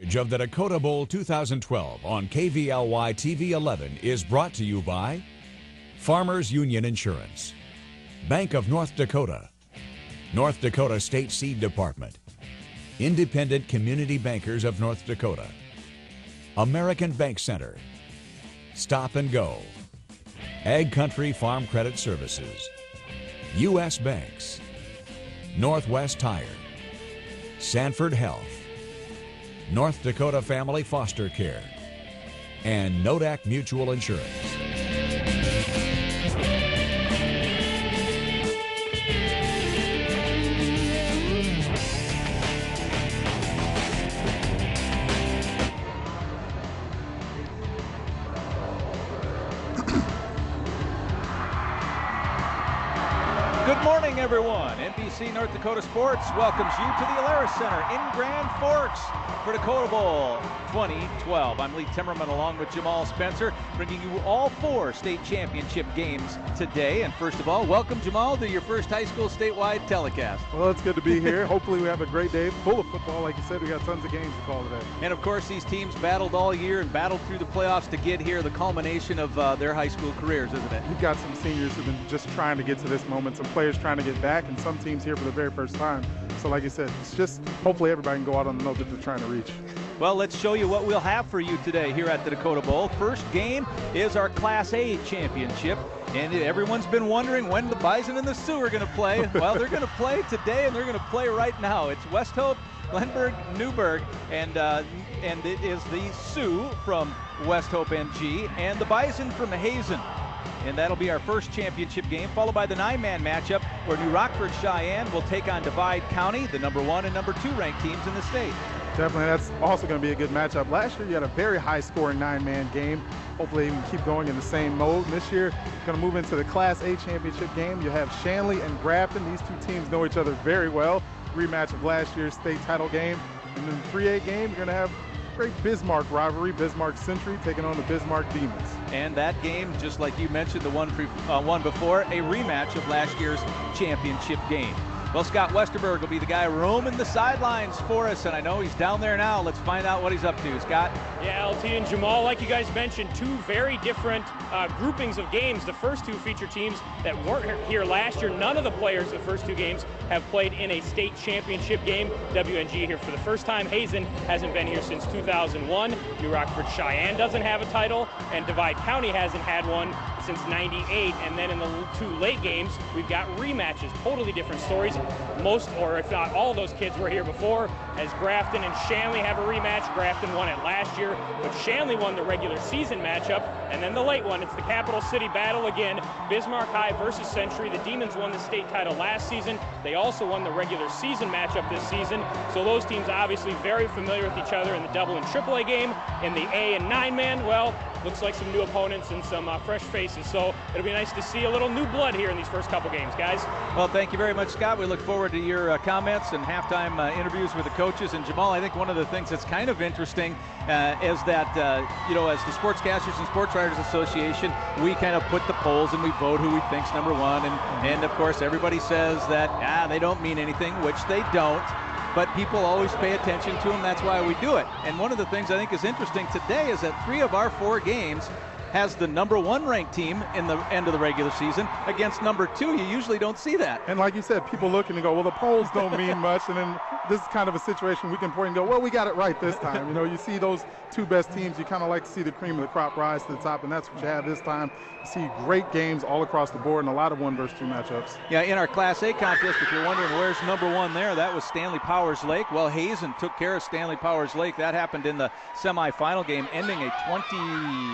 Of the Dakota Bowl 2012 on KVLY TV 11 is brought to you by Farmers Union Insurance, Bank of North Dakota, North Dakota State Seed Department, Independent Community Bankers of North Dakota, American Bank Center, Stop and Go, Ag Country Farm Credit Services, U.S. Banks, Northwest Tire, Sanford Health, North Dakota Family Foster Care, and Nodak Mutual Insurance. Dakota Sports welcomes you to the Alerus Center in Grand Forks for Dakota Bowl 2012. I'm Lee Timmerman along with Jamal Spencer, bringing you all four state championship games today. And first of all, welcome, Jamal, to your first high school statewide telecast. Well, it's good to be here. Hopefully, we have a great day full of football. Like you said, we got tons of games to call today. And of course, these teams battled all year and battled through the playoffs to get here, the culmination of uh, their high school careers, isn't it? You've got some seniors who've been just trying to get to this moment, some players trying to get back, and some teams here for the very first time. So, like you said, it's just hopefully everybody can go out on the note that they're trying to reach. Well, let's show you what we'll have for you today here at the Dakota Bowl. First game is our Class A championship. And everyone's been wondering when the Bison and the Sioux are going to play. Well, they're going to play today, and they're going to play right now. It's West Hope, Glenburn, Newburg, and uh, and it is the Sioux from West Hope NG, and the Bison from Hazen. And that'll be our first championship game, followed by the nine-man matchup where New Rockford Cheyenne will take on Divide County, the number one and number two ranked teams in the state. Definitely, that's also going to be a good matchup. Last year, you had a very high-scoring nine-man game. Hopefully, you can keep going in the same mode. And this year, going to move into the Class A championship game. You have Shanley and Grafton. These two teams know each other very well. Rematch of last year's state title game. And then the 3A game, you're going to have great Bismarck rivalry. Bismarck Century taking on the Bismarck Demons. And that game, just like you mentioned, the one, pre- uh, one before, a rematch of last year's championship game. Well, Scott Westerberg will be the guy roaming the sidelines for us, and I know he's down there now. Let's find out what he's up to. Scott? Yeah, LT and Jamal, like you guys mentioned, two very different uh, groupings of games. The first two feature teams that weren't here last year. None of the players the first two games have played in a state championship game. WNG here for the first time. Hazen hasn't been here since 2001. New Rockford Cheyenne doesn't have a title, and Divide County hasn't had one since 98. And then in the two late games, we've got rematches, totally different stories. Most, or if not all, those kids were here before, as Grafton and Shanley have a rematch. Grafton won it last year, but Shanley won the regular season matchup. And then the late one, it's the Capital City battle again. Bismarck High versus Century. The Demons won the state title last season. They also won the regular season matchup this season. So those teams obviously very familiar with each other in the double and triple A game. In the A and nine man, well, looks like some new opponents and some uh, fresh faces. So it'll be nice to see a little new blood here in these first couple games, guys. Well, thank you very much, Scott. We look forward to your uh, comments and halftime uh, interviews with the coaches. And Jamal, I think one of the things that's kind of interesting uh, is that, uh, you know, as the Sportscasters and Sports Writers Association, we kind of put the polls and we vote who we think's number one. And, and of course, everybody says that, ah, they don't mean anything, which they don't but people always pay attention to them. That's why we do it. And one of the things I think is interesting today is that three of our four games has the number one ranked team in the end of the regular season against number two. You usually don't see that. And like you said, people looking and go, well, the polls don't mean much. And then this is kind of a situation we can point and go, well, we got it right this time. You know, you see those two best teams, you kind of like to see the cream of the crop rise to the top, and that's what you have this time. You see great games all across the board and a lot of one versus two matchups. Yeah, in our Class A contest, if you're wondering where's number one there, that was Stanley Powers Lake. Well, Hazen took care of Stanley Powers Lake. That happened in the semifinal game, ending a 20,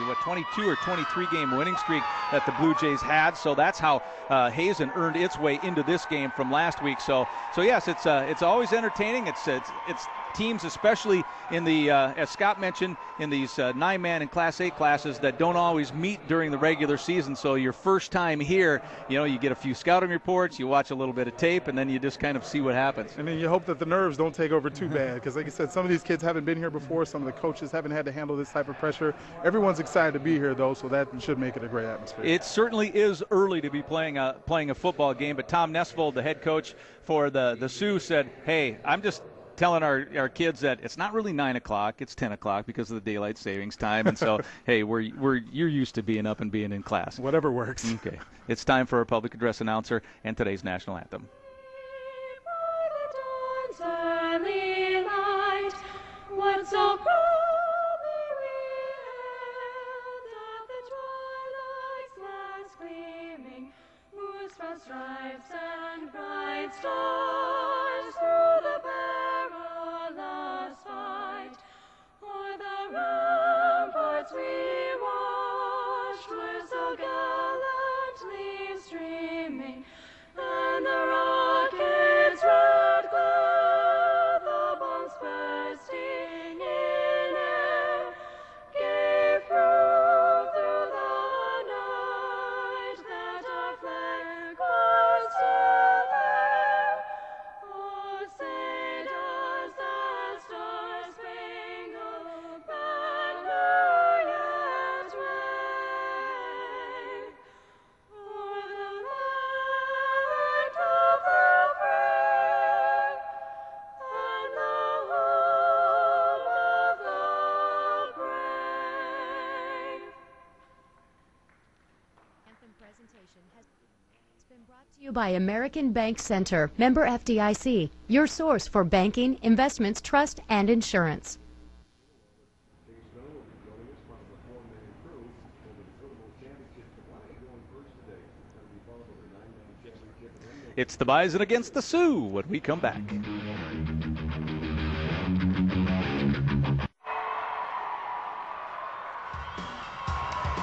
what, 22 or 23 game winning streak that the Blue Jays had. So that's how uh, Hazen earned its way into this game from last week. So, so yes, it's uh, it's always entertaining. It's it's it's teams, especially in the, uh, as Scott mentioned, in these uh, nine man and Class A classes that don't always meet during the regular season. So your first time here, you know, you get a few scouting reports, you watch a little bit of tape, and then you just kind of see what happens. And then you hope that the nerves don't take over too bad because, like I said, some of these kids haven't been here before. Some of the coaches haven't had to handle this type of pressure. Everyone's excited to be here, though, so that should make it a great atmosphere. It certainly is early to be playing a playing a football game, but Tom Nesvold, the head coach for the the Sioux, said, "Hey, I'm just telling our, our kids that it's not really nine o'clock; it's ten o'clock because of the daylight savings time. And so, hey, we're we're you're used to being up and being in class. Whatever works. Okay, it's time for our public address announcer and today's national anthem. stripes and bright stars by American Bank Center, member FDIC, your source for banking, investments, trust, and insurance. It's the Bison against the Sioux when we come back.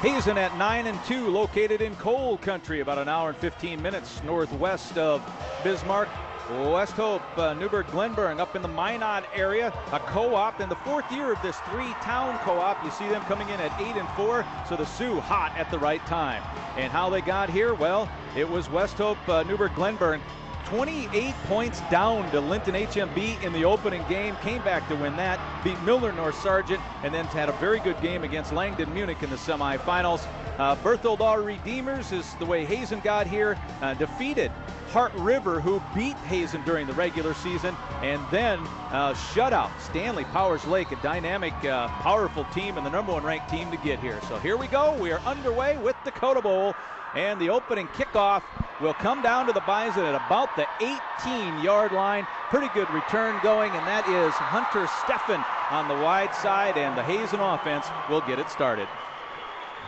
Hazen at 9 and 2, located in coal country, about an hour and 15 minutes northwest of Bismarck. West Hope, uh, Newburg, Glenburn, up in the Minot area, a co-op in the fourth year of this three-town co-op. You see them coming in at eight and four, so the Sioux hot at the right time. And how they got here? Well, it was West Hope, uh, Newburg, Glenburn 28 points down to Linton HMB in the opening game. Came back to win that, beat Milnor North Sargent, and then had a very good game against Langdon Munich in the semifinals. Uh, Berthold R. Redeemers is the way Hazen got here, uh, defeated Hart River, who beat Hazen during the regular season, and then uh, shutout Stanley Powers Lake, a dynamic, uh, powerful team and the number one ranked team to get here. So here we go. We are underway with the Dakota Bowl. And the opening kickoff will come down to the Bison at about the 18 yard line. Pretty good return going, and that is Hunter Steffen on the wide side, and the Hazen offense will get it started.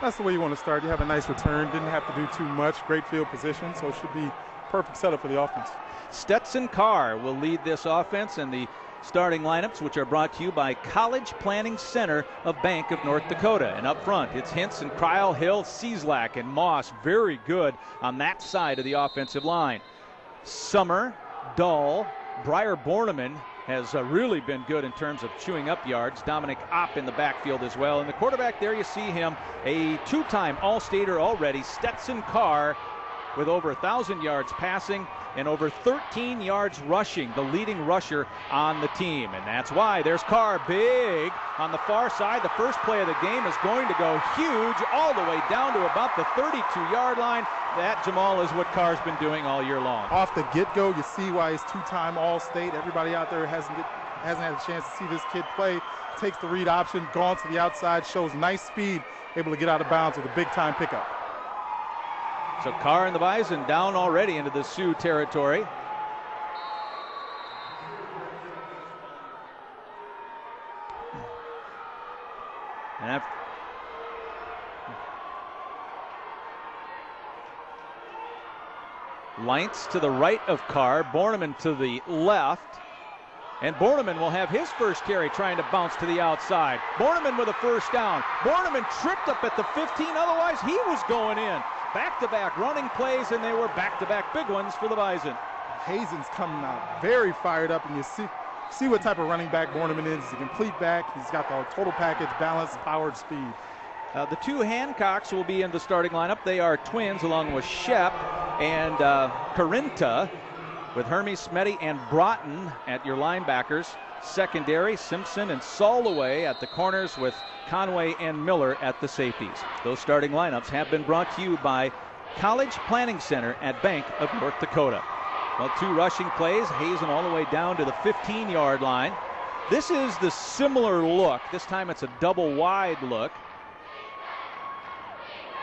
That's the way you want to start. You have a nice return. Didn't have to do too much. Great field position, so it should be perfect setup for the offense. Stetson Carr will lead this offense and the starting lineups, which are brought to you by College Planning Center of Bank of North Dakota. And up front, it's Hinson, Kryl, Hill, Cieslak, and Moss. Very good on that side of the offensive line. Summer, Dahl, Breyer Borneman has uh, really been good in terms of chewing up yards. Dominic Opp in the backfield as well. And the quarterback there, you see him, a two time All Stater already, Stetson Carr with over 1,000 yards passing and over 13 yards rushing, the leading rusher on the team. And that's why there's Carr big on the far side. The first play of the game is going to go huge all the way down to about the 32 yard line. That, Jamal, is what Carr's been doing all year long. Off the get-go, you see why he's two-time All-State. Everybody out there hasn't hasn't had a chance to see this kid play. Takes the read option, gone to the outside, shows nice speed, able to get out of bounds with a big-time pickup. So Carr and the Bison down already into the Sioux territory. And after Lights to the right of Carr, Borneman to the left. And Borneman will have his first carry trying to bounce to the outside. Borneman with a first down. Borneman tripped up at the 15, otherwise he was going in. Back to back running plays, and they were back to back big ones for the Bison. Hazen's coming out very fired up, and you see see what type of running back Borneman is. He's a complete back. He's got the total package, balance, powered speed. Uh, the two Hancocks will be in the starting lineup. They are twins along with Shep and uh, Carinta with Hermes Smetty and Broughton at your linebackers. Secondary, Simpson and Soloway at the corners with Conway and Miller at the safeties. Those starting lineups have been brought to you by College Planning Center at Bank of North Dakota. Well, two rushing plays. Hazen all the way down to the 15 yard line. This is the similar look. This time it's a double wide look.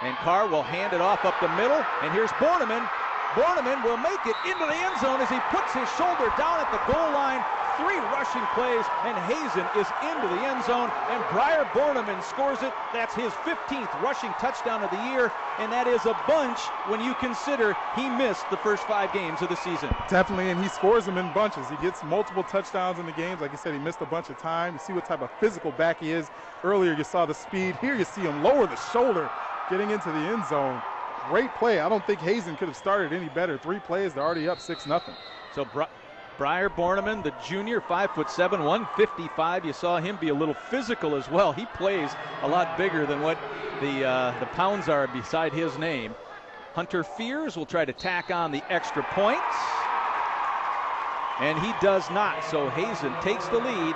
And Carr will hand it off up the middle. And here's Borneman. Borneman will make it into the end zone as he puts his shoulder down at the goal line. Three rushing plays, and Hazen is into the end zone. And Briar Borneman scores it. That's his 15th rushing touchdown of the year. And that is a bunch when you consider he missed the first five games of the season. Definitely, and he scores them in bunches. He gets multiple touchdowns in the games. Like you said, he missed a bunch of time. You see what type of physical back he is. Earlier, you saw the speed. Here, you see him lower the shoulder, getting into the end zone. Great play. I don't think Hazen could have started any better. Three plays, they're already up six nothing. So Bri- Briar Borneman, the junior, five foot seven, 155. You saw him be a little physical as well. He plays a lot bigger than what the uh, the pounds are beside his name. Hunter Fears will try to tack on the extra points. And he does not. So Hazen takes the lead,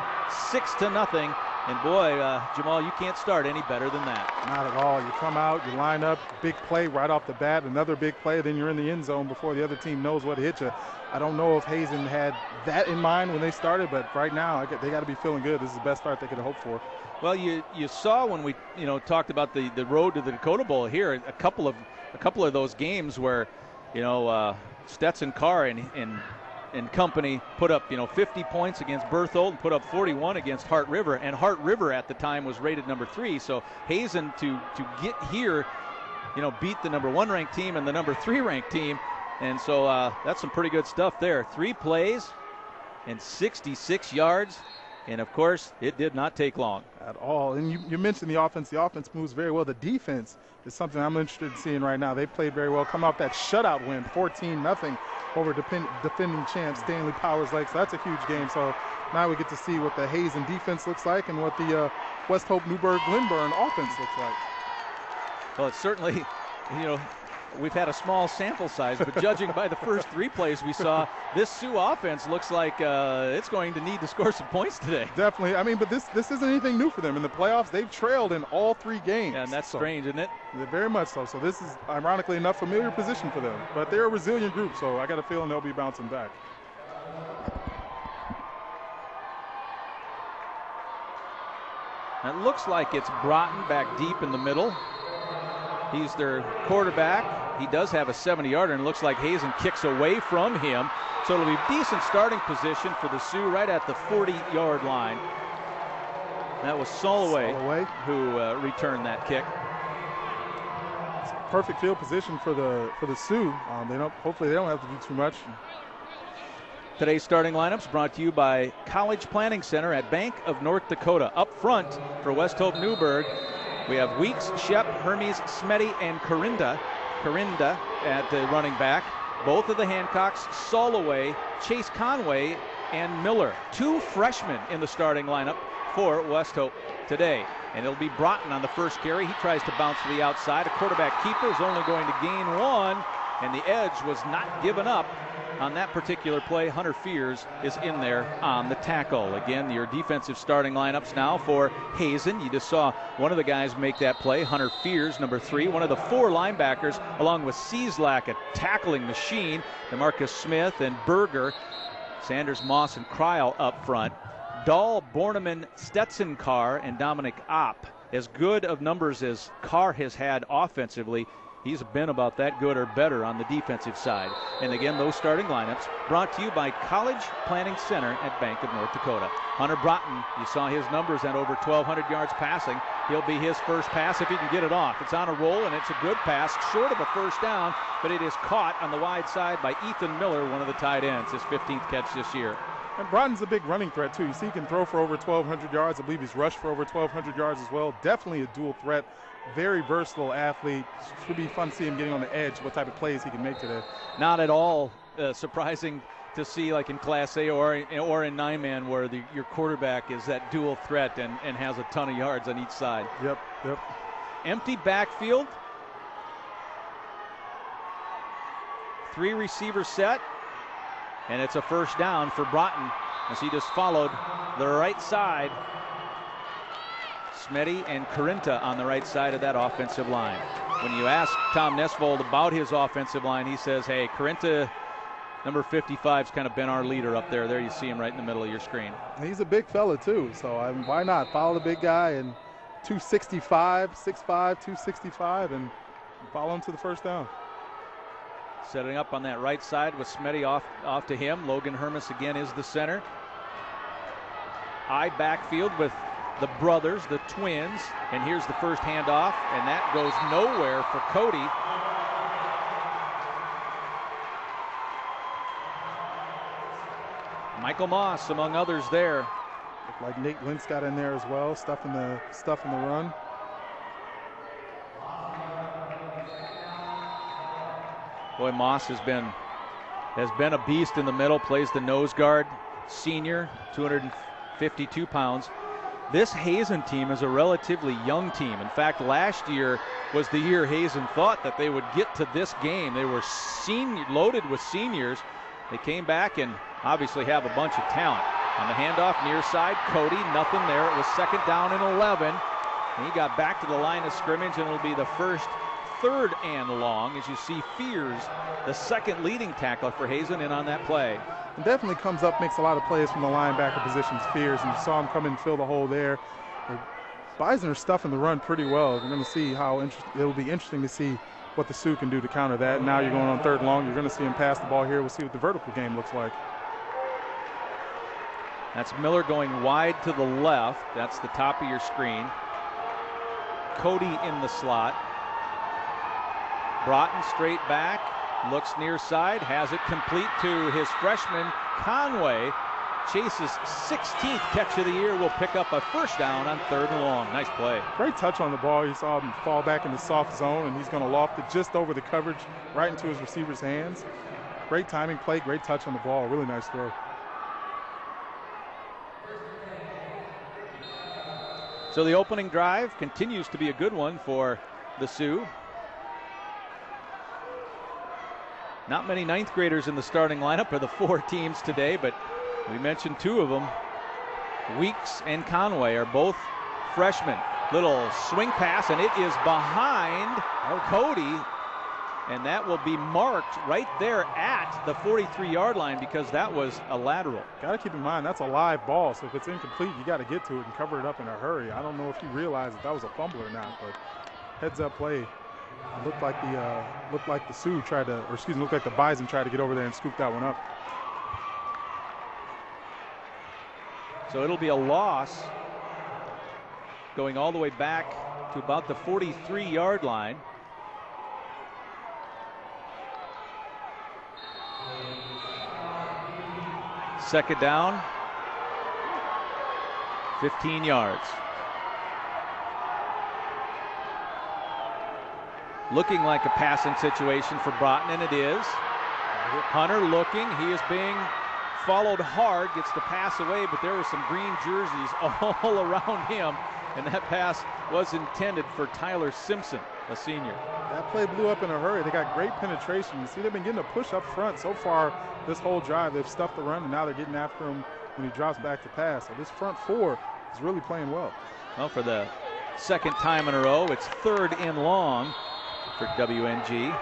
six to nothing. And boy, uh, Jamal, you can't start any better than that. Not at all. You come out, you line up, big play right off the bat, another big play, then you're in the end zone before the other team knows what hit you. I don't know if Hazen had that in mind when they started, but right now they got to be feeling good. This is the best start they could hoped for. Well, you you saw when we you know talked about the, the road to the Dakota Bowl here a couple of a couple of those games where you know uh, Stetson Carr and and and company put up you know 50 points against Berthold and put up 41 against Hart River and Hart River at the time was rated number three. So Hazen to to get here, you know, beat the number one ranked team and the number three ranked team, and so uh, that's some pretty good stuff there. Three plays and 66 yards. And of course, it did not take long. at all. And you, you mentioned the offense. The offense moves very well. The defense is something I'm interested in seeing right now. They played very well. Come off that shutout win, 14 nothing over defend, defending champ Stanley Powers Lake. So that's a huge game. So now we get to see what the Hazen defense looks like and what the uh, West Hope Newburg Glenburn offense looks like. Well, it's certainly, you know, we've had a small sample size, but judging by the first three plays we saw, this Sioux offense looks like uh, it's going to need to score some points today. Definitely. I mean, but this this isn't anything new for them. In the playoffs, they've trailed in all three games. Yeah, And that's So- strange, isn't it? Yeah, Very much so. So this is ironically enough familiar position for them. But they're a resilient group, so I got a feeling they'll be bouncing back. It looks like it's Broughton back deep in the middle. He's their quarterback. He does have a 70 yarder, and it looks like Hazen kicks away from him. So it'll be a decent starting position for the Sioux right at the 40 yard line. That was Soloway Soloway. who uh, returned that kick. Perfect field position for the for the Sioux. Um, they don't. Hopefully, they don't have to do too much. Today's starting lineups brought to you by College Planning Center at Bank of North Dakota. Up front for West Hope Newburgh, we have Weeks, Shep, Hermes, Smetty, and Corinda. Corinda at the running back. Both of the Hancocks, Soloway, Chase Conway, and Miller. Two freshmen in the starting lineup for West Hope today. And it'll be Broughton on the first carry. He tries to bounce to the outside. A quarterback keeper is only going to gain one, and the edge was not given up on that particular play. Hunter Fears is in there on the tackle. Again, your defensive starting lineups now for Hazen. You just saw one of the guys make that play, Hunter Fears, number three, one of the four linebackers, along with Cieslak, a tackling machine, Demarcus Smith and Berger, Sanders, Moss, and Kryl up front. Dahl, Borneman, Stetson Carr, and Dominic Opp. As good of numbers as Carr has had offensively, he's been about that good or better on the defensive side. And again, those starting lineups brought to you by College Planning Center at Bank of North Dakota. Hunter Broughton, you saw his numbers at over 1,200 yards passing. He'll be his first pass if he can get it off. It's on a roll, and it's a good pass, short of a first down, but it is caught on the wide side by Ethan Miller, one of the tight ends, his 15th catch this year. And Broughton's a big running threat too. You see, he can throw for over 1,200 yards. I believe he's rushed for over 1,200 yards as well. Definitely a dual threat. Very versatile athlete. Should be fun to see him getting on the edge. What type of plays he can make today. not at all uh, surprising to see like in Class A or or in nine man where the, your quarterback is that dual threat and, and has a ton of yards on each side. Yep, yep. Empty backfield. Three receivers set. And it's a first down for Broughton as he just followed the right side. Smetty and Corinta on the right side of that offensive line. When you ask Tom Nesvold about his offensive line, he says, hey, Corinta Number 55's kind of been our leader up there. There you see him right in the middle of your screen. He's a big fella too, so I mean, why not follow the big guy and 265, 6'5", 265, and follow him to the first down. Setting up on that right side with Smetty off off to him. Logan Hermes again is the center. I backfield with the brothers, the twins, and here's the first handoff, and that goes nowhere for Cody. Michael Moss, among others, there. Looked like Nate Lentz got in there as well, stuff in the stuff in the run. Boy, Moss has been has been a beast in the middle. Plays the nose guard, senior, 252 pounds. This Hazen team is a relatively young team. In fact, last year was the year Hazen thought that they would get to this game. They were senior, loaded with seniors. They came back and obviously have a bunch of talent. On the handoff, near side, Cody, nothing there. It was second down and 11. And he got back to the line of scrimmage, and it'll be the first third and long as you see Fears, the second leading tackler for Hazen, in on that play. And definitely comes up, makes a lot of plays from the linebacker positions, Fears, and you saw him come in and fill the hole there. The Bison are stuffing the run pretty well. We're going to see how it'll be interesting to see what the Sioux can do to counter that. Now you're going on third and long. You're going to see him pass the ball here. We'll see what the vertical game looks like. That's Miller going wide to the left. That's the top of your screen. Cody in the slot. Broughton straight back, looks near side, has it complete to his freshman Conway. Chase's 16th catch of the year will pick up a first down on third and long. Nice play. Great touch on the ball. He saw him fall back in the soft zone, and he's going to loft it just over the coverage, right into his receiver's hands. Great timing play, great touch on the ball. Really nice throw. So the opening drive continues to be a good one for the Sioux. Not many ninth graders in the starting lineup for the four teams today, but we mentioned two of them. Weeks and Conway are both freshmen. Little swing pass, and it is behind Cody, and that will be marked right there at the 43 yard line because that was a lateral. Got to keep in mind that's a live ball, so if it's incomplete, you got to get to it and cover it up in a hurry. I don't know if you realize if that was a fumble or not, but heads up play. Looked like the uh, looked like the Sioux tried to, or excuse me, looked like the Bison tried to get over there and scoop that one up. So it'll be a loss going all the way back to about the 43 yard line. Second down, 15 yards. Looking like a passing situation for Broughton, and it is. Hunter looking. He is being followed hard, gets the pass away, but there were some green jerseys all around him, and that pass was intended for Tyler Simpson, a senior. That play blew up in a hurry. They got great penetration. You see, they've been getting a push up front so far this whole drive. They've stuffed the run, and now they're getting after him when he drops back to pass. So this front four is really playing well. Well, for the second time in a row, it's third and long for WNG.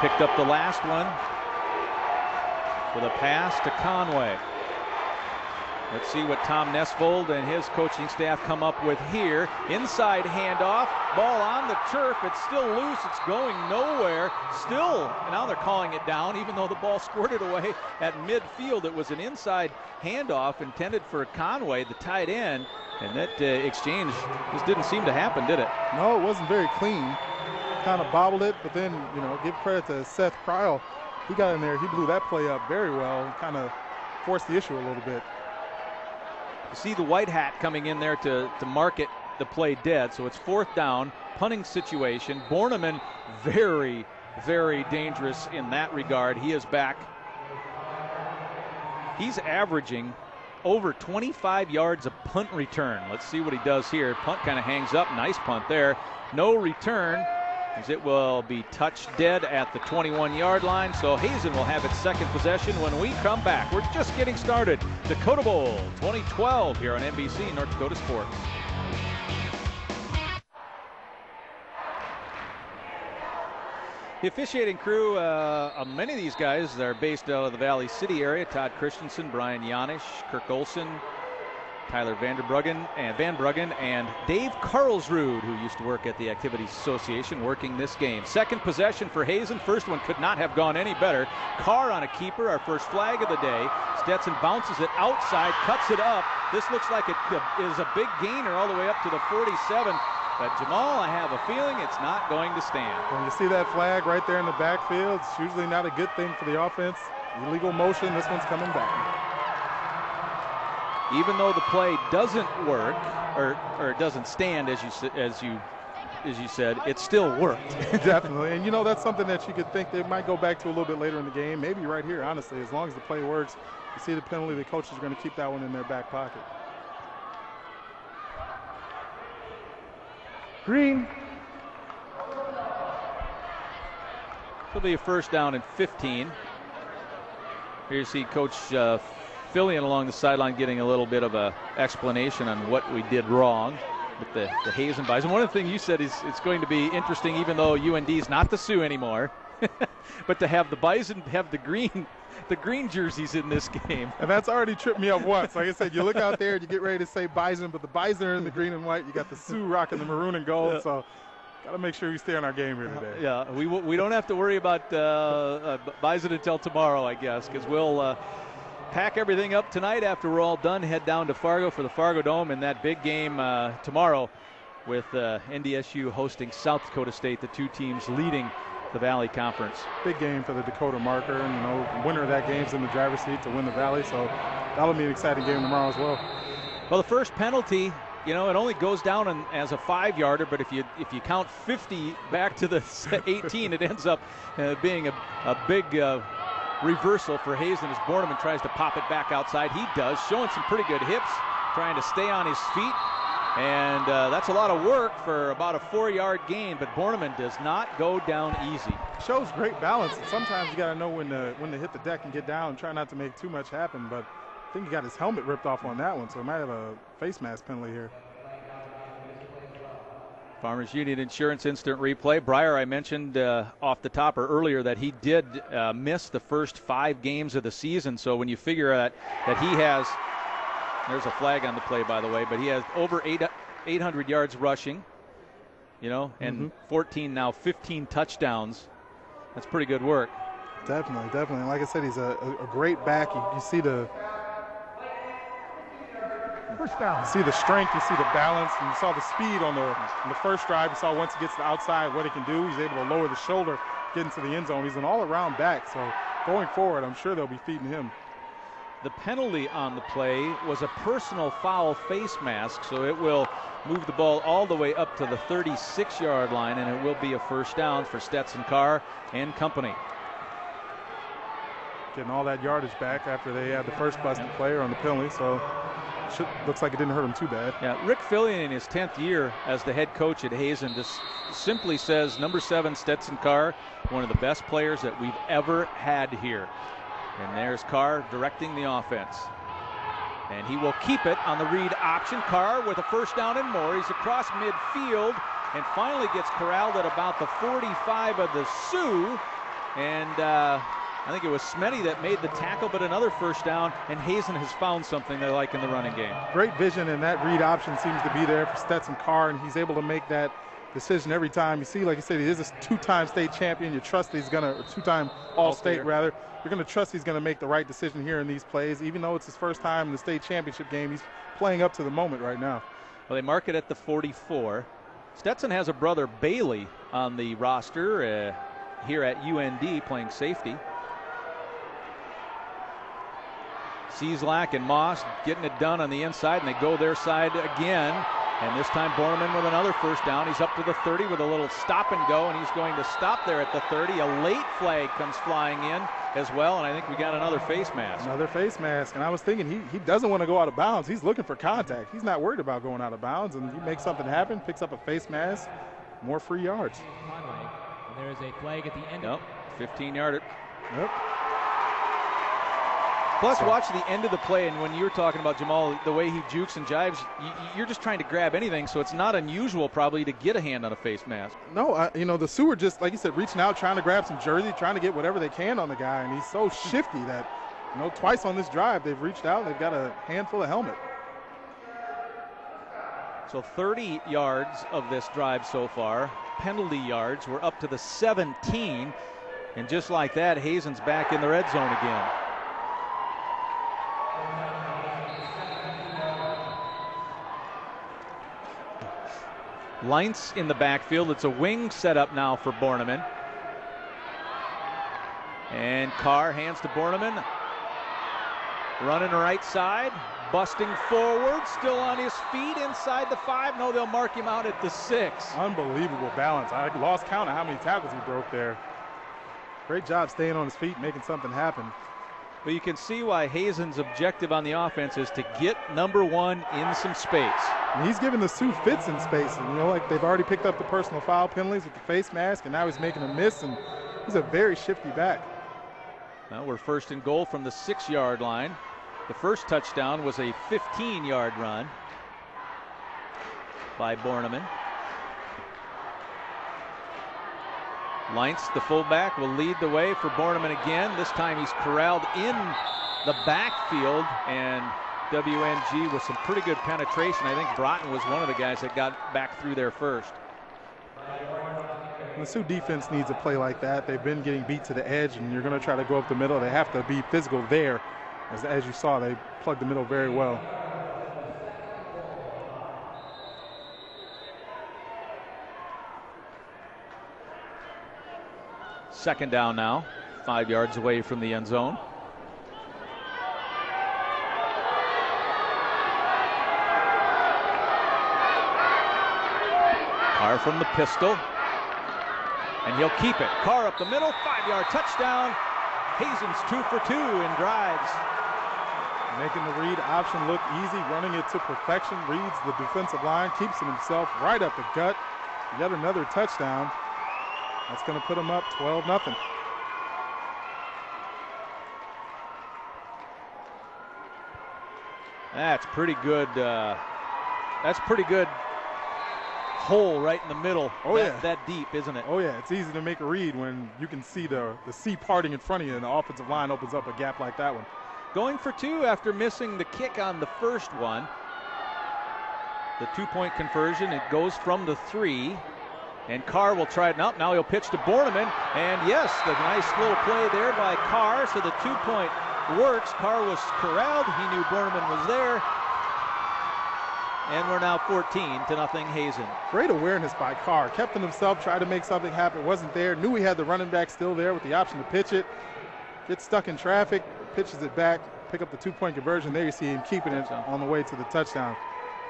Picked up the last one with a pass to Conway. Let's see what Tom Nesvold and his coaching staff come up with here. Inside handoff, ball on the turf. It's still loose. It's going nowhere. Still, now they're calling it down, even though the ball squirted away at midfield. It was an inside handoff intended for Conway, the tight end, and that uh, exchange just didn't seem to happen, did it? No, it wasn't very clean. Kind of bobbled it, but then, you know, give credit to Seth Kryl. He got in there. He blew that play up very well kind of forced the issue a little bit. You see the white hat coming in there to, to mark it the play dead. So it's fourth down, punting situation. Borneman very, very dangerous in that regard. He is back. He's averaging over 25 yards of punt return. Let's see what he does here. Punt kind of hangs up. Nice punt there. No return as it will be touched dead at the 21 yard line. So Hazen will have its second possession when we come back. We're just getting started. Dakota Bowl 2012 here on NBC, North Dakota Sports. The officiating crew, uh, many of these guys are based out of the Valley City area. Todd Christensen, Brian Yanish, Kirk Olson, Tyler Vanderbruggen and eh, Van Bruggen and Dave Carlsrud, who used to work at the Activities Association, working this game. Second possession for Hazen. First one could not have gone any better. Carr on a keeper, our first flag of the day. Stetson bounces it outside, cuts it up. This looks like it is a big gainer all the way up to the 47. But Jamal, I have a feeling it's not going to stand. When you see that flag right there in the backfield, it's usually not a good thing for the offense. Illegal motion, this one's coming back even though the play doesn't work or or it doesn't stand as you as you as you said, it still worked. Definitely, and you know that's something that you could think they might go back to a little bit later in the game. Maybe right here, honestly, as long as the play works, you see the penalty, the coaches are going to keep that one in their back pocket. Green. It'll be a first down and 15. Here you see Coach uh, Fillion along the sideline getting a little bit of a explanation on what we did wrong with the, the Hazen Bison. One of the things you said is it's going to be interesting, even though UND is not the Sioux anymore, but to have the Bison have the green the green jerseys in this game. And that's already tripped me up once. Like I said, you look out there and you get ready to say Bison, but the Bison are in the green and white. You got the Sioux rocking the maroon and gold. So got to make sure we stay on our game here today. Yeah, we, we don't have to worry about uh, uh, Bison until tomorrow, I guess, because we'll. Uh, pack everything up tonight after we're all done. Head down to Fargo for the Fargo Dome in that big game uh, tomorrow with uh, NDSU hosting South Dakota State, the two teams leading the Valley Conference. Big game for the Dakota marker, and you know, winner of that game's in the driver's seat to win the Valley. So that'll be an exciting game tomorrow as well. Well, the first penalty, you know, it only goes down in, as a five-yarder, but if you if you count 50 back to the 18, it ends up uh, being a, a big uh, reversal for Hazen as Borneman tries to pop it back outside. He does, showing some pretty good hips, trying to stay on his feet. And uh, that's a lot of work for about a four-yard gain, but Borneman does not go down easy. Shows great balance. Sometimes you got to know when to when to hit the deck and get down and try not to make too much happen. But I think he got his helmet ripped off on that one, so he might have a face mask penalty here. Farmers Union Insurance Instant Replay. Breyer, I mentioned uh, off the top or earlier that he did uh, miss the first five games of the season. So when you figure that that he has, there's a flag on the play by the way, but he has over eight, 800 yards rushing, you know, and mm-hmm. 14 now, 15 touchdowns. That's pretty good work. Definitely, definitely. Like I said, he's a, a great back. You, you see the First down. You see the strength, you see the balance, and you saw the speed on the, on the first drive. You saw once he gets to the outside what he can do. He's able to lower the shoulder, get into the end zone. He's an all-around back, so going forward, I'm sure they'll be feeding him. The penalty on the play was a personal foul face mask, so it will move the ball all the way up to the 36 yard line, and it will be a first down for Stetson Carr and company. Getting all that yardage back after they had the first busted player on the penalty, so should, looks like it didn't hurt him too bad. Yeah, Rick Fillion in his 10th year as the head coach at Hazen just simply says number seven Stetson Carr, one of the best players that we've ever had here. And there's Carr directing the offense. And he will keep it on the read option. Carr with a first down and more. He's across midfield and finally gets corralled at about the 45 of the Sioux. And uh, I think it was Smetty that made the tackle, but another first down, and Hazen has found something they like in the running game. Great vision, and that read option seems to be there for Stetson Carr, and he's able to make that decision every time. You see, like I said, he is a two-time state champion. You trust he's going to, two-time All-State, rather. You're going to trust he's going to make the right decision here in these plays. Even though it's his first time in the state championship game, he's playing up to the moment right now. Well, they mark it at the 44. Stetson has a brother, Bailey, on the roster uh, here at UND playing safety. Cieslak and Moss getting it done on the inside, and they go their side again. And this time Borneman with another first down. He's up to the 30 with a little stop and go, and he's going to stop there at the 30. A late flag comes flying in as well, and I think we got another face mask. Another face mask. And I was thinking he, he doesn't want to go out of bounds. He's looking for contact. He's not worried about going out of bounds, and he makes something happen, picks up a face mask, more free yards. And there is a flag at the end yep, 15 yarder. Yep. Plus, So- watch the end of the play, and when you were talking about Jamal, the way he jukes and jives, you, you're just trying to grab anything, so it's not unusual probably to get a hand on a face mask. No, I, you know the Sioux just like you said, reaching out, trying to grab some jersey, trying to get whatever they can on the guy, and he's so shifty that you know twice on this drive they've reached out, and they've got a handful of helmet. So 30 yards of this drive so far. Penalty yards. We're up to the 17. And just like that, Hazen's back in the red zone again. Leinz in the backfield. It's a wing setup now for Borneman. And Carr hands to Borneman. Running right side, busting forward, still on his feet inside the five. No, they'll mark him out at the six. Unbelievable balance. I lost count of how many tackles he broke there. Great job staying on his feet, making something happen. But you can see why Hazen's objective on the offense is to get number one in some space. And he's giving the Sioux fits in space. And, you know, like they've already picked up the personal foul penalties with the face mask, and now he's making a miss, and he's a very shifty back. Now we're first and goal from the six yard line. The first touchdown was a 15 yard run by Borneman. Leinz, the fullback, will lead the way for Borneman again. This time he's corralled in the backfield, and WNG with some pretty good penetration. I think Broughton was one of the guys that got back through there first. The Sioux defense needs a play like that. They've been getting beat to the edge, and you're going to try to go up the middle. They have to be physical there. As, as you saw, they plugged the middle very well. Second down now, five yards away from the end zone. Carr from the pistol. And he'll keep it. Carr up the middle, five yard touchdown. Hazen's two for two in drives. Making the read option look easy, running it to perfection, reads the defensive line, keeps it himself right up the gut. Yet another touchdown. That's going to put them up 12 0. That's pretty good. Uh, that's pretty good hole right in the middle. Oh, that, yeah. That deep, isn't it? Oh, yeah, it's easy to make a read when you can see the, the sea parting in front of you and the offensive line opens up a gap like that one. Going for two after missing the kick on the first one. The two point conversion, it goes from the three. And Carr will try it up. Now he'll pitch to Borneman. And yes, the nice little play there by Carr. So the two point works. Carr was corralled. He knew Borneman was there. And we're now 14 to nothing Hazen. Great awareness by Carr. Kept it himself, tried to make something happen. Wasn't there. Knew he had the running back still there with the option to pitch it. Gets stuck in traffic, pitches it back, pick up the two point conversion. There you see him keeping it on the way to the touchdown.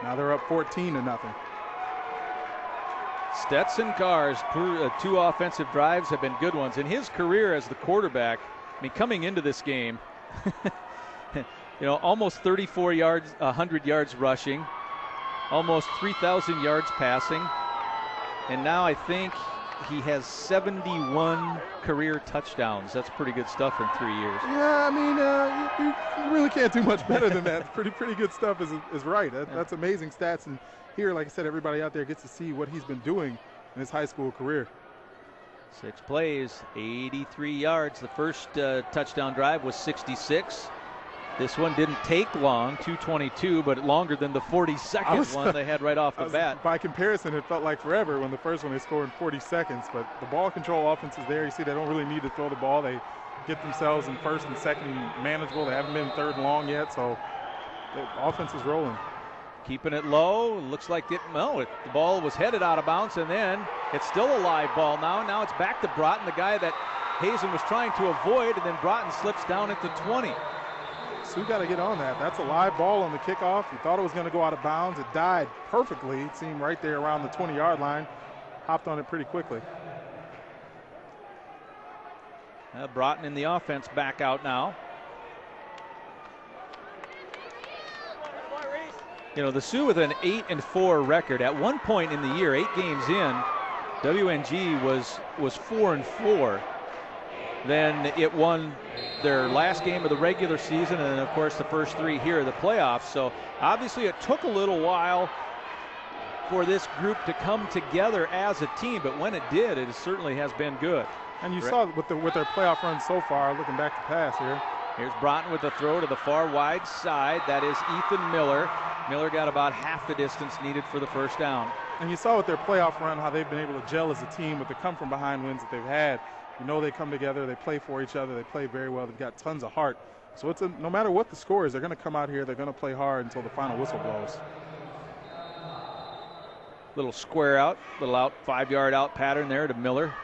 Now they're up 14 to nothing. Stetson Carr's uh, two offensive drives have been good ones. In his career as the quarterback, I mean, coming into this game, you know, almost 34 yards, 100 yards rushing, almost 3,000 yards passing, and now I think he has 71 career touchdowns. That's pretty good stuff in three years. Yeah, I mean, uh, you, you really can't do much better than that. pretty, pretty good stuff is, is right. That, That's amazing stats. And here, like I said, everybody out there gets to see what he's been doing in his high school career. Six plays, 83 yards. The first uh, touchdown drive was 66. This one didn't take long, 222, but longer than the 42nd was- one they had right off the was- bat. By comparison, it felt like forever when the first one they scored in 40 seconds. But the ball control offense is there. You see, they don't really need to throw the ball. They get themselves in first and second manageable. They haven't been third and long yet, so the offense is rolling. Keeping it low. Looks like it, no, it, the ball was headed out of bounds, and then it's still a live ball now. Now it's back to Broughton, the guy that Hazen was trying to avoid, and then Broughton slips down at the 20. Sioux got to get on that. That's a live ball on the kickoff. You thought it was going to go out of bounds. It died perfectly. It seemed right there around the 20 yard line. Hopped on it pretty quickly. Uh, Broughton in the offense back out now. You know, the Sioux with an 8 and 4 record. At one point in the year, eight games in, WNG was was 4 and 4. then it won their last game of the regular season, and then of course the first three here of the playoffs. So obviously it took a little while for this group to come together as a team, but when it did, it certainly has been good. And you saw with the with their playoff run so far, looking back to pass here. Here's Broughton with the throw to the far wide side. That is Ethan Miller. Miller got about half the distance needed for the first down. And you saw with their playoff run how they've been able to gel as a team with the come from behind wins that they've had. You know they come together, they play for each other, they play very well. They've got tons of heart. So it's a, no matter what the score is, they're going to come out here, they're going to play hard until the final whistle blows. Little square out, little out, five yard out pattern there to Miller.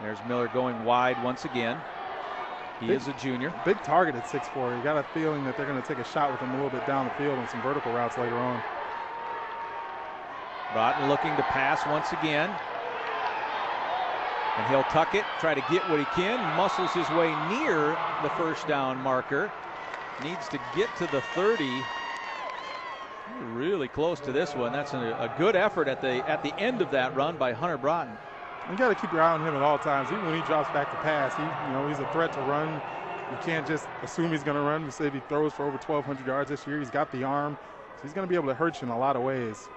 There's Miller going wide once again. He Big- is a junior. Big target at 6'4. You got a feeling that they're going to take a shot with him a little bit down the field and some vertical routes later on. Broughton looking to pass once again. And he'll tuck it, try to get what he can, muscles his way near the first down marker. Needs to get to the 30. Really close to this one. That's a, a good effort at the at the end of that run by Hunter Broughton. You got to keep your eye on him at all times. Even when he drops back to pass, he, you know, he's a threat to run. You can't just assume he's going to run. We said he throws for over 1,200 yards this year. He's got the arm, so he's going to be able to hurt you in a lot of ways.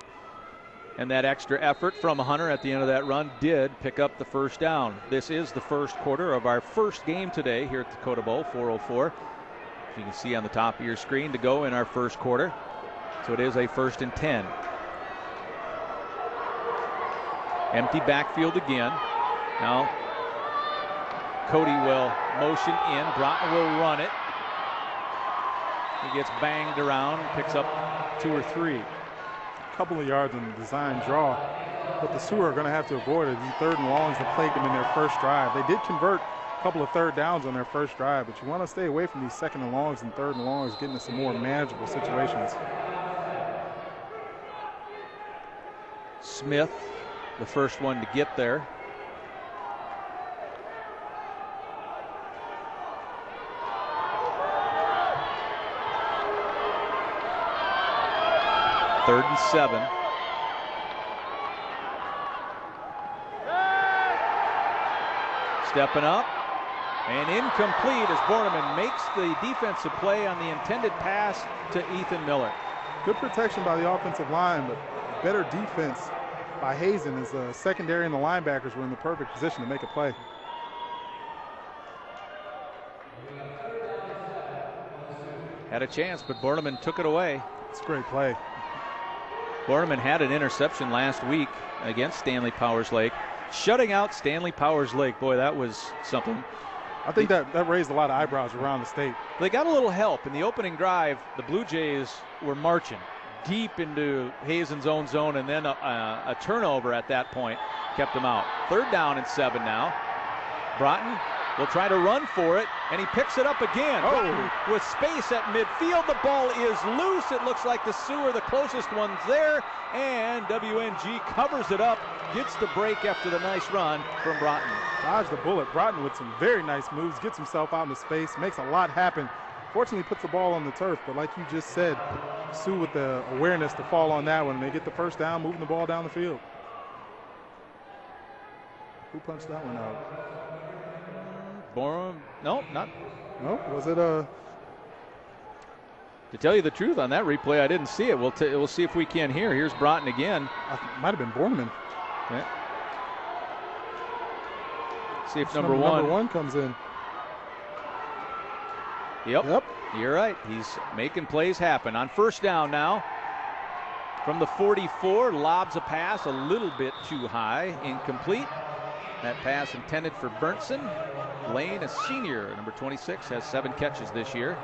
And that extra effort from Hunter at the end of that run did pick up the first down. This is the first quarter of our first game today here at Dakota Bowl, 404. As You can see on the top of your screen to go in our first quarter. So it is a first and 10. Empty backfield again. Now, Cody will motion in. Broughton will run it. He gets banged around, picks up two or three. A couple of yards in the design draw. But the Sioux are going to have to avoid it. These third and longs that plagued them in their first drive. They did convert a couple of third downs on their first drive, but you want to stay away from these second and longs and third and longs, getting into some more manageable situations. Smith, the first one to get there. Third and seven. Stepping up and incomplete as Borneman makes the defensive play on the intended pass to Ethan Miller. Good protection by the offensive line, but better defense by Hazen as the secondary and the linebackers were in the perfect position to make a play. Had a chance, but Borneman took it away. It's a great play. Borneman had an interception last week against Stanley Powers Lake, shutting out Stanley Powers Lake. Boy, that was something. I think that, that raised a lot of eyebrows around the state. They got a little help in the opening drive. The Blue Jays were marching deep into Hazen's own zone, and then a, a, a turnover at that point kept him out. Third down and seven now. Broughton will try to run for it, and he picks it up again. Oh. With space at midfield. The ball is loose. It looks like the are the closest ones there, and WNG covers it up, gets the break after the nice run from Broughton. Dodged the bullet. Broughton with some very nice moves, gets himself out into space, makes a lot happen. Fortunately, puts the ball on the turf, but like you just said, Sioux with the awareness to fall on that one. and They get the first down, moving the ball down the field. Who punched that one out? Borum, no, not No, was it uh To tell you the truth, on that replay, I didn't see it. We'll, t- we'll see if we can here. Here's Broughton again. I might have been Borneman. See if number, number, one. number one comes in. Yep, Yep. you're right. He's making plays happen. On first down now, from the 44, lobs a pass a little bit too high, incomplete. That pass intended for Burnson. Lane, a senior, number 26, has seven catches this year.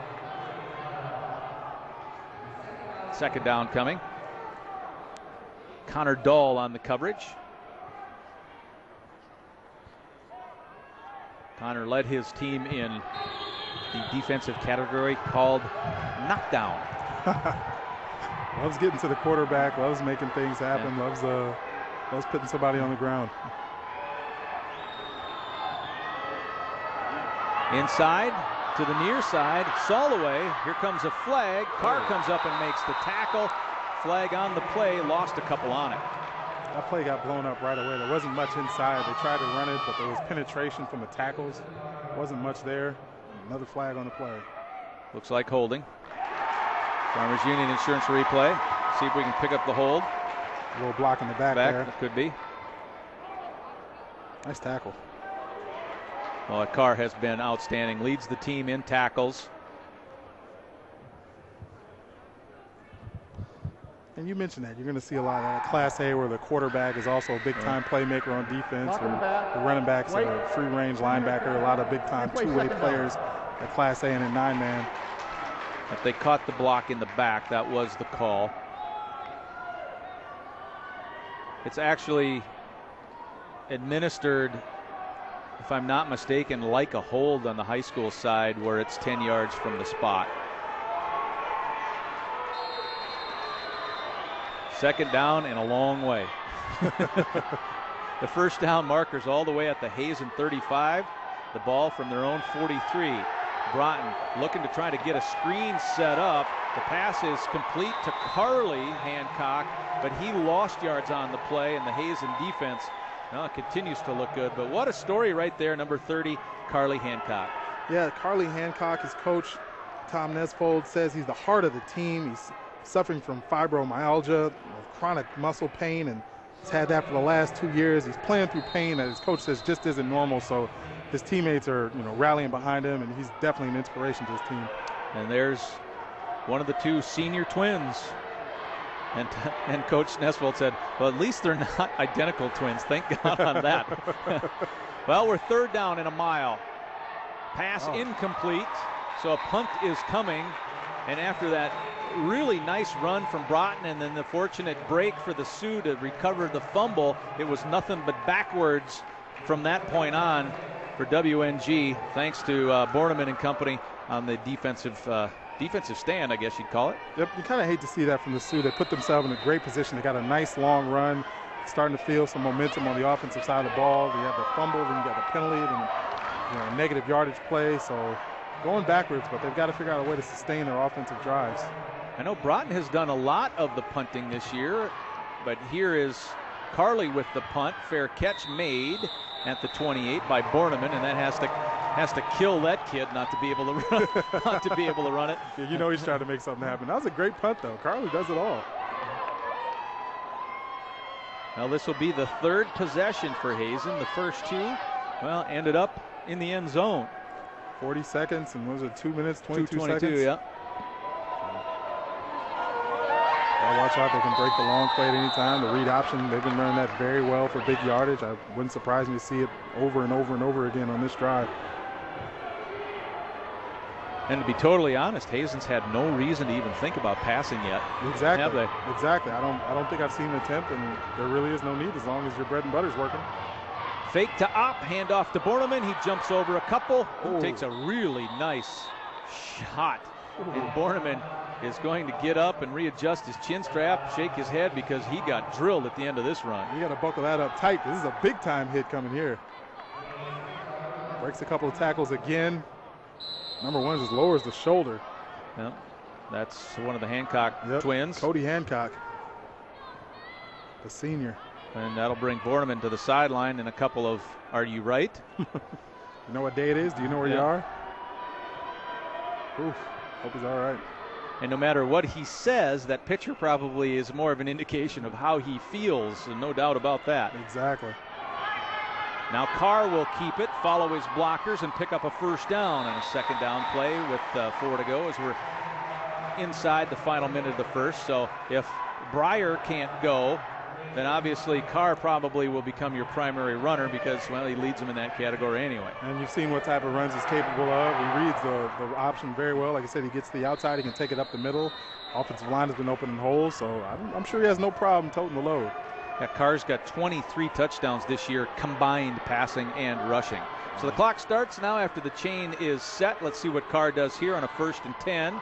Second down coming. Connor Dahl on the coverage. Connor led his team in the defensive category called knockdown. Loves getting to the quarterback, loves making things happen, loves uh loves putting somebody on the ground. Inside to the near side, Soloway. Here comes a flag. Carr comes up and makes the tackle. Flag on the play, lost a couple on it. That play got blown up right away. There wasn't much inside. They tried to run it, but there was penetration from the tackles. Wasn't much there. Another flag on the play. Looks like holding. Farmers Union Insurance replay. See if we can pick up the hold. A little block in the back, Back, there. could be. Nice tackle. Well, Carr has been outstanding. Leads the team in tackles. And you mentioned that. You're going to see a lot of that. Class A, where the quarterback is also a big time playmaker on defense, and the running backs are a free range linebacker, a lot of big time two way players at Class A and at nine man. If they caught the block in the back, that was the call. It's actually administered, if I'm not mistaken, like a hold on the high school side where it's 10 yards from the spot. Second down and a long way. the first down markers all the way at the Hazen 35. The ball from their own 43. Broughton looking to try to get a screen set up. The pass is complete to Carly Hancock, but he lost yards on the play, and the Hazen defense uh, continues to look good. But what a story right there, number 30, Carly Hancock. Yeah, Carly Hancock, his coach, Tom Nesvold, says he's the heart of the team. He's suffering from fibromyalgia, chronic muscle pain, and he's had that for the last two years. He's playing through pain that his coach says just isn't normal. So his teammates are, you know, rallying behind him, and he's definitely an inspiration to his team. And there's one of the two senior twins. And, and Coach Nesvold said, well, at least they're not identical twins. Thank God on that. well, we're third down in a mile. Pass Oh. incomplete. So a punt is coming. And after that really nice run from Broughton and then the fortunate break for the Sioux to recover the fumble, it was nothing but backwards from that point on for WNG, thanks to uh, Borneman and company on the defensive uh, defensive stand, I guess you'd call it. Yep, you kind of hate to see that from the Sioux. They put themselves in a great position. They got a nice long run, starting to feel some momentum on the offensive side of the ball. You have the fumble, then you got the penalty, then you know, negative yardage play. So going backwards, but they've got to figure out a way to sustain their offensive drives. I know Broughton has done a lot of the punting this year, but here is Carly with the punt. Fair catch made at the 28 by Borneman, and that has to has to kill that kid not to be able to run, not to be able to run it. Yeah, you know he's trying to make something happen. That was a great punt, though. Carly does it all. Now this will be the third possession for Hazen. The first two, well, ended up in the end zone. 40 seconds, and what was it, two minutes, 22 222, seconds? yeah. Yeah, watch out, they can break the long play at any time. The read option, they've been running that very well for big yardage. I wouldn't surprise me to see it over and over and over again on this drive. And to be totally honest, Hazen's had no reason to even think about passing yet. Exactly. Have they? Exactly. I don't. I don't think I've seen an attempt, and there really is no need as long as your bread and butter's working. Fake to Opp, handoff to Borneman. He jumps over a couple. Oh. Takes a really nice shot. And Borneman is going to get up and readjust his chin strap, shake his head because he got drilled at the end of this run. You got to buckle that up tight. This is a big time hit coming here. Breaks a couple of tackles again. Number one just lowers the shoulder. Well, that's one of the Hancock Yep. twins. Cody Hancock, the senior. And that'll bring Borneman to the sideline in a couple of Are You Right? You know what day it is? Do you know where you are? Oof. Hope he's all right. And no matter what he says, that picture probably is more of an indication of how he feels, and no doubt about that. Exactly. Now Carr will keep it, follow his blockers, and pick up a first down on a second down play with uh, four to go as we're inside the final minute of the first. So if Briar can't go, then obviously Carr probably will become your primary runner because, well, he leads them in that category anyway. And you've seen what type of runs he's capable of. He reads the, the option very well. Like I said, he gets to the outside. He can take it up the middle. Offensive line has been opening holes, so I'm, I'm sure he has no problem toting the load. Yeah, Carr's got 23 touchdowns this year, combined passing and rushing. So the clock starts now after the chain is set. Let's see what Carr does here on a first and 10.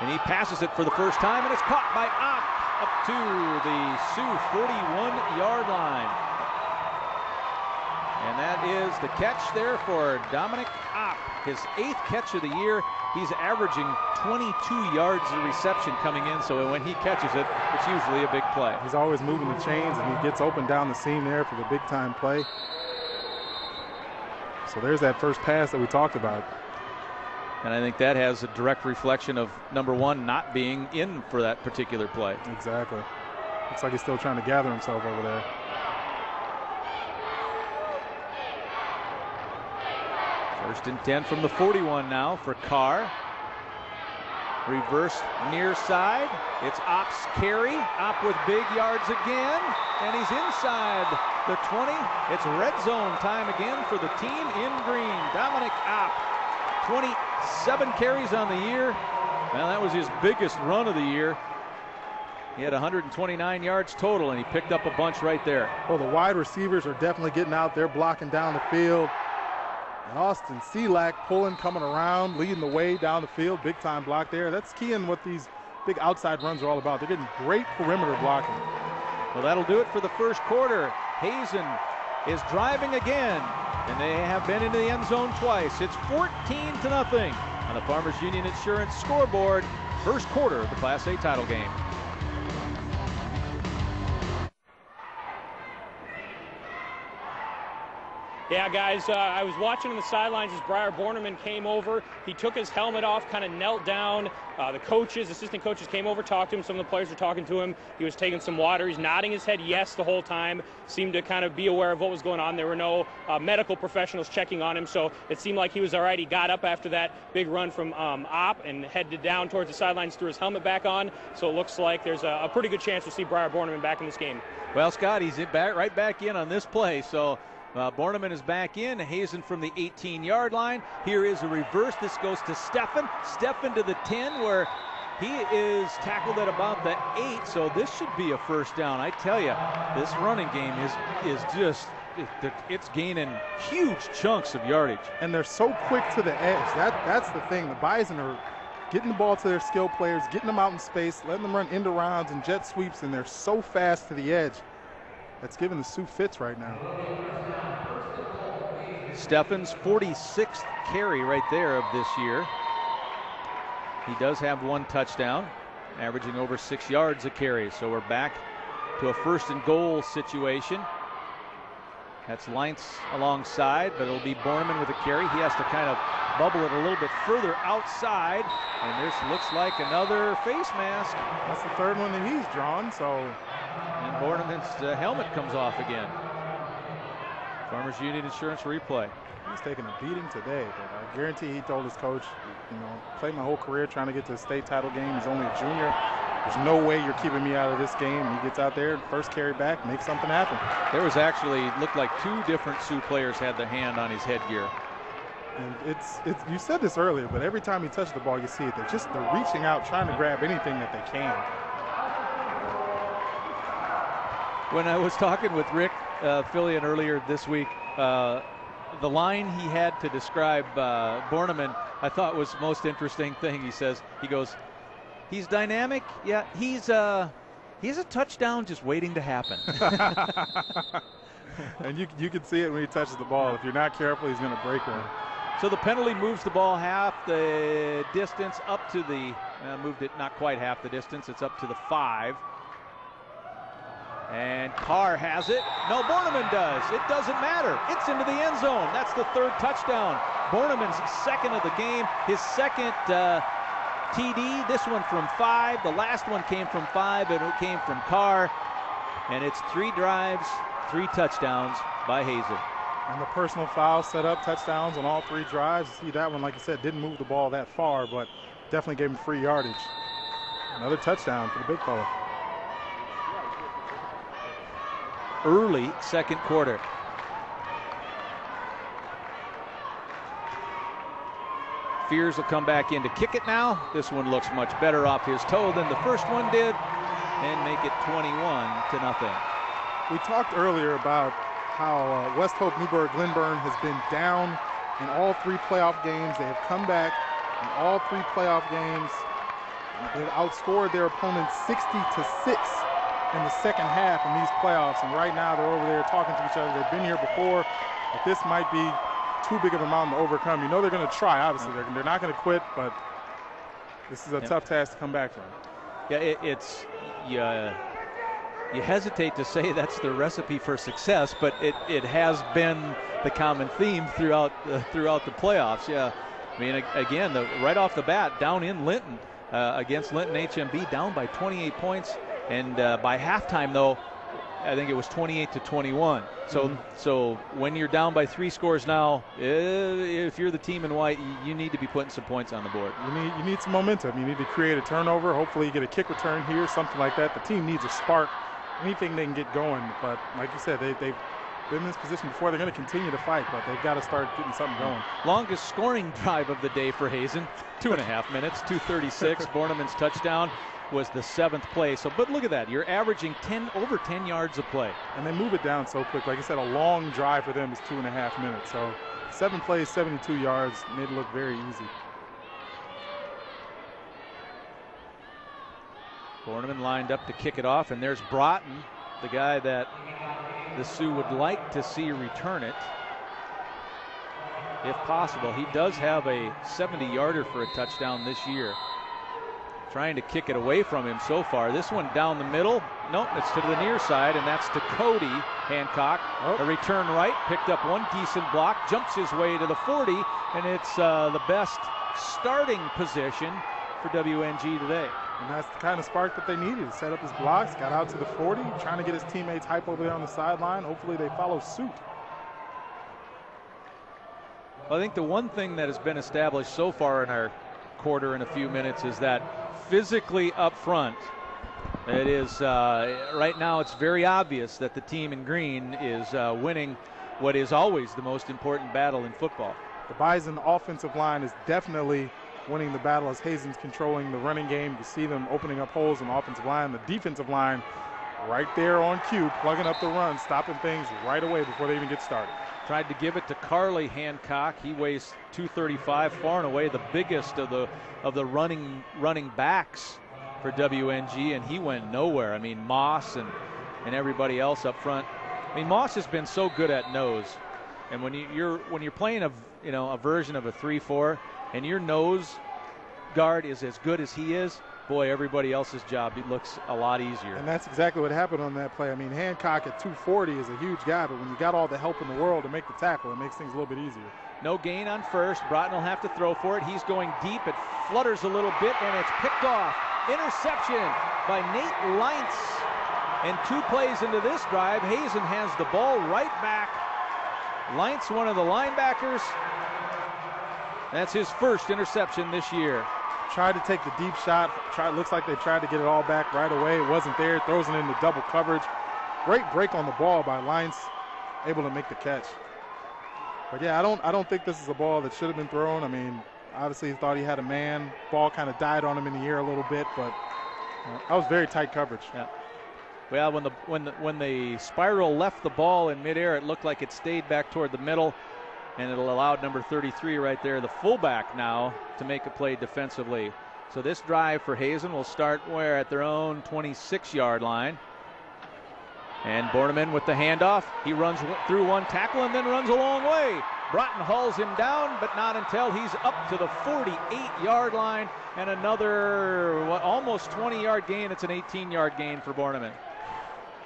And he passes it for the first time, and it's caught by Opp up to the Sioux 41 yard line. And that is the catch there for Dominic Opp. His eighth catch of the year. He's averaging 22 yards of reception coming in, so when he catches it, it's usually a big play. He's always moving the chains, and he gets open down the seam there for the big time play. So there's that first pass that we talked about. And I think that has a direct reflection of number one not being in for that particular play. Exactly. Looks like he's still trying to gather himself over there. First and 10 from the 41 now for Carr. Reverse near side. It's Opp's carry. Opp with big yards again. And he's inside the 20. It's red zone time again for the team in green. Dominic Opp, 28 seven carries on the year. Now, that was his biggest run of the year. He had 129 yards total, and he picked up a bunch right there. Well, the wide receivers are definitely getting out there, blocking down the field. And Austin Cieslak pulling, coming around, leading the way down the field. Big time block there. That's key in what these big outside runs are all about. They're getting great perimeter blocking. Well, that'll do it for the first quarter. Hazen is driving again, and they have been into the end zone twice. It's 14 to nothing on the Farmers Union Insurance scoreboard. First quarter of the Class A title game. Yeah, guys, uh, I was watching on the sidelines as Briar Borneman came over. He took his helmet off, kind of knelt down. Uh, the coaches, assistant coaches came over, talked to him. Some of the players were talking to him. He was taking some water. He's nodding his head yes the whole time. Seemed to kind of be aware of what was going on. There were no uh, medical professionals checking on him, so it seemed like he was all right. He got up after that big run from um, Opp and headed down towards the sidelines, threw his helmet back on. So it looks like there's a, a pretty good chance we'll see Briar Borneman back in this game. Well, Scott, he's back, right back in on this play. So uh, Borneman is back in. Hazen from the 18 yard line. Here is a reverse. This goes to Steffen. Steffen to the 10, where he is tackled at about the 8. So this should be a first down. I tell you, this running game is, is just it's gaining huge chunks of yardage. And they're so quick to the edge. That That's the thing. The Bison are getting the ball to their skill players, getting them out in space, letting them run into rounds and jet sweeps, and they're so fast to the edge. That's giving the Sioux fits right now. Steffen's 46th carry right there of this year. He does have one touchdown, averaging over six yards a carry. So we're back to a first and goal situation. That's Leintz alongside, but it'll be Borneman with a carry. He has to kind of bubble it a little bit further outside. And this looks like another face mask. That's the third one that he's drawn, so And Borneman's uh, helmet comes off again. Farmers Union Insurance replay. he's taking a beating today. But I guarantee he told his coach, you know, played my whole career trying to get to the state title game. He's only a junior. There's no way you're keeping me out of this game. He gets out there, first carry back, makes something happen. There was actually looked like two different Sioux players had the hand on his headgear. And it's it's you said this earlier, but every time he touches the ball, you see it. They're just they're reaching out, trying to grab anything that they can. When I was talking with Rick uh, Fillion earlier this week, uh, the line he had to describe uh, Borneman, I thought was the most interesting thing. He says, he goes, he's dynamic. Yeah, he's uh, he's a touchdown just waiting to happen. And you you can see it when he touches the ball. If you're not careful, he's going to break one. So the penalty moves the ball half the distance up to the, uh, moved it not quite half the distance, it's up to the five. And Carr has it. No, Borneman does. It doesn't matter. It's into the end zone. That's the third touchdown. Borneman's second of the game, his second uh, TD. This one from five. The last one came from five, and it came from Carr. And it's three drives, three touchdowns by Hazen. And the personal foul set up touchdowns on all three drives. See that one, like I said, didn't move the ball that far, but definitely gave him free yardage. Another touchdown for the big fella. Early second quarter. Fears will come back in to kick it now. This one looks much better off his toe than the first one did and make it 21 to nothing. We talked earlier about how uh, West Hope, Newburg, Glenburn has been down in all three playoff games. They have come back in all three playoff games. They've outscored their opponents 60 to 6 in the second half in these playoffs. And right now they're over there talking to each other. They've been here before. But this might be too big of a mountain to overcome. You know they're going to try, obviously. They're, they're not going to quit, but this is a Yep. tough task to come back from. Yeah, it, it's you, you hesitate to say that's the recipe for success, but it, it has been the common theme throughout uh, throughout the playoffs. Yeah, I mean again, the, right off the bat, down in Linton uh, against Linton HMB, down by 28 points, and uh, by halftime though. I think it was 28 to 21. So, so when you're down by three scores now, eh, if you're the team in white, you- you need to be putting some points on the board. You need you need some momentum. You need to create a turnover. Hopefully, you get a kick return here, something like that. The team needs a spark, anything they can get going. But like you said, they, they've been in this position before. They're going to continue to fight, but they've got to start getting something going. Longest scoring drive of the day for Hazen, two and a half minutes, 236. Borneman's touchdown was the seventh play. So, but look at that. You're averaging 10 over 10 yards a play. And they move it down so quick. Like I said, a long drive for them is two and a half minutes. So seven plays, 72 yards, made it look very easy. Borneman lined up to kick it off, and there's Broughton, the guy that the Sioux would like to see return it. If possible, he does have a 70 yarder for a touchdown this year. Trying to kick it away from him so far. This one down the middle. Nope, it's to the near side, and that's to Cody Hancock. Oh. A return right, picked up one decent block, jumps his way to the 40, and it's uh, the best starting position for WNG today. And that's the kind of spark that they needed. Set up his blocks, got out to the 40, trying to get his teammates hype over there on the sideline. Hopefully they follow suit. I think the one thing that has been established so far in our quarter in a few minutes is that physically up front, it is uh, right now. It's very obvious that the team in green is uh, winning what is always the most important battle in football. The Bison offensive line is definitely winning the battle as Hazen's controlling the running game. You see them opening up holes on the offensive line. The defensive line right there on cue, plugging up the run, stopping things right away before they even get started. Tried to give it to Carly Hancock. He weighs 235, far and away the biggest of the of the running running backs for WNG, and he went nowhere. I mean Moss and and everybody else up front. I mean Moss has been so good at nose, and when you, you're when you're playing a you know a version of a three-four, and your nose guard is as good as he is, boy, everybody else's job looks a lot easier. And that's exactly what happened on that play. I mean, Hancock at 240 is a huge guy, but when you got all the help in the world to make the tackle, it makes things a little bit easier. No gain on first. Broughton will have to throw for it. He's going deep. It flutters a little bit, and it's picked off. Interception by Nate Leintz. And two plays into this drive, Hazen has the ball right back. Leintz, one of the linebackers. That's his first interception this year. Tried to take the deep shot. Looks like they tried to get it all back right away. It wasn't there. Throws it into double coverage. Great break on the ball by Leintz, able to make the catch. But yeah, I don't I don't think this is a ball that should have been thrown. I mean, obviously he thought he had a man. Ball kind of died on him in the air a little bit, but uh, that was very tight coverage. Yeah. Well, when the when the when the spiral left the ball in midair, it looked like it stayed back toward the middle, and it'll allow number 33 right there, the fullback now, to make a play defensively. So this drive for Hazen will start where at their own 26-yard line. And Borneman with the handoff. He runs through one tackle and then runs a long way. Broughton hauls him down, but not until he's up to the 48-yard line and another what, almost 20-yard gain. It's an 18-yard gain for Borneman.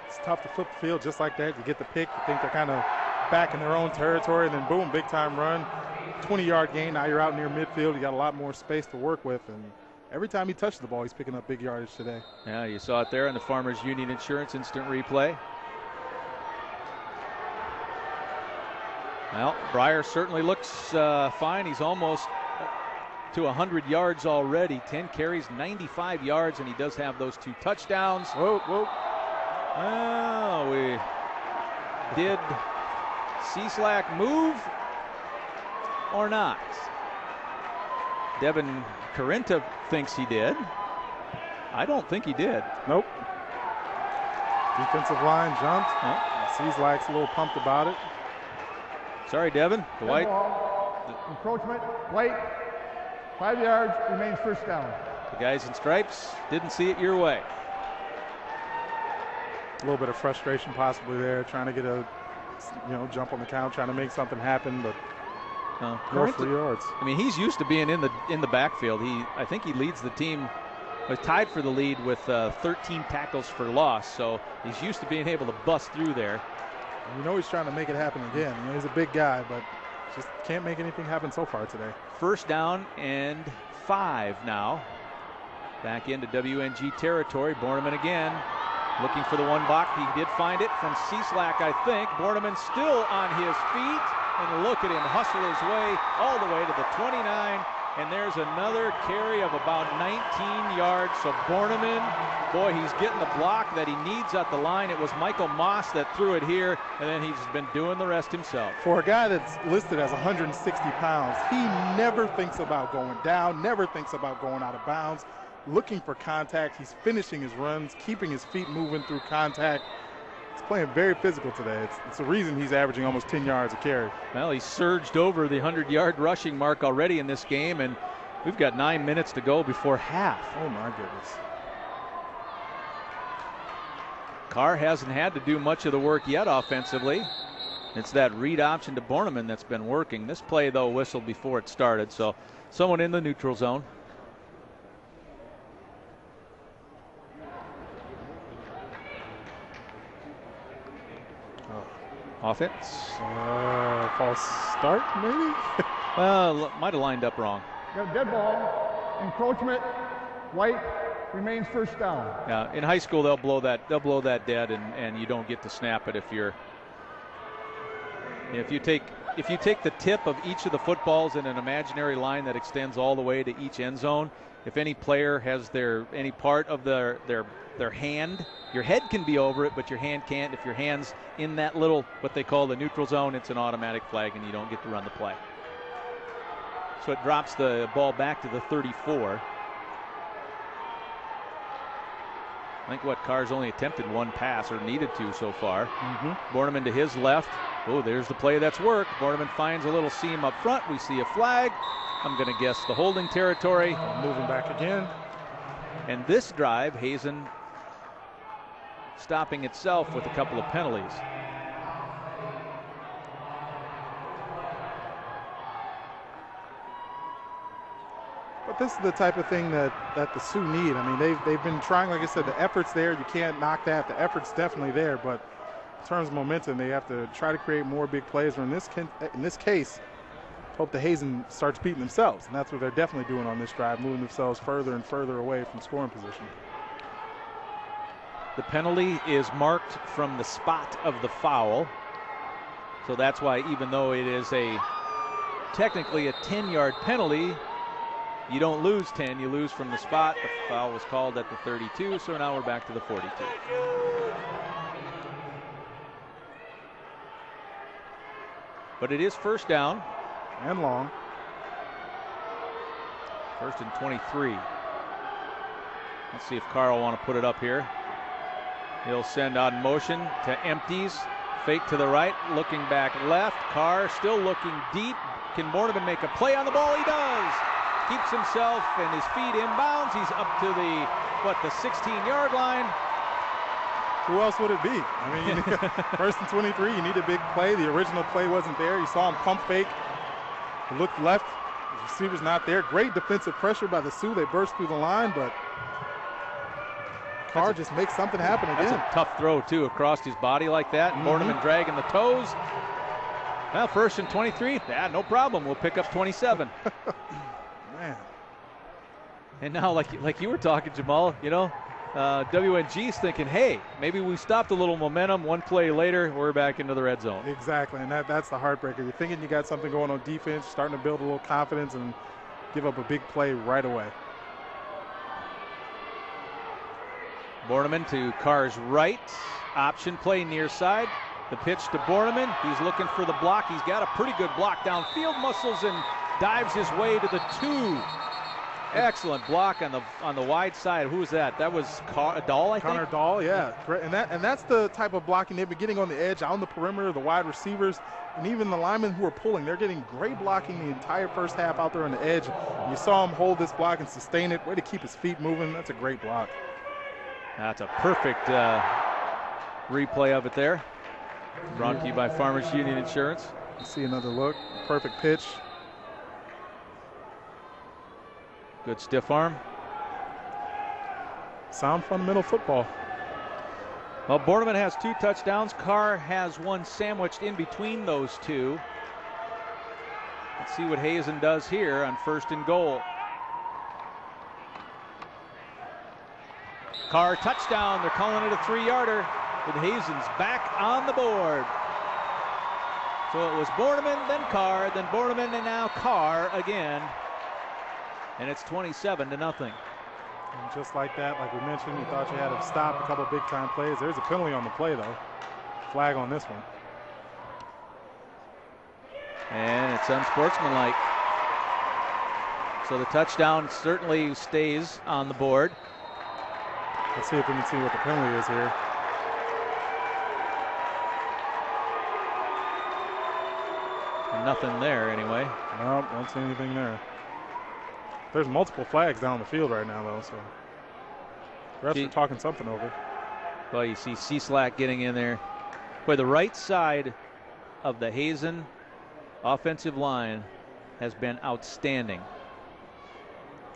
It's tough to flip the field just like that. You get the pick, you think they're kind of back in their own territory, and then boom, big time run. 20 yard gain. Now you're out near midfield. You got a lot more space to work with. And every time he touches the ball, he's picking up big yardage today. Yeah, you saw it there in the Farmers Union Insurance instant replay. Well, Briar certainly looks uh, fine. He's almost to 100 yards already. 10 carries, 95 yards, and he does have those two touchdowns. Whoa, whoa. Oh, we did Cieslak move or not? Devin Carenta thinks he did. I don't think he did. Nope. Defensive line jumped. Oh, Cieslak's a little pumped about it. sorry, Devin. Dwight. Encroachment, White, five yards, remains first down. The guys in stripes didn't see it your way. A little bit of frustration possibly there, trying to get a you know, jump on the count, trying to make something happen, but Uh, no free yards. I mean, he's used to being in the in the backfield. He, I think, he leads the team. Was tied for the lead with uh, 13 tackles for loss, so he's used to being able to bust through there. You know he's trying to make it happen again. You know, he's a big guy, but just can't make anything happen so far today. First down and five now. Back into WNG territory. Borneman again looking for the one block. He did find it from Cieslak, I think. Borneman still on his feet. And look at him hustle his way all the way to the 29. And there's another carry of about 19 yards. So Borneman, boy, he's getting the block that he needs at the line. It was Michael Moss that threw it here, and then he's been doing the rest himself. For a guy that's listed as 160 pounds, he never thinks about going down, never thinks about going out of bounds, looking for contact. He's finishing his runs, keeping his feet moving through contact. He's playing very physical today. It's, it's the reason he's averaging almost 10 yards a carry. Well, he surged over the 100 yard rushing mark already in this game, and we've got nine minutes to go before half. Oh my goodness. Carr hasn't had to do much of the work yet offensively. It's that read option to Borneman that's been working. This play, though, whistled before it started, so someone in the neutral zone. Offense. Uh, false start, maybe? Well, might have lined up wrong. Got a dead ball. Encroachment. White remains first down. Yeah, in high school they'll blow that they'll blow that dead, and, and you don't get to snap it if you're if you take if you take the tip of each of the footballs in an imaginary line that extends all the way to each end zone. If any player has their any part of their their their hand, your head can be over it, but your hand can't. If your hand's in that little what they call the neutral zone, it's an automatic flag, and you don't get to run the play. So it drops the ball back to the 34. I think what Carr's only attempted one pass or needed to so far. Mm-hmm. Borneman to his left. Oh, there's the play that's worked. Borneman finds a little seam up front. We see a flag. I'm going to guess the holding territory. Moving back again. And this drive, Hazen stopping itself with a couple of penalties. But this is the type of thing that, that the Sioux need. I mean, they've, they've been trying, like I said, the effort's there. You can't knock that. The effort's definitely there. But in terms of momentum, they have to try to create more big plays. Or in this, in this case, hope the Hazen starts beating themselves. And that's what they're definitely doing on this drive, moving themselves further and further away from scoring position. The penalty is marked from the spot of the foul. So that's why, even though it is a technically a 10 yard penalty, you don't lose 10, you lose from the spot. The foul was called at the 32, so now we're back to the 42. But it is first down, And long. first and 23. Let's see if Carl want to put it up here. He'll send on motion to empties. Fake to the right, looking back left. Carr still looking deep. Can Borneman make a play on the ball? He does. Keeps himself and his feet inbounds. He's up to the what the 16 yard line. Who else would it be? I mean, first and 23, you need a big play. The original play wasn't there. You saw him pump fake. He looked left. His receiver's not there. Great defensive pressure by the Sioux. They burst through the line, but Carr just makes something happen again. That's a tough throw too across his body like that. Mhm. Borneman dragging the toes. Well, first and 23. Yeah, no problem. We'll pick up 27. Man, And now, like like you were talking, Jamal, you know, uh, WNG's thinking, hey, maybe we stopped a little momentum. One play later, we're back into the red zone. exactly. And that, that's the heartbreaker. You're thinking you got something going on defense, starting to build a little confidence, and give up a big play right away. Borneman to Carr's right. Option play near side. The pitch to Borneman. He's looking for the block. He's got a pretty good block downfield. Muscles and dives his way to the two. Excellent block on the on the wide side. Who was that? That was Car- Dahl, I think. Connor Dahl, yeah, and that and that's the type of blocking they've been getting on the edge, on the perimeter, the wide receivers, and even the linemen who are pulling. They're getting great blocking the entire first half out there on the edge. You saw him hold this block and sustain it. Way to keep his feet moving. That's a great block. That's a perfect uh, replay of it there. Brought to you by Farmers Union Insurance. See another look. Perfect pitch. Good stiff arm. Sound fundamental football. Well, Borneman has two touchdowns. Carr has one sandwiched in between those two. Let's see what Hazen does here on first and goal. Carr touchdown. They're calling it a three yarder. And Hazen's back on the board. So it was Borneman, then Carr, then Borneman, and now Carr again. And it's 27 to nothing. And just like that, like we mentioned, you thought you had to stop a couple big time plays. There's a penalty on the play, though. Flag on this one. And it's unsportsmanlike. So the touchdown certainly stays on the board. Let's see if we can see what the penalty is here. Nothing there anyway. Nope, don't see anything there. There's multiple flags down the field right now, though, so refs Gee. are talking something over. Well, you see Cieslak getting in there. Where the right side of the Hazen offensive line has been outstanding.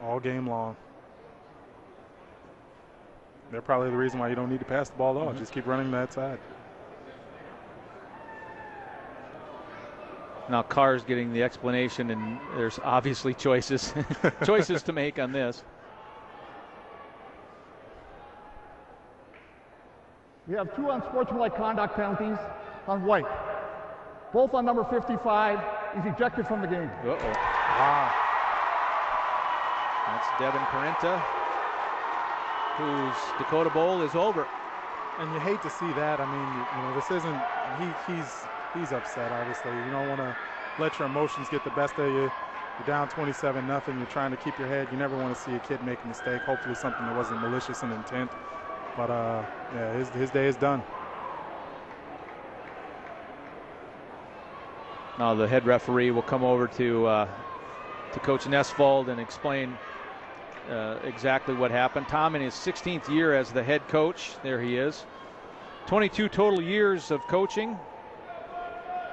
all game long. They're probably the reason why you don't need to pass the ball off. Mm-hmm. Just keep running that side. Now Carr's getting the explanation, and there's obviously choices, choices to make on this. We have two unsportsmanlike conduct penalties on White. Both on number 55. He's ejected from the game. Uh-oh. Wow. That's Devin Carenta, whose Dakota Bowl is over. And you hate to see that. I mean, you, know, this isn't. He, he's he's upset. Obviously, you don't want to let your emotions get the best of you. You're down 27 nothing. You're trying to keep your head. You never want to see a kid make a mistake. Hopefully, something that wasn't malicious in intent. But uh, yeah, his his day is done. Now the head referee will come over to uh, to Coach Nesvold and explain uh, exactly what happened. Tom, in his 16th year as the head coach, there he is. 22 total years of coaching.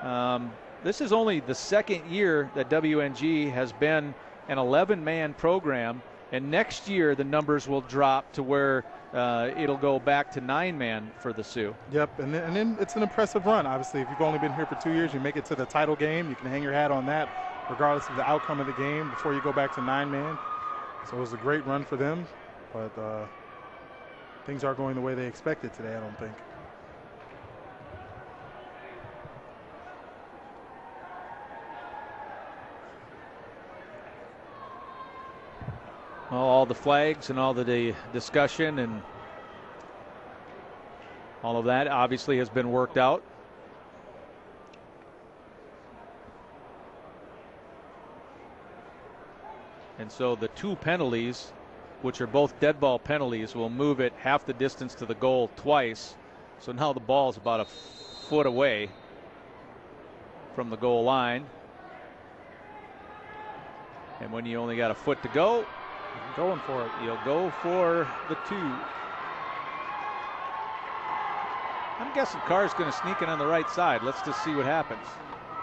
Um, this is only the second year that WNG has been an 11-man program, and next year the numbers will drop to where uh, it'll go back to nine-man for the Sioux. Yep, and then, and then it's an impressive run. Obviously, if you've only been here for two years, you make it to the title game. You can hang your hat on that, regardless of the outcome of the game, before you go back to nine man. So it was a great run for them, but uh, things aren't going the way they expected today. I don't think. Well, all the flags and all the di- discussion and all of that obviously has been worked out. And so the two penalties, which are both dead ball penalties, will move it half the distance to the goal twice. So now the ball is about a foot away from the goal line. And when you only got a foot to go, Going for it. You'll go for the two. I'm guessing Carr's going to sneak in on the right side. Let's just see what happens.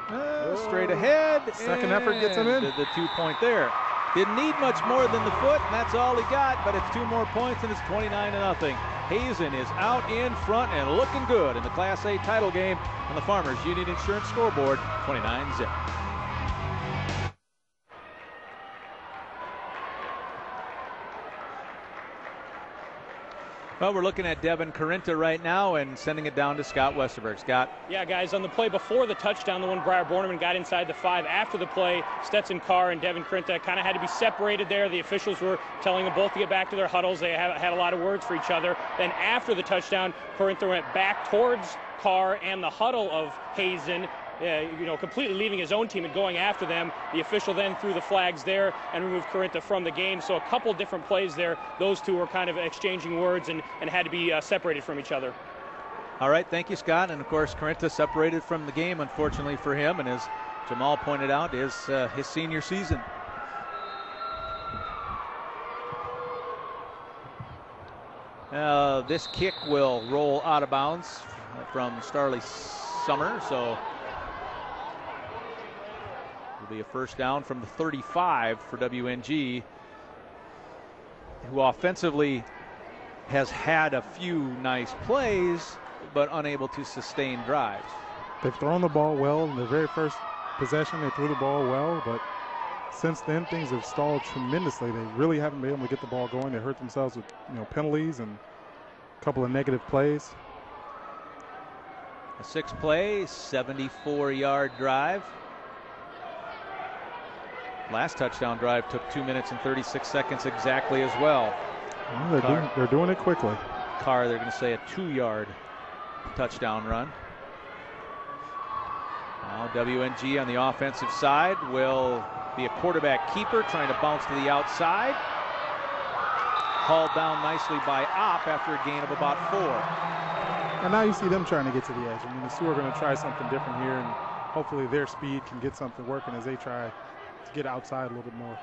Uh, straight ahead. Second effort gets him in. The, the two point there. Didn't need much more than the foot, and that's all he got. But it's two more points, and it's 29 to nothing. Hazen is out in front and looking good in the Class A title game on the Farmers Union Insurance scoreboard, 29 zip. Well, we're looking at Devin Carenta right now and sending it down to Scott Westerberg. Scott, Yeah, guys, on the play before the touchdown, the one Briar Borneman got inside the five. After the play, Stetson Carr and Devin Carenta kind of had to be separated there. The officials were telling them both to get back to their huddles. They had a lot of words for each other. Then after the touchdown, Carenta went back towards Carr and the huddle of Hazen. You know, completely leaving his own team and going after them. The official then threw the flags there and removed Carenta from the game. So a couple different plays there. Those two were kind of exchanging words and, and had to be uh, separated from each other. all right, thank you, Scott. And of course, Carenta separated from the game, unfortunately for him. And as Jamal pointed out, is uh, his senior season. Uh, this kick will roll out of bounds from Starley summer, so it'll be a first down from the 35 for WNG, who offensively has had a few nice plays, but unable to sustain drives. They've thrown the ball well in the very first possession. They threw the ball well, but since then things have stalled tremendously. They really haven't been able to get the ball going. They hurt themselves with you know penalties and a couple of negative plays. A six play, 74 yard drive. Last touchdown drive took two minutes and 36 seconds exactly as well. Well, they're, Carr. doing, they're doing it quickly. Carr, they're going to say a two yard touchdown run. Now, WNG on the offensive side will be a quarterback keeper trying to bounce to the outside. Hauled down nicely by Opp after a gain of about four. And now you see them trying to get to the edge. I mean, the Sioux are going to try something different here, and hopefully their speed can get something working as they try get outside a little bit more.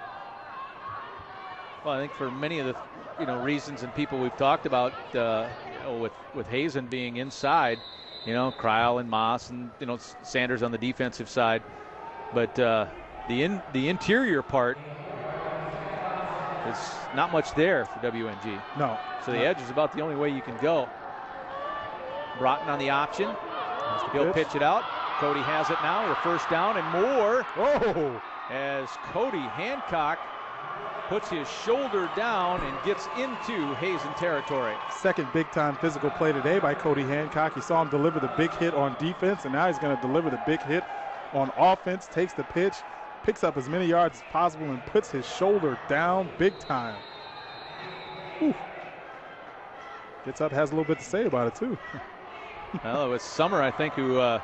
Well, I think for many of the you know reasons and people we've talked about, uh, you know, with with Hazen being inside, you know, Kryl and Moss and you know Sanders on the defensive side, but uh, the in the interior part is not much there for WNG. No. So the edge is about the only way you can go. Broughton on the option. The He'll pitch it out. Cody has it now. The first down and more Oh, as Cody Hancock puts his shoulder down and gets into Hazen territory. second big time physical play today by Cody Hancock. You saw him deliver the big hit on defense, and now he's going to deliver the big hit on offense. Takes the pitch, picks up as many yards as possible, and puts his shoulder down big time. Whew. Gets up, has a little bit to say about it, too. well, it was Summer, I think, who uh,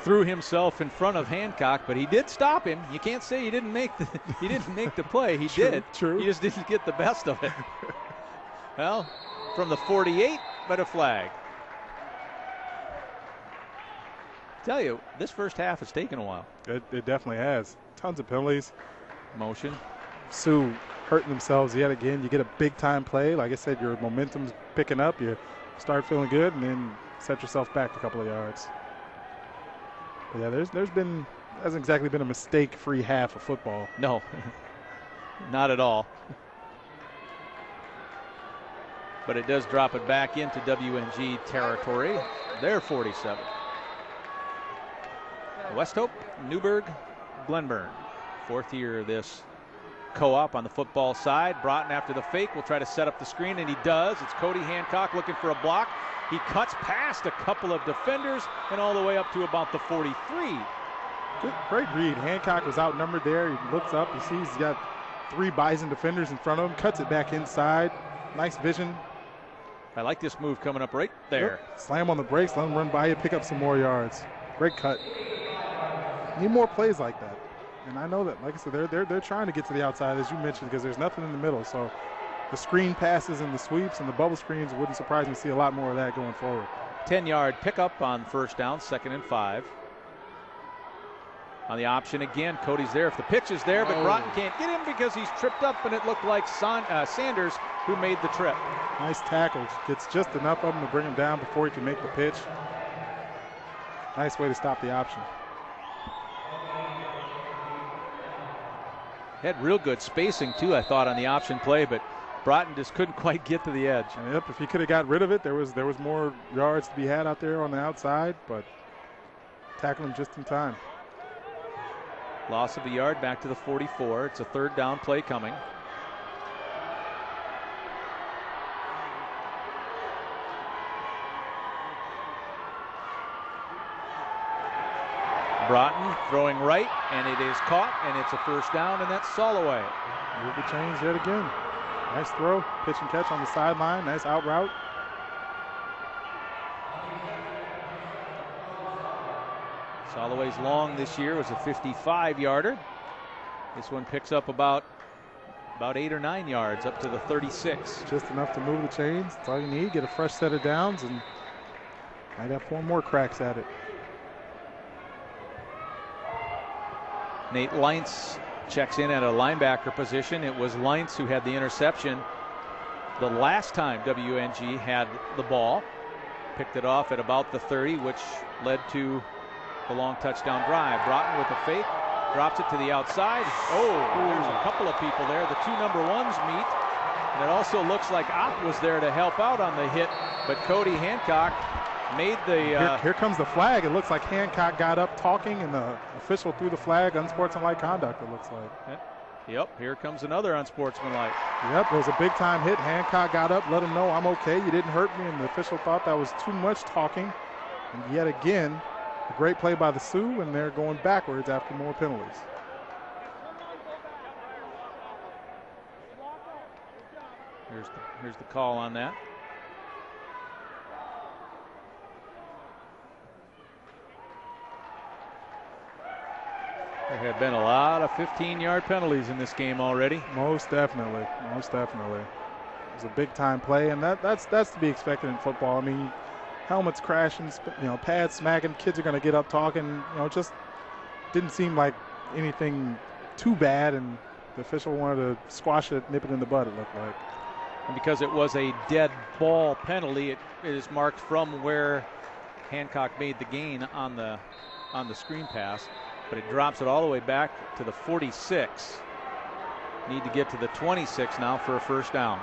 threw himself in front of Hancock, but he did stop him. You can't say he didn't make the he didn't make the play. He True, did. true. He just didn't get the best of it. well, from the 48, but a flag. Tell you, this first half has taken a while. It, it definitely has. Tons of penalties. Motion. Sioux hurting themselves yet again. You get a big time play. Like I said, your momentum's picking up. You start feeling good, and then set yourself back a couple of yards. But yeah, there's there's been hasn't exactly been a mistake free half of football. No, not at all. But it does drop it back into WNG territory. They're 47. West Hope, Newburg, Glenburn. Fourth year of this co op on the football side. Broughton after the fake will try to set up the screen, and he does. It's Cody Hancock looking for a block. He cuts past a couple of defenders and all the way up to about the 43. Good, great read. Hancock was outnumbered there. He looks up. He sees he's got three Bison defenders in front of him. Cuts it back inside. Nice vision. I like this move coming up right there. Yep. Slam on the brakes. Let him run by you. Pick up some more yards. Great cut. Need more plays like that. And I know that, like I said, they're they're they're trying to get to the outside as you mentioned because there's nothing in the middle. So the screen passes and the sweeps and the bubble screens wouldn't surprise me to see a lot more of that going forward. 10 yard pickup on first down, second and five. On the option again, Cody's there. If the pitch is there, but Oh. Broughton can't get him because he's tripped up, and it looked like Son, uh, Sanders who made the trip. Nice tackle. Gets just enough of him to bring him down before he can make the pitch. Nice way to stop the option. Had real good spacing, too, I thought, on the option play, but Broughton just couldn't quite get to the edge. Yep, if he could have got rid of it, there was there was more yards to be had out there on the outside, but tackle him just in time. Loss of a yard back to the 44. It's a third down play coming. Broughton throwing right, and it is caught, and it's a first down, and that's Soloway. Move the chains yet again. Nice throw, pitch and catch on the sideline. Nice out route. Soloway's long this year was a 55 yarder. This one picks up about about eight or nine yards up to the 36. Just enough to move the chains. That's all you need. Get a fresh set of downs and might have four more cracks at it. Nate Leintz checks in at a linebacker position. It was Leintz who had the interception the last time WNG had the ball. picked it off at about the 30, which led to the long touchdown drive. Broughton with a fake, drops it to the outside. Oh, there's a couple of people there. The two number ones meet. And it also looks like Opp was there to help out on the hit, but Cody Hancock made the. Here, Uh, here comes the flag. It looks like Hancock got up talking, and the official threw the flag. Unsportsmanlike conduct. It looks like. yep, here comes another unsportsmanlike. Yep, it was a big time hit. Hancock got up, let him know I'm okay. You didn't hurt me, and the official thought that was too much talking. And yet again, a great play by the Sioux, and they're going backwards after more penalties. Here's the, here's the call on that. There have been a lot of 15 yard penalties in this game already. Most definitely, most definitely. It was a big time play, and that, that's that's to be expected in football. I mean, helmets crashing, you know, pads smacking, kids are going to get up talking. You know, it just didn't seem like anything too bad, and the official wanted to squash it, nip it in the bud. It looked like. And because it was a dead ball penalty, it, it is marked from where Hancock made the gain on the on the screen pass, but it drops it all the way back to the 46. Need to get to the 26 now for a first down.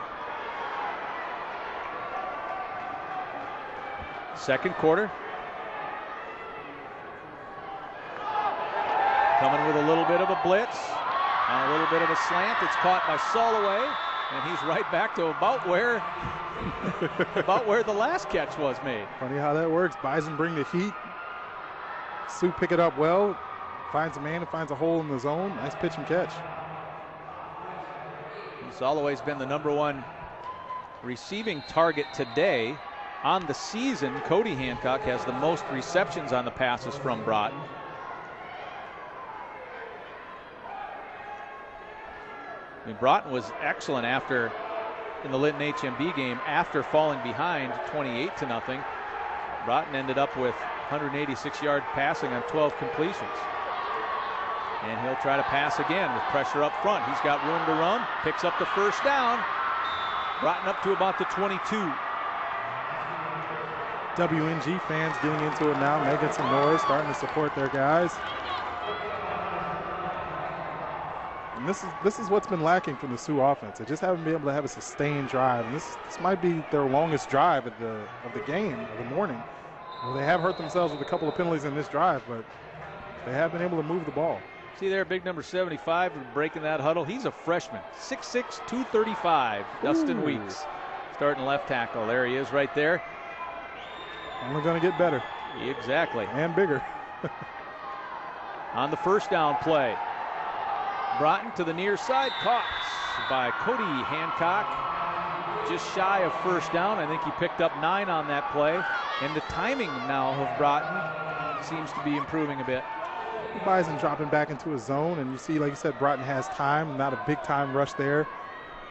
Second quarter. Coming with a little bit of a blitz, on a little bit of a slant. It's caught by Soloway, and he's right back to about where about where the last catch was made. Funny how that works. Bison bring the heat. Sioux pick it up well, finds a man and finds a hole in the zone. Nice pitch and catch. Soloway's been the number one receiving target today. On the season, Cody Hancock has the most receptions on the passes from Broughton. I mean, Broughton was excellent after in the Linton HMB game after falling behind 28 to nothing. Broughton ended up with 186 yard passing on 12 completions. And he'll try to pass again with pressure up front. He's got room to run, picks up the first down. Broughton up to about the 22. WNG fans getting into it now, making some noise, starting to support their guys. And this is this is what's been lacking from the Sioux offense. They just haven't been able to have a sustained drive. And this this might be their longest drive of the of the game of the morning. Well, they have hurt themselves with a couple of penalties in this drive, but they have been able to move the ball. See there, big number 75 breaking that huddle. He's a freshman, 6'6, 235. Dustin Weeks starting left tackle. There he is right there. Only going to get better Exactly. and bigger. On the first down play. Broughton to the near side, caught by Cody Hancock. Just shy of first down. I think he picked up nine on that play. And the timing now of Broughton seems to be improving a bit. Bison dropping back into his zone, and you see, like you said, Broughton has time, not a big time rush there.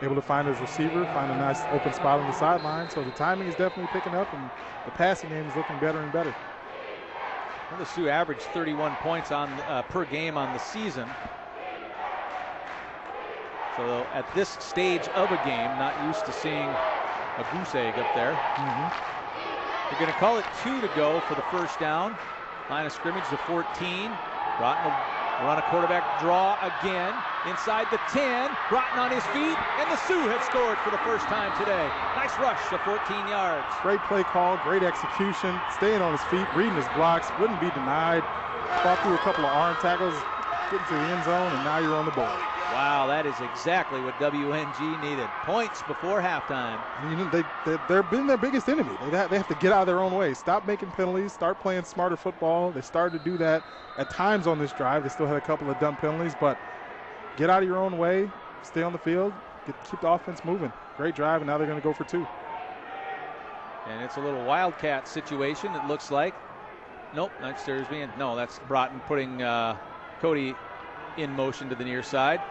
Able to find his receiver, find a nice open spot on the sideline. So the timing is definitely picking up, and the passing game is looking better and better. Well, the Sioux averaged 31 points on uh, per game on the season. So at this stage of a game, not used to seeing a goose egg up there. They're going to call it two to go for the first down. Line of scrimmage to 14. Broughton will run a quarterback draw again inside the 10. Broughton on his feet, and the Sioux have scored for the first time today. Nice rush of 14 yards. Great play call, great execution, staying on his feet, reading his blocks, wouldn't be denied. Fought through a couple of arm tackles, getting to the end zone, and now you're on the board. Wow, that is exactly what WNG needed. Points before halftime. You know, they, they, they've been their biggest enemy. They, ha- they have to get out of their own way. Stop making penalties. Start playing smarter football. They started to do that at times on this drive. They still had a couple of dumb penalties, but get out of your own way. Stay on the field. Get, keep the offense moving. Great drive, and now they're going to go for two. And it's a little wildcat situation, it looks like. Nope, that's there's being no, that's Broughton putting uh, Cody in motion to the near side.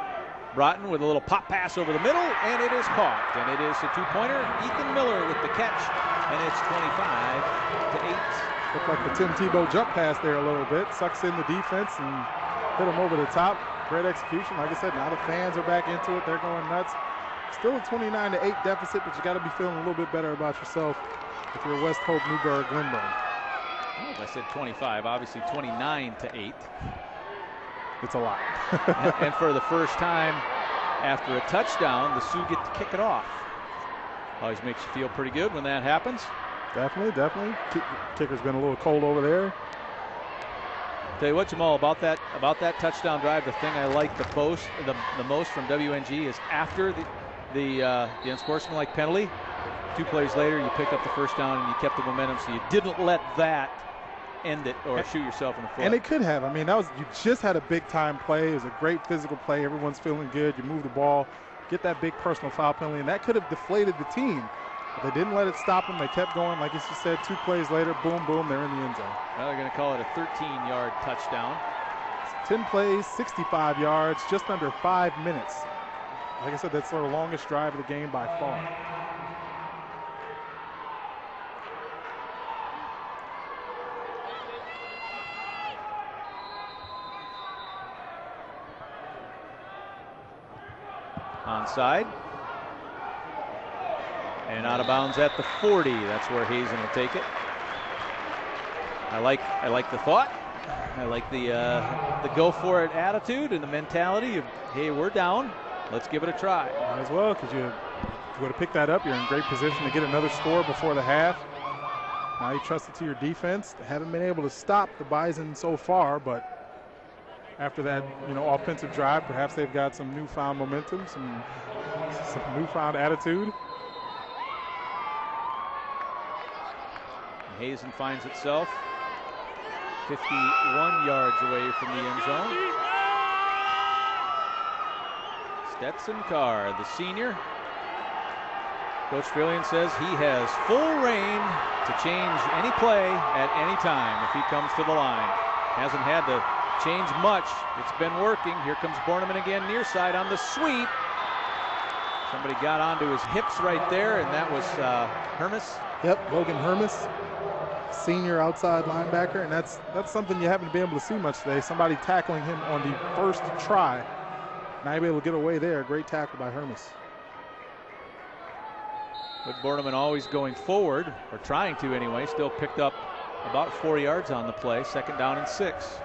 Broughton with a little pop pass over the middle, and it is caught. And it is a two-pointer. Ethan Miller with the catch, and it's 25 to 8. Looked like the Tim Tebow jump pass there a little bit. Sucks in the defense and hit him over the top. Great execution. Like I said, now the fans are back into it. They're going nuts. Still a 29 to 8 deficit, but you got to be feeling a little bit better about yourself if you're West Hope, Newburg, Glenburn. I said 25, obviously 29 to 8. It's a lot. and, and for the first time after a touchdown, the Sioux get to kick it off. Always makes you feel pretty good when that happens. definitely, definitely. Kick- Kicker's been a little cold over there. Tell you what, Jamal, about that about that touchdown drive, the thing I like the most the, the most from WNG is after the the uh, the unsportsmanlike penalty. Two plays later, you picked up the first down and you kept the momentum, so you didn't let that end it or shoot yourself in the foot. And it could have. I mean, that was you just had a big time play. It was a great physical play. Everyone's feeling good. You move the ball, get that big personal foul penalty, and that could have deflated the team. But they didn't let it stop them. They kept going. Like you said, two plays later, boom, boom, they're in the end zone. well, they're going to call it a 13-yard touchdown. 10 plays, 65 yards, just under five minutes. Like I said, that's the longest drive of the game by far. Onside. And out of bounds at the 40. That's where Hazen will take it. I like I like the thought. I like the uh, the go for it attitude and the mentality of hey we're down. Let's give it a try. Might as well, because you, you would have picked that up, you're in great position to get another score before the half. Now you trust it to your defense. They haven't been able to stop the Bison so far, but after that, you know, offensive drive, perhaps they've got some newfound momentum, some some newfound attitude. Hazen finds itself 51 yards away from the end zone. Stetson Carr, the senior. Coach Fillion says he has full reign to change any play at any time if he comes to the line. Hasn't had to change much. It's been working. Here comes Borneman again near side on the sweep. Somebody got onto his hips right there, and that was uh, Hermes. Yep, Logan Hermes, senior outside linebacker, and that's that's something you haven't been able to see much today. Somebody tackling him on the first try. Now able to get away there. Great tackle by Hermes. But Borneman always going forward, or trying to anyway, still picked up about four yards on the play, second down and six.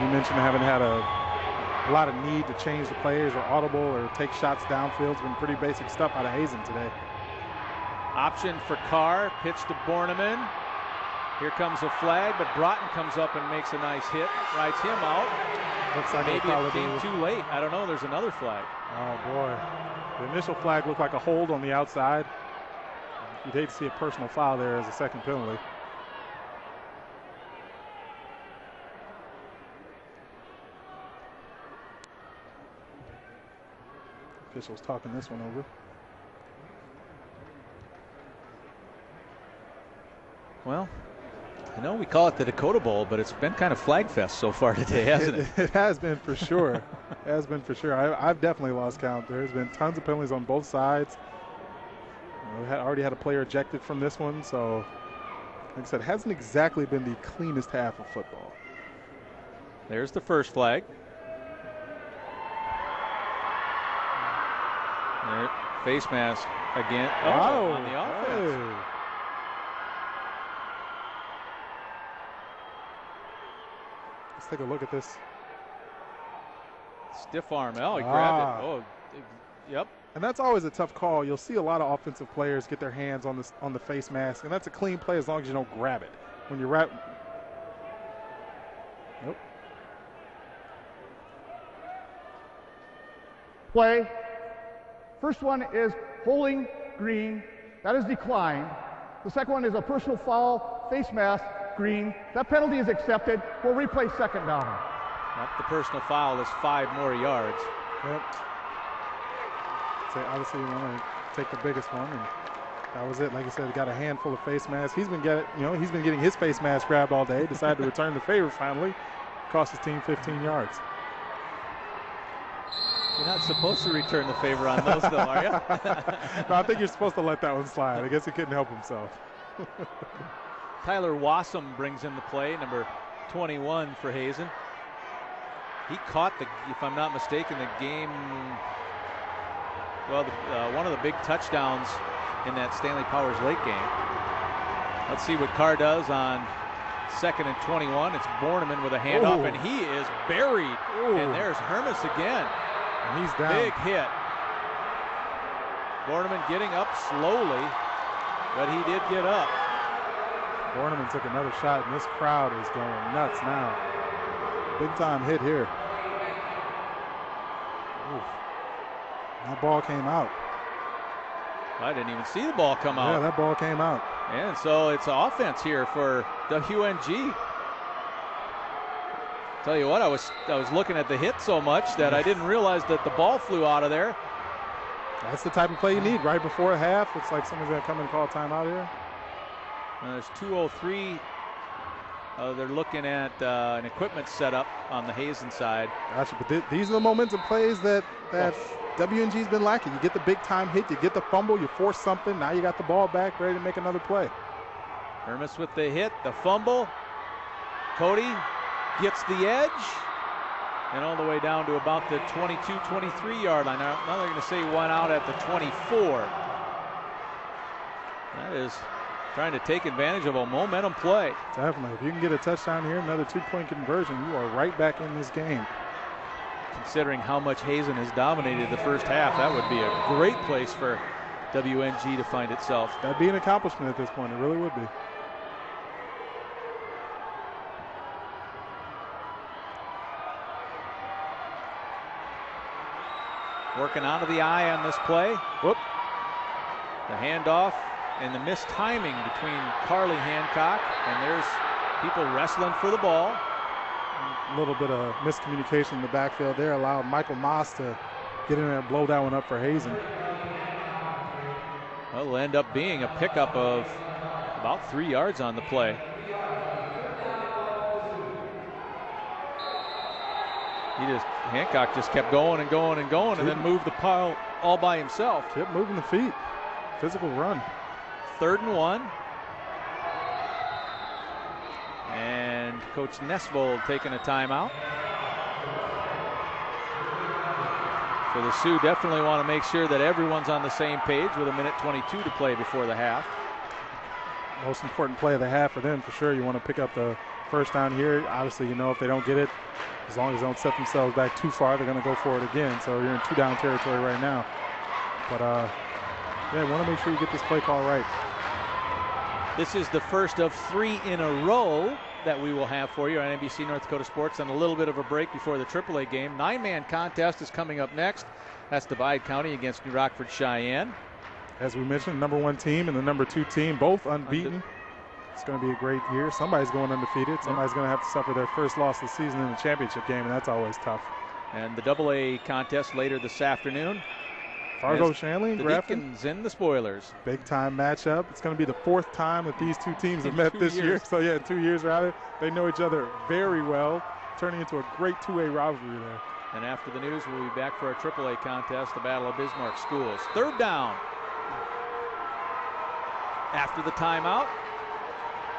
You mentioned having had a, a lot of need to change the plays or audible or take shots downfield. It's been pretty basic stuff out of Hazen today. Option for Carr, pitch to Borneman. Here comes a flag, but Broughton comes up and makes a nice hit, rides him out. Looks like Maybe it came be- too late. I don't know. There's another flag. Oh boy, the initial flag looked like a hold on the outside. You'd hate to see a personal foul there as a second penalty. Officials talking this one over. Well, I know we call it the Dakota Bowl, but it's been kind of flag fest so far today, hasn't it? It, has been for sure. it has been for sure. I, I've definitely lost count. There's been tons of penalties on both sides. You know, we had, already had a player ejected from this one, so like I said, it hasn't exactly been the cleanest half of football. There's the first flag. There, face mask again. Oh, Wow. on the offense. Hey. Let's take a look at this. Stiff arm. Oh, he Ah. grabbed it. Oh, yep. And that's always a tough call. You'll see a lot of offensive players get their hands on this on the face mask, and that's a clean play as long as you don't grab it. When you wrap, nope. Play. First one is holding green. That is declined. The second one is a personal foul, face mask, green. That penalty is accepted. We'll replay second down. Yep, the personal foul is five more yards. Yep. So obviously you want to take the biggest one, and that was it. Like I said, he got a handful of face masks. He's been getting, you know, he's been getting his face mask grabbed all day. Decided to return the favor finally. Cost his team 15 yards. You're not supposed to return the favor on those, though, are you? No, I think you're supposed to let that one slide. I guess he couldn't help himself. Tyler Wassam brings in the play, number 21 for Hazen. He caught the, if I'm not mistaken, the game well, the, uh, one of the big touchdowns in that Stanley Powers late game. Let's see what Carr does on second and 21. It's Borneman with a handoff, Ooh. and he is buried. Ooh. And there's Hermes again. And he's down. Big hit. Borneman getting up slowly, but he did get up. Borneman took another shot, and this crowd is going nuts now. Big time hit here. Oof. That ball came out. I didn't even see the ball come out. Yeah, that ball came out. And so it's offense here for WNG. Tell you what, I was I was looking at the hit so much that I didn't realize that the ball flew out of there. That's the type of play you need right before a half. Looks like someone's going to come and call timeout here. Uh, there's 203. Uh, they're looking at uh, an equipment setup on the Hazen side. Gotcha. But th- these are the momentum plays that that WNG's been lacking. You get the big time hit, you get the fumble, you force something. Now you got the ball back, ready to make another play. Hermes with the hit, the fumble. Cody gets the edge. And all the way down to about the 22, 23 yard line. Now, now they're going to say one out at the 24. That is trying to take advantage of a momentum play. Definitely. If you can get a touchdown here, another two point conversion, you are right back in this game. Considering how much Hazen has dominated the first half, that would be a great place for WNG to find itself. That'd be an accomplishment at this point. It really would be. Working out of the eye on this play. Whoop. The handoff and the missed timing between Carly Hancock, and there's people wrestling for the ball. A little bit of miscommunication in the backfield there allowed Michael Moss to get in there and blow that one up for Hazen. Well, it'll end up being a pickup of about three yards on the play. He just Hancock just kept going and going and going, and then moved the pile all by himself. Kept moving the feet. Physical run. Third and one. And Coach Nesvold taking a timeout. So the Sioux definitely want to make sure that everyone's on the same page with a minute 22 to play before the half. Most important play of the half for them for sure. You want to pick up the first down here. Obviously, you know if they don't get it, as long as they don't set themselves back too far, they're going to go for it again. So you're in two down territory right now. But uh, yeah, want to make sure you get this play call right. This is the first of three in a row that we will have for you on NBC North Dakota Sports and a little bit of a break before the AAA game. Nine man contest is coming up next. That's Divide County against New Rockford Cheyenne. As we mentioned, number one team and the number two team, both unbeaten. It's going to be a great year. Somebody's going undefeated. Somebody's going to have to suffer their first loss of the season in the championship game, and that's always tough. And the Double A contest later this afternoon. Fargo Shanley and The Grafton, and the Spoilers. big time matchup. It's going to be the fourth time that these two teams have In met two this year. So yeah, in two years rather, they know each other very well, turning into a great two-way rivalry there. And after the news, we'll be back for our AAA contest, the Battle of Bismarck Schools. Third down. After the timeout,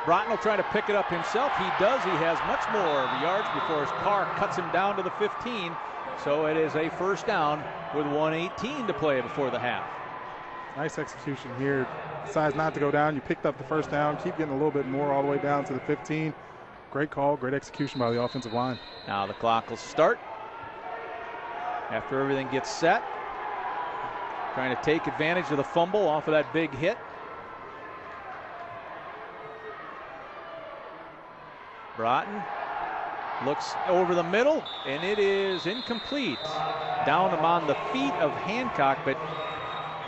Broughton will try to pick it up himself. He does. He has much more yards before his car cuts him down to the 15. So it is a first down with 118 to play before the half. Nice execution here. Decides not to go down. You picked up the first down. Keep getting a little bit more all the way down to the 15. Great call. Great execution by the offensive line. Now the clock will start. After everything gets set, trying to take advantage of the fumble off of that big hit. Broughton looks over the middle, and it is incomplete. Down on the feet of Hancock, but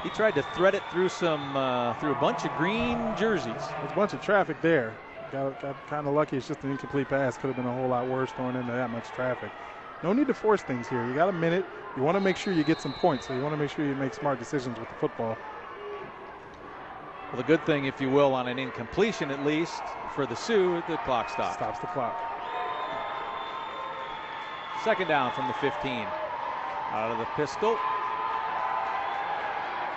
he tried to thread it through some uh, through a bunch of green jerseys. There's a bunch of traffic there. Got, got kind of lucky. It's just an incomplete pass. Could have been a whole lot worse throwing into that much traffic. No need to force things here. You got a minute. You want to make sure you get some points. So you want to make sure you make smart decisions with the football. Well, the good thing, if you will, on an incompletion at least for the Sioux, the clock stops. Stops the clock. Second down from the 15. Out of the pistol.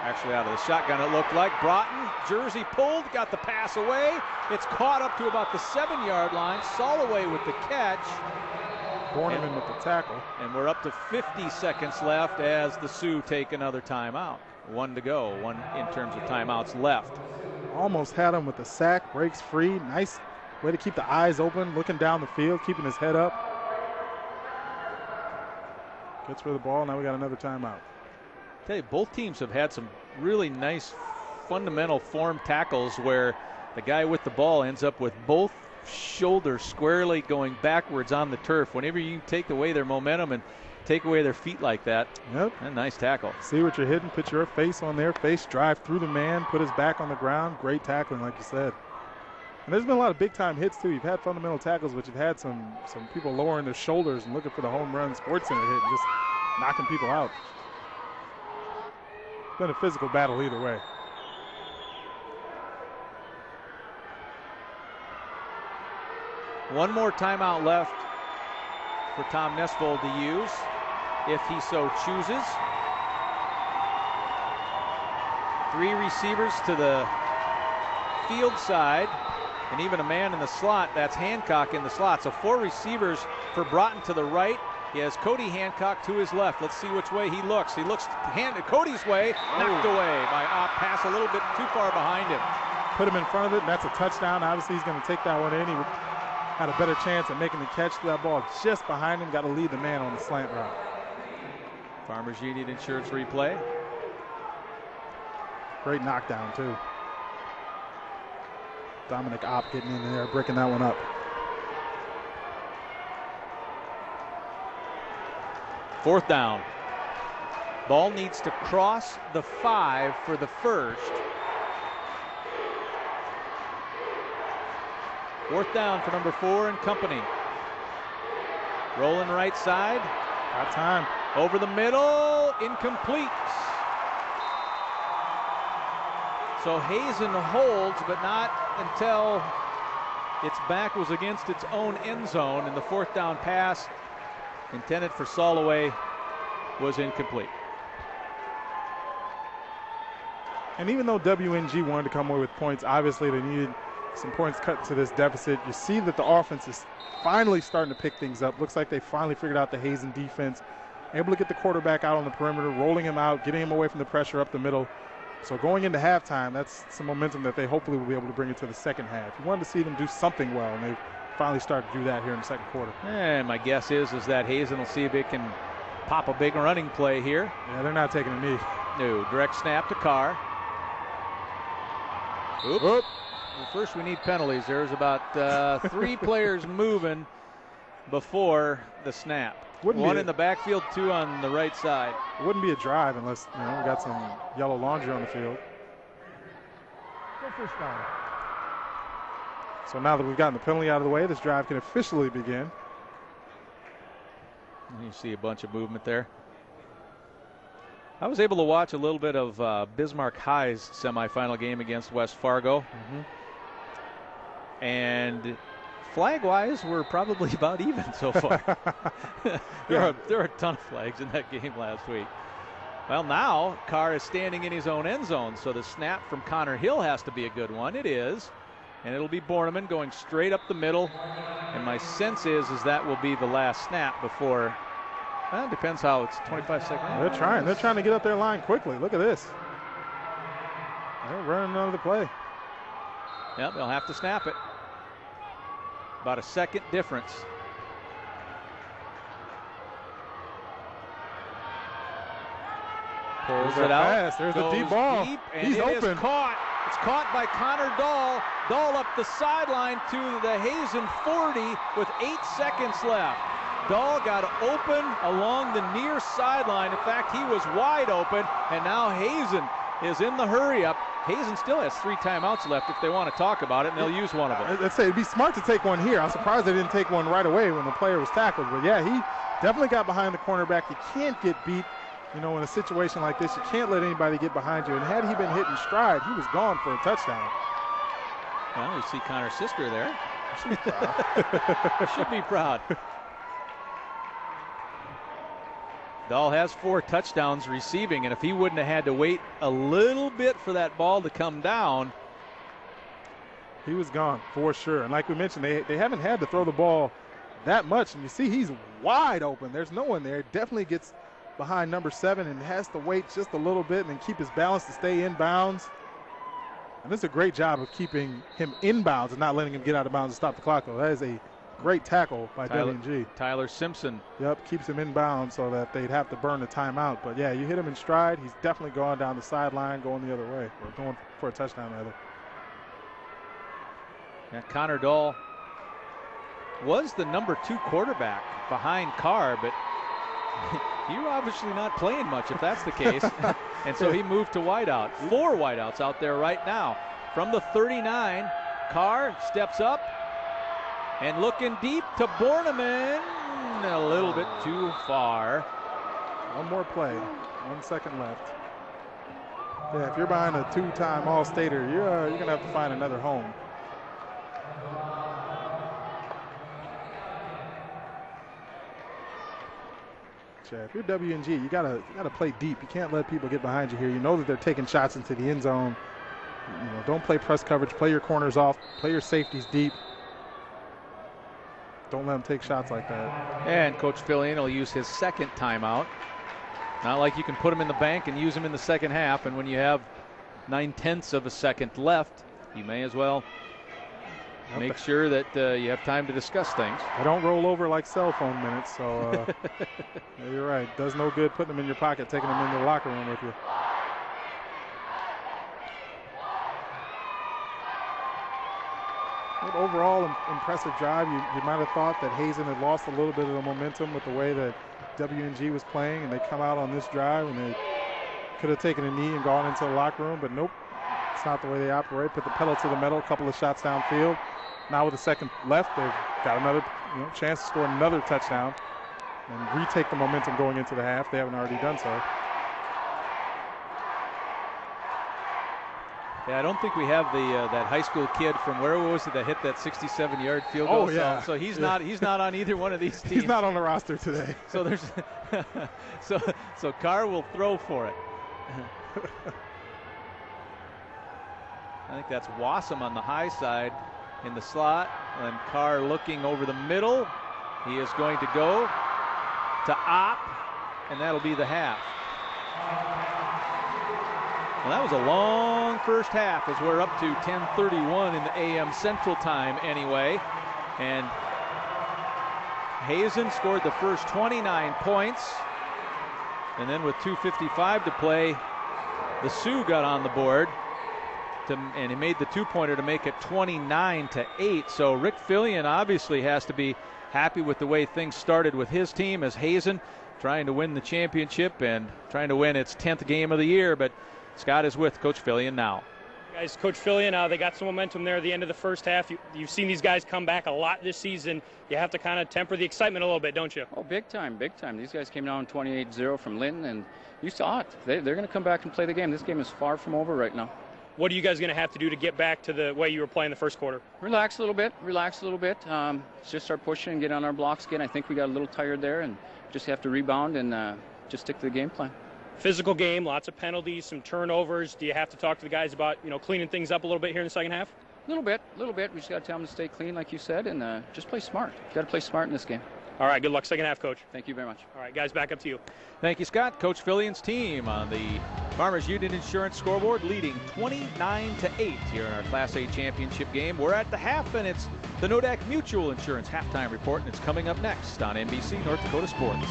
Actually, out of the shotgun, it looked like. Broughton, jersey pulled, got the pass away. It's caught up to about the seven yard line. Soloway with the catch. Borneman with the tackle. And we're up to 50 seconds left as the Sioux take another timeout. One to go, one in terms of timeouts left. Almost had him with the sack, breaks free. Nice way to keep the eyes open, looking down the field, keeping his head up. Gets rid of the ball. Now we got another timeout. tell you, both teams have had some really nice fundamental form tackles where the guy with the ball ends up with both shoulders squarely going backwards on the turf. Whenever you take away their momentum and take away their feet like that, Yep. a nice tackle. See what you're hitting. Put your face on their face. Drive through the man. Put his back on the ground. Great tackling, like you said. And there's been a lot of big time hits too. You've had fundamental tackles, but you've had some some people lowering their shoulders and looking for the home run sports center hit and just knocking people out. It's been a physical battle either way. One more timeout left for Tom Nesvold to use if he so chooses. Three receivers to the field side and even a man in the slot. That's Hancock in the slot. So four receivers for Broughton to the right. He has Cody Hancock to his left. Let's see which way he looks. He looks hand, Cody's way, knocked oh. away by a pass a little bit too far behind him. Put him in front of it, and that's a touchdown. Obviously, he's going to take that one in. He had a better chance at making the catch to that ball just behind him. Got to lead the man on the slant route. Farmers Union Insurance replay. Great knockdown too. Dominic Opp getting in there, breaking that one up. Fourth down. Ball needs to cross the five for the first. Fourth down for number four and company. Rolling right side. Got time. Over the middle. Incomplete. So Hazen holds, but not until its back was against its own end zone, and the fourth down pass intended for Soloway was incomplete. And even though WNG wanted to come away with points, obviously they needed some points cut to this deficit. You see that the offense is finally starting to pick things up. Looks like they finally figured out the Hazen defense. Able to get the quarterback out on the perimeter, rolling him out, getting him away from the pressure up the middle. So going into halftime, that's some momentum that they hopefully will be able to bring into the second half. You wanted to see them do something well, and they've finally started to do that here in the second quarter. And my guess is is that Hazen will see if it can pop a big running play here. Yeah, they're not taking a knee. No, direct snap to Carr. Oops. Oop. Well, first, we need penalties. There's about uh, three players moving before the snap. Wouldn't One be a- in the backfield, two on the right side. It wouldn't be a drive unless you know we got some yellow laundry on the field. Go first down. So now that we've gotten the penalty out of the way, this drive can officially begin. You see a bunch of movement there. I was able to watch a little bit of uh, Bismarck High's semifinal game against West Fargo. And flag wise, we're probably about even so far. there, are, there are a ton of flags in that game last week. Well, now Carr is standing in his own end zone, so the snap from Connor Hill has to be a good one. It is. And it'll be Borneman going straight up the middle. And my sense is is that will be the last snap before. Well, it depends how it's 25 seconds. They're trying. They're trying to get up their line quickly. Look at this. They're running another play. Yep, they'll have to snap it. About a second difference. Pulls There's it out. pass. There's the deep ball. deep, He's open. caught. It's caught by Connor Dahl. Dahl up the sideline to the Hazen 40 with eight seconds left. Dahl got open along the near sideline. In fact, he was wide open, and now Hazen is in the hurry up. Hazen still has three timeouts left if they want to talk about it, and they'll use one of them. Let's say it'd be smart to take one here. I'm surprised they didn't take one right away when the player was tackled. But yeah, he definitely got behind the cornerback. You can't get beat, you know, in a situation like this. You can't let anybody get behind you. And had he been hit in stride, he was gone for a touchdown. Well, you see Connor's sister there. Should be proud. Dahl has four touchdowns receiving, and if he wouldn't have had to wait a little bit for that ball to come down, He was gone for sure. And like we mentioned, they, they haven't had to throw the ball that much. And you see he's wide open. There's no one there. Definitely gets behind number seven and has to wait just a little bit and keep his balance to stay in bounds. And this is a great job of keeping him in bounds and not letting him get out of bounds and stop the clock, though. That is a great tackle by Tyler, W&G. Tyler Simpson. Yep, keeps him in bounds so that they'd have to burn the timeout. But yeah, you hit him in stride. He's definitely going down the sideline, going the other way, or going for a touchdown, rather. Yeah, Connor Dahl was the number two quarterback behind Carr, but you're obviously not playing much if that's the case. and so he moved to wideout. Four wideouts out there right now. From the 39, Carr steps up and looking deep to Borneman. A little bit too far. One more play, one second left. Yeah, if you're behind a two-time All-Stater, you're uh, you're gonna have to find another home. Yeah, if you're W&G, you gotta you gotta play deep. You can't let people get behind you here. You know that they're taking shots into the end zone. You know, don't play press coverage. Play your corners off. Play your safeties deep. Don't let them take shots like that. And Coach Fillion will use his second timeout. Not like you can put him in the bank and use him in the second half. And when you have nine tenths of a second left, you may as well make sure that uh, you have time to discuss things. I don't roll over like cell phone minutes, so uh, you're right. Does no good putting them in your pocket, taking them into the locker room with you. But overall, im- impressive drive. You, you might have thought that Hazen had lost a little bit of the momentum with the way that W&G was playing, and they come out on this drive and they could have taken a knee and gone into the locker room, but nope. It's not the way they operate. Put the pedal to the metal, a couple of shots downfield. Now with a second left, they've got another you know, chance to score another touchdown and retake the momentum going into the half. They haven't already done so. Yeah, I don't think we have the uh, that high school kid from where was it that hit that 67-yard field goal. Oh, yeah. So, so he's Yeah. not he's not on either one of these teams. He's not on the roster today. So there's so so Carr will throw for it. I think that's Wassam on the high side in the slot, and Carr looking over the middle. He is going to go to Opp, and that'll be the half. Well, that was a long first half as we're up to 10:31 in the AM Central Time anyway, and Hazen scored the first 29 points, and then with 2:55 to play, the Sioux got on the board, to, and he made the two-pointer to make it 29 to eight. So Rick Fillion obviously has to be happy with the way things started with his team as Hazen trying to win the championship and trying to win its 10th game of the year. But Scott is with Coach Fillion now. Guys, Coach Fillion, uh, they got some momentum there at the end of the first half. You, you've seen these guys come back a lot this season. You have to kind of temper the excitement a little bit, don't you? Oh, big time, big time. These guys came down 28-0 from Linton, and you saw it. They, they're going to come back and play the game. This game is far from over right now. What are you guys going to have to do to get back to the way you were playing the first quarter? Relax a little bit, relax a little bit. Um, just start pushing and get on our blocks again. I think we got a little tired there, and just have to rebound and uh, just stick to the game plan. Physical game, lots of penalties, some turnovers. Do you have to talk to the guys about you know cleaning things up a little bit here in the second half? A little bit, a little bit. We just got to tell them to stay clean, like you said, and uh, just play smart. Got to play smart in this game. All right, good luck second half, coach. Thank you very much. All right, guys, back up to you. Thank you, Scott. Coach Fillion's team on the Farmers Union Insurance scoreboard leading 29 to 8 here in our Class A championship game. We're at the half, and it's the Nodak Mutual Insurance halftime report, and it's coming up next on NBC North Dakota Sports.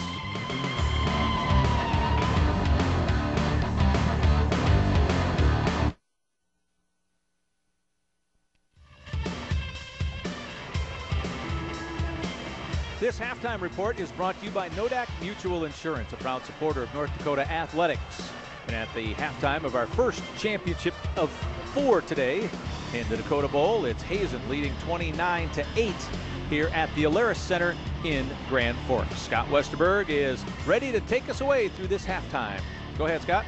This halftime report is brought to you by Nodak Mutual Insurance, a proud supporter of North Dakota athletics. And at the halftime of our first championship of four today in the Dakota Bowl, it's Hazen leading 29 to 8 here at the Alerus Center in Grand Forks. Scott Westerberg is ready to take us away through this halftime. Go ahead, Scott.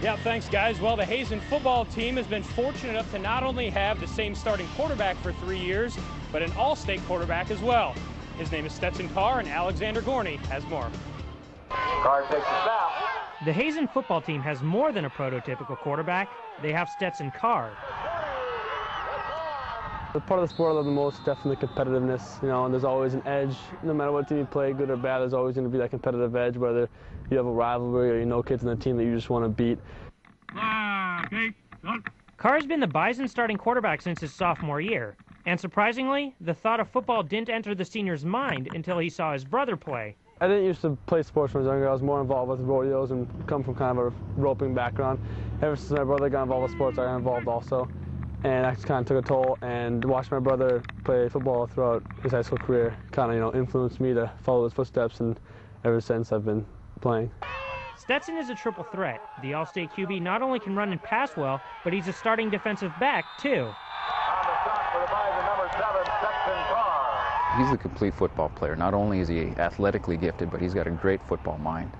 Yeah, thanks, guys. Well, the Hazen football team has been fortunate enough to not only have the same starting quarterback for three years, but an all state quarterback as well. His name is Stetson Carr, and Alexander Gorney has more. Carr takes a snap. The Hazen football team has more than a prototypical quarterback. They have Stetson Carr. The part of the sport I love the most is definitely competitiveness. You know, and there's always an edge. No matter what team you play, good or bad, there's always going to be that competitive edge. Whether you have a rivalry or you know kids on the team that you just want to beat. Ah, Carr's been the Bison starting quarterback since his sophomore year. And surprisingly, the thought of football didn't enter the senior's mind until he saw his brother play. I didn't used to play sports when I was younger. I was more involved with rodeos and come from kind of a roping background. Ever since my brother got involved with sports, I got involved also. And that just kind of took a toll. And watching my brother play football throughout his high school career kind of, you know, influenced me to follow his footsteps. And ever since, I've been playing. Stetson is a triple threat. The All State QB not only can run and pass well, but he's a starting defensive back, too. He's a complete football player. Not only is he athletically gifted, but he's got a great football mind.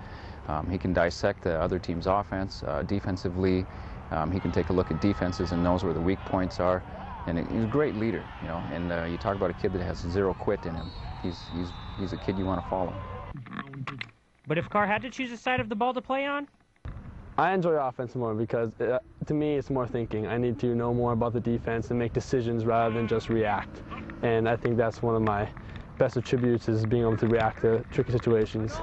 Um, he can dissect the other team's offense uh, defensively. Um, he can take a look at defenses and knows where the weak points are. And he's a great leader, you know. And uh, you talk about a kid that has zero quit in him. He's, he's, he's a kid you want to follow. But if Carr had to choose a side of the ball to play on, I enjoy offense more because uh, to me it's more thinking. I need to know more about the defense and make decisions rather than just react. And I think that's one of my best attributes is being able to react to tricky situations.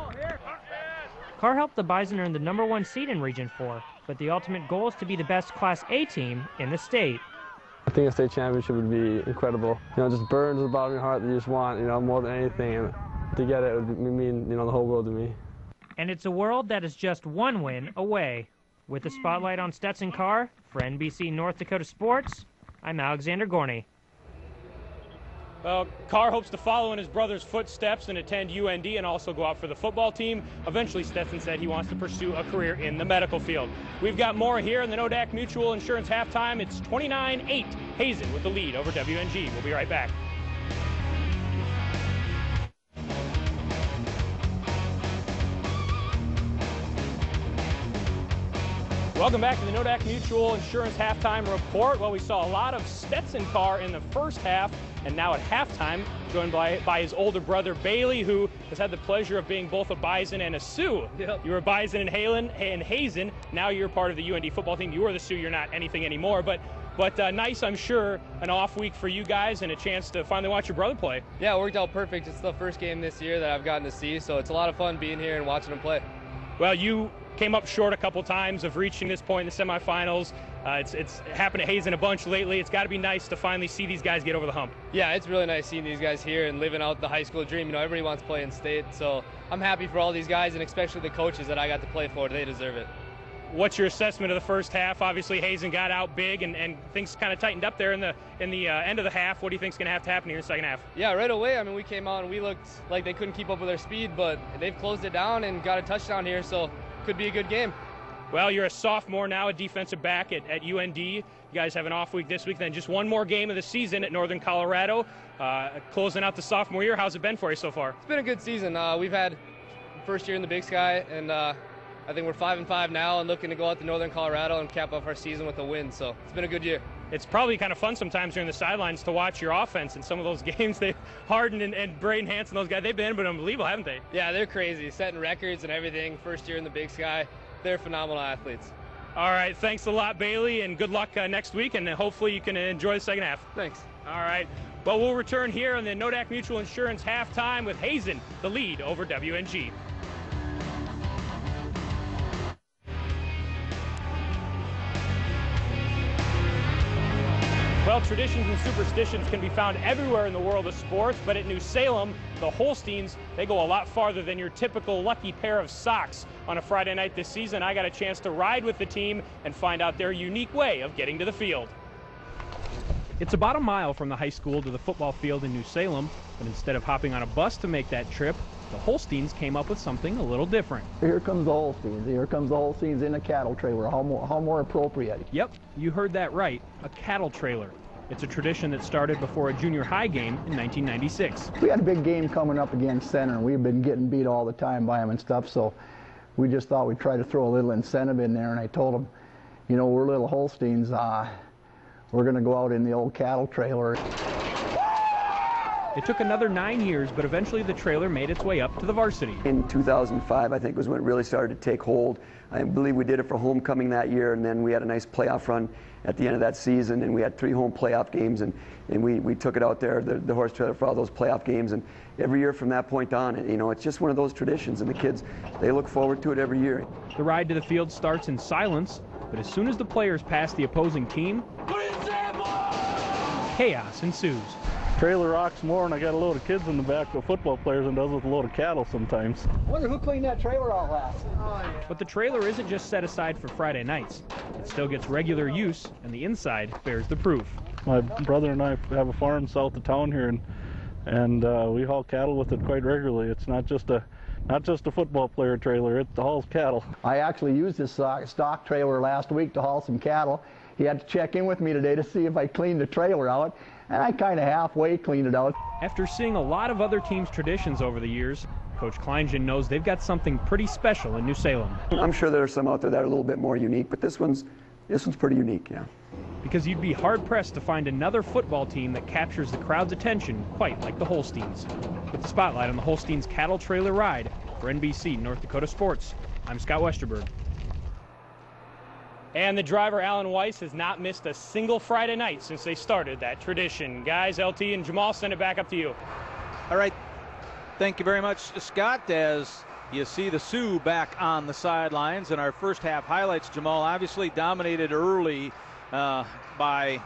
Carr helped the Bison earn the number one seed in Region 4, but the ultimate goal is to be the best Class A team in the state. I think a state championship would be incredible. You know, just burns the bottom of your heart that you just want, you know, more than anything. And to get it would mean, you know, the whole world to me. And it's a world that is just one win away. With the spotlight on Stetson Carr, for NBC North Dakota Sports, I'm Alexander Gorney. Well, Carr hopes to follow in his brother's footsteps and attend UND and also go out for the football team. Eventually, Stetson said he wants to pursue a career in the medical field. We've got more here in the Nodak Mutual Insurance halftime. It's 29 8. Hazen with the lead over WNG. We'll be right back. Welcome back to the Nodak Mutual Insurance halftime report. Well, we saw a lot of Stetson Carr in the first half, and now at halftime, joined by, by his older brother Bailey, who has had the pleasure of being both a Bison and a Sioux. Yep. You were a Bison and Halen and Hazen. Now you're part of the UND football team. You were the Sioux. You're not anything anymore, but. But uh, nice, I'm sure, an off week for you guys and a chance to finally watch your brother play. Yeah, it worked out perfect. It's the first game this year that I've gotten to see, so it's a lot of fun being here and watching him play. Well, you came up short a couple times of reaching this point in the semifinals. Uh, it's, it's happened to Hazen a bunch lately. It's got to be nice to finally see these guys get over the hump. Yeah, it's really nice seeing these guys here and living out the high school dream. You know, everybody wants to play in state, so I'm happy for all these guys and especially the coaches that I got to play for. They deserve it. What's your assessment of the first half? Obviously, Hazen got out big, and, and things kind of tightened up there in the in the uh, end of the half. What do you think's going to have to happen here in the second half? Yeah, right away. I mean, we came out and we looked like they couldn't keep up with their speed, but they've closed it down and got a touchdown here, so could be a good game. Well, you're a sophomore now, a defensive back at, at UND. You guys have an off week this week, then just one more game of the season at Northern Colorado. Uh, closing out the sophomore year, how's it been for you so far? It's been a good season. Uh, we've had first year in the Big Sky, and uh, I think we're five and five now, and looking to go out to Northern Colorado and cap off our season with a win. So it's been a good year. It's probably kind of fun sometimes during the sidelines to watch your offense in some of those games. They Harden and, and Braden Hanson, those guys, they've been but unbelievable, haven't they? Yeah, they're crazy, setting records and everything. First year in the Big Sky, they're phenomenal athletes. All right, thanks a lot, Bailey, and good luck uh, next week, and hopefully you can enjoy the second half. Thanks. All right. Well, we'll return here on the Nodak Mutual Insurance halftime with Hazen, the lead over WNG. Well, traditions and superstitions can be found everywhere in the world of sports, but at New Salem, the Holsteins, they go a lot farther than your typical lucky pair of socks. On a Friday night this season, I got a chance to ride with the team and find out their unique way of getting to the field. It's about a mile from the high school to the football field in New Salem, but instead of hopping on a bus to make that trip, the Holsteins came up with something a little different. Here comes the Holsteins. Here comes the Holsteins in a cattle trailer. How more, how more appropriate? Yep, you heard that right. A cattle trailer. It's a tradition that started before a junior high game in 1996. We had a big game coming up against Center, and we've been getting beat all the time by them and stuff, so we just thought we'd try to throw a little incentive in there, and I told them, you know, we're little Holsteins. Uh, we're going to go out in the old cattle trailer. It took another nine years, but eventually the trailer made its way up to the varsity. In 2005, I think was when it really started to take hold. I believe we did it for homecoming that year, and then we had a nice playoff run at the end of that season, and we had three home playoff games, and, and we, we took it out there, the, the horse trailer, for all those playoff games, and every year from that point on, you know, it's just one of those traditions, and the kids, they look forward to it every year. The ride to the field starts in silence, but as soon as the players pass the opposing team, chaos ensues. Trailer rocks more, and I got a load of kids in the back with football players and does with a load of cattle sometimes. I wonder who cleaned that trailer all last. But the trailer isn't just set aside for Friday nights. It still gets regular use, and the inside bears the proof. My brother and I have a farm south of town here, and and uh, we haul cattle with it quite regularly. It's not just a not just a football player trailer; it hauls cattle. I actually used this uh, stock trailer last week to haul some cattle. He had to check in with me today to see if I cleaned the trailer out, and I kind of halfway cleaned it out. After seeing a lot of other teams' traditions over the years, Coach Kleingen knows they've got something pretty special in New Salem. I'm sure there are some out there that are a little bit more unique, but this one's this one's pretty unique, yeah. Because you'd be hard pressed to find another football team that captures the crowd's attention quite like the Holsteins. With the spotlight on the Holsteins cattle trailer ride for NBC North Dakota Sports, I'm Scott Westerberg. And the driver, Alan Weiss, has not missed a single Friday night since they started that tradition. Guys, LT and Jamal, send it back up to you. All right. Thank you very much, Scott. As you see the Sioux back on the sidelines in our first half highlights, Jamal obviously dominated early uh, by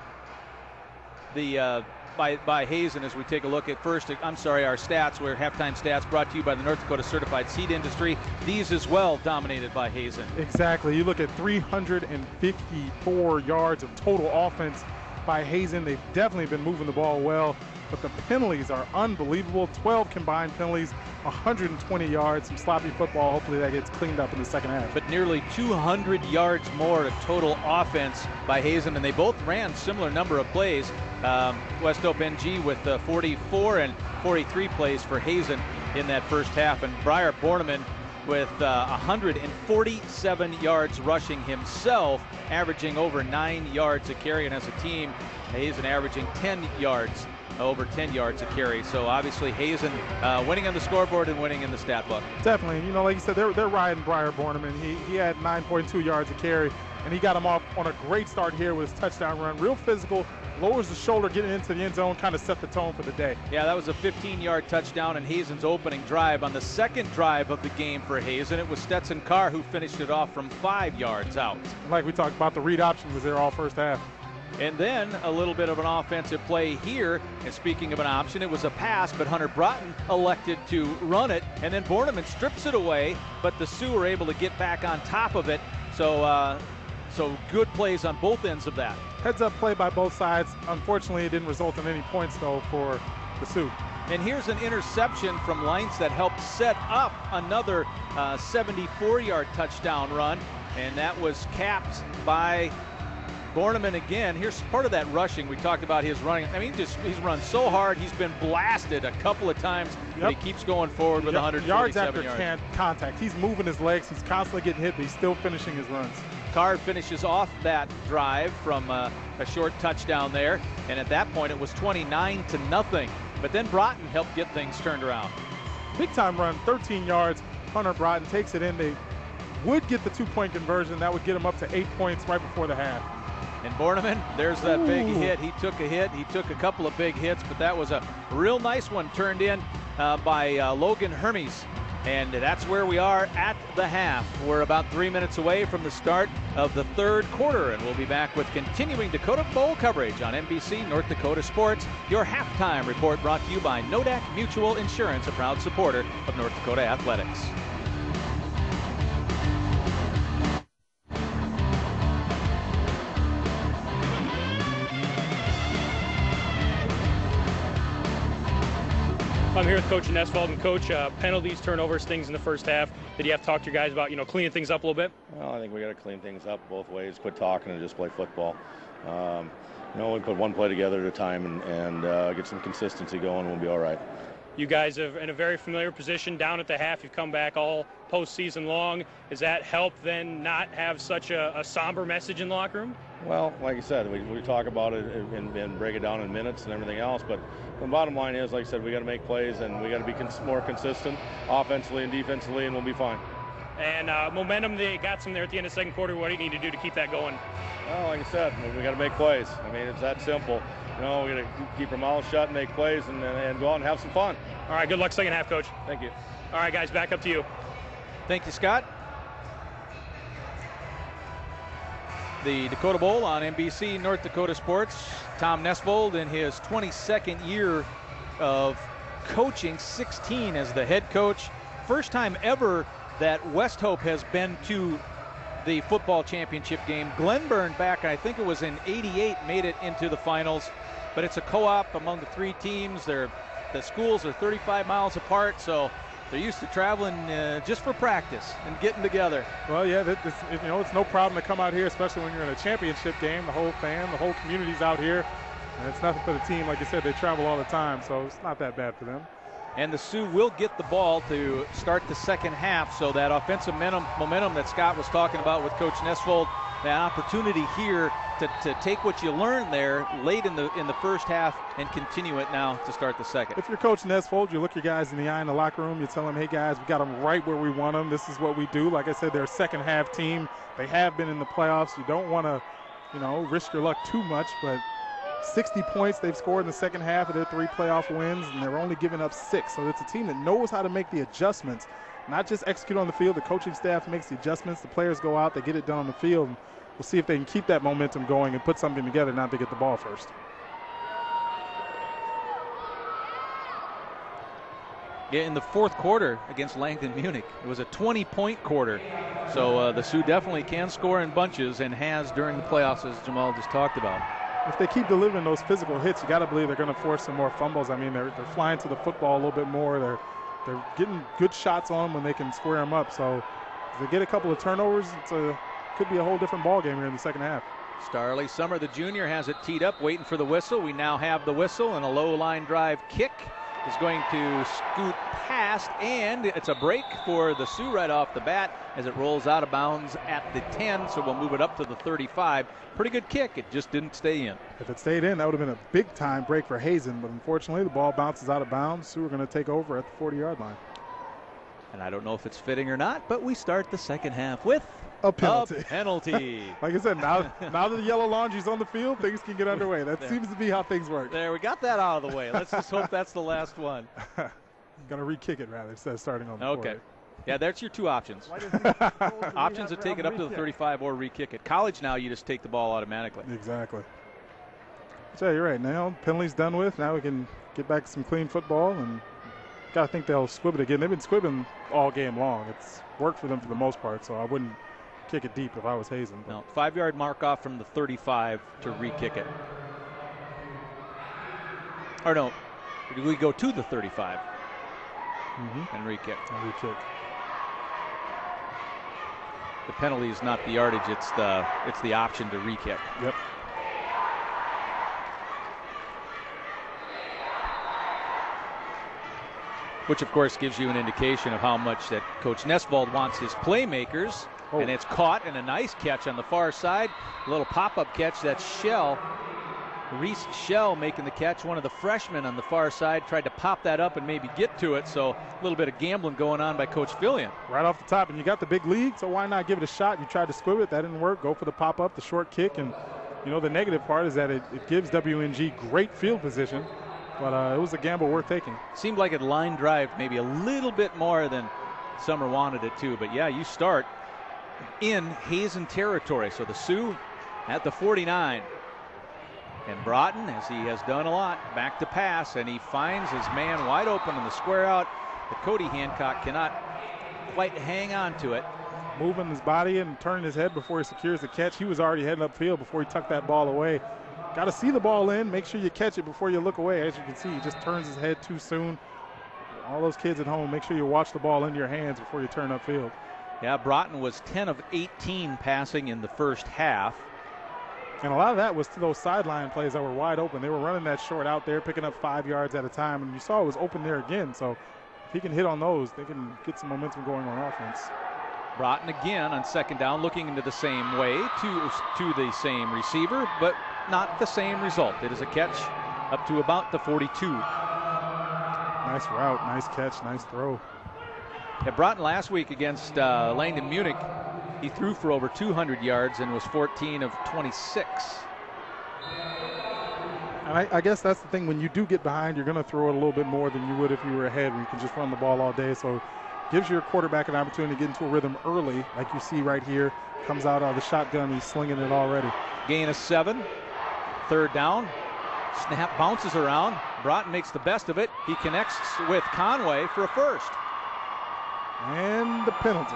the uh, by by Hazen as we take a look at first. I'm sorry, our stats. Where halftime stats brought to you by the North Dakota Certified Seed Industry. These as well dominated by Hazen. Exactly. You look at 354 yards of total offense by Hazen. They've definitely been moving the ball well, but the penalties are unbelievable. 12 combined penalties, 120 yards, some sloppy football. Hopefully that gets cleaned up in the second half. But nearly 200 yards more of total offense by Hazen, and they both ran similar number of plays. Um, Westhope NG with uh, 44 and 43 plays for Hazen in that first half, and Briar Borneman with uh, 147 yards rushing himself, averaging over nine yards a carry, and as a team, Hazen averaging 10 yards, over 10 yards a carry. So obviously Hazen uh, winning on the scoreboard and winning in the stat book. Definitely. You know, like you said, they're, they're riding Briar Borneman. He, he had 9.2 yards a carry, and he got him off on a great start here with his touchdown run. Real physical, lowers the shoulder, getting into the end zone, kind of set the tone for the day. Yeah, that was a 15-yard touchdown in Hazen's opening drive. On the second drive of the game for Hazen, it was Stetson Carr who finished it off from five yards out. Like we talked about, the read option was there all first half. And then a little bit of an offensive play here. And speaking of an option, it was a pass, but Hunter Broughton elected to run it. And then Borneman strips it away, but the Sioux were able to get back on top of it. So, uh, so good plays on both ends of that. Heads up play by both sides. Unfortunately, it didn't result in any points, though, for the Sioux. And here's an interception from Lines that helped set up another 74 uh, yard touchdown run. And that was capped by Borneman again. Here's part of that rushing. We talked about his running. I mean, just he's run so hard. He's been blasted a couple of times, yep. but he keeps going forward with yep. 147 yards after yards. contact. He's moving his legs. He's constantly getting hit, but he's still finishing his runs. Carr finishes off that drive from uh, a short touchdown there, and at that point it was 29 to nothing. But then Broughton helped get things turned around. Big time run, 13 yards. Hunter Broughton takes it in. They would get the two-point conversion. That would get them up to eight points right before the half. And Borneman, there's that Ooh. big hit. He took a hit. He took a couple of big hits, but that was a real nice one turned in uh, by uh, Logan Hermes. And that's where we are at the half. We're about three minutes away from the start of the third quarter, and we'll be back with continuing Dakota Bowl coverage on NBC North Dakota Sports. Your halftime report brought to you by Nodak Mutual Insurance, a proud supporter of North Dakota Athletics. I'm here with Coach Nesvold and Coach. Uh, penalties, turnovers, things in the first half. Did you have to talk to your guys about you know cleaning things up a little bit? Well, I think we got to clean things up both ways. Quit talking and just play football. Um, you know, we put one play together at a time and, and uh, get some consistency going. We'll be all right. You guys are in a very familiar position down at the half. You've come back all postseason long. Does that help then not have such a, a somber message in the locker room? Well, like I said, we, we talk about it and, and, break it down in minutes and everything else, but the bottom line is, like I said, we got to make plays and we got to be cons- more consistent offensively and defensively, and we'll be fine. And uh, momentum, they got some there at the end of the second quarter. What do you need to do to keep that going? Well, like I said, we got to make plays. I mean, it's that simple. You know, we got to keep our mouths shut and make plays and, and, and go out and have some fun. All right, good luck second half, coach. Thank you. All right, guys, back up to you. Thank you, Scott. The Dakota Bowl on NBC North Dakota Sports. Tom Nesvold in his 22nd year of coaching, 16 as the head coach. First time ever that Westhope has been to the football championship game. Glenburn back, I think it was in 88, made it into the finals. But it's a co-op among the three teams. They're, the schools are 35 miles apart, so they're used to traveling uh, just for practice and getting together. Well, yeah, that, this, you know, it's no problem to come out here, especially when you're in a championship game. The whole fan, the whole community's out here, and it's nothing for the team. Like you said, they travel all the time, so it's not that bad for them. And the Sioux will get the ball to start the second half, so that offensive momentum, momentum that Scott was talking about with Coach Nesvold, the opportunity here to, to take what you learned there late in the in the first half and continue it now to start the second. If you're Coach Nesvold, you look your guys in the eye in the locker room. You tell them, "Hey guys, we got them right where we want them. This is what we do." Like I said, they're a second half team. They have been in the playoffs. You don't want to, you know, risk your luck too much, but 60 points they've scored in the second half of their three playoff wins, and they're only giving up six. So it's a team that knows how to make the adjustments, not just execute on the field. The coaching staff makes the adjustments. The players go out, they get it done on the field. We'll see if they can keep that momentum going and put something together, not to get the ball first. Yeah, in the fourth quarter against Langdon Munich, it was a 20-point quarter. So uh, the Sioux definitely can score in bunches and has during the playoffs, as Jamal just talked about. If they keep delivering those physical hits, you got to believe they're going to force some more fumbles. I mean, they're, they're flying to the football a little bit more. They're they're getting good shots on them when they can square them up. So if they get a couple of turnovers, it's a could be a whole different ball game here in the second half. Starley Summer, the junior, has it teed up, waiting for the whistle. We now have the whistle, and a low line drive kick is going to scoot past, and it's a break for the Sioux right off the bat as it rolls out of bounds at the 10, so we'll move it up to the 35. Pretty good kick, it just didn't stay in. If it stayed in, that would have been a big time break for Hazen, but unfortunately, the ball bounces out of bounds. Sioux are going to take over at the 40 yard line. And I don't know if it's fitting or not, but we start the second half with a penalty. A penalty. like I said, now now that the yellow laundry's on the field, things can get underway. That There. seems to be how things work. There, we got that out of the way. Let's just hope that's the last one. Gonna re-kick it rather instead of starting on the Okay. 40. Yeah, that's your two options. options to take it up to the 35 or re-kick it. College now, you just take the ball automatically. Exactly. So you're right. Now penalty's done with. Now we can get back some clean football and gotta think they'll squib it again. They've been squibbing all game long. It's worked for them for the most part, so I wouldn't kick it deep if I was Hazen. but- No, five yard mark off from the 35 to re kick it. Or no, we go to the 35 Mhm. and re kick. And re-kick. The penalty is not the yardage, it's the, it's the option to re kick. Yep. Which, of course, gives you an indication of how much that Coach Nesvold wants his playmakers. And it's caught and a nice catch on the far side. A little pop up catch. That's Shell. Reese Shell making the catch. One of the freshmen on the far side tried to pop that up and maybe get to it. So a little bit of gambling going on by Coach Fillion. Right off the top, and you got the big lead, so why not give it a shot? You tried to squib it, that didn't work. Go for the pop up, the short kick, and you know the negative part is that it, it gives WNG great field position, but uh, it was a gamble worth taking. Seemed like it line drive maybe a little bit more than Summer wanted it to. But yeah, you start in Hazen territory. So the Sioux at the 49. And Broughton, as he has done a lot, back to pass, and he finds his man wide open in the square out. But Cody Hancock cannot quite hang on to it. Moving his body and turning his head before he secures the catch. He was already heading upfield before he tucked that ball away. Got to see the ball in. Make sure you catch it before you look away. As you can see, he just turns his head too soon. All those kids at home, make sure you watch the ball in your hands before you turn upfield. Yeah, Broughton was 10 of 18 passing in the first half. And a lot of that was to those sideline plays that were wide open. They were running that short out there, picking up five yards at a time, and you saw it was open there again. So if he can hit on those, they can get some momentum going on offense. Broughton again on second down, looking into the same way to to the same receiver, but not the same result. It is a catch up to about the 42. Nice route, nice catch, nice throw. At Broughton last week against uh, Langdon Munich, he threw for over 200 yards and was 14 of 26. And I, I, guess that's the thing. When you do get behind, you're going to throw it a little bit more than you would if you were ahead, where you can just run the ball all day. So gives your quarterback an opportunity to get into a rhythm early, like you see right here. Comes out of the shotgun, he's slinging it already. Gain of seven. Third down. Snap bounces around. Broughton makes the best of it. He connects with Conway for a first. And the penalty.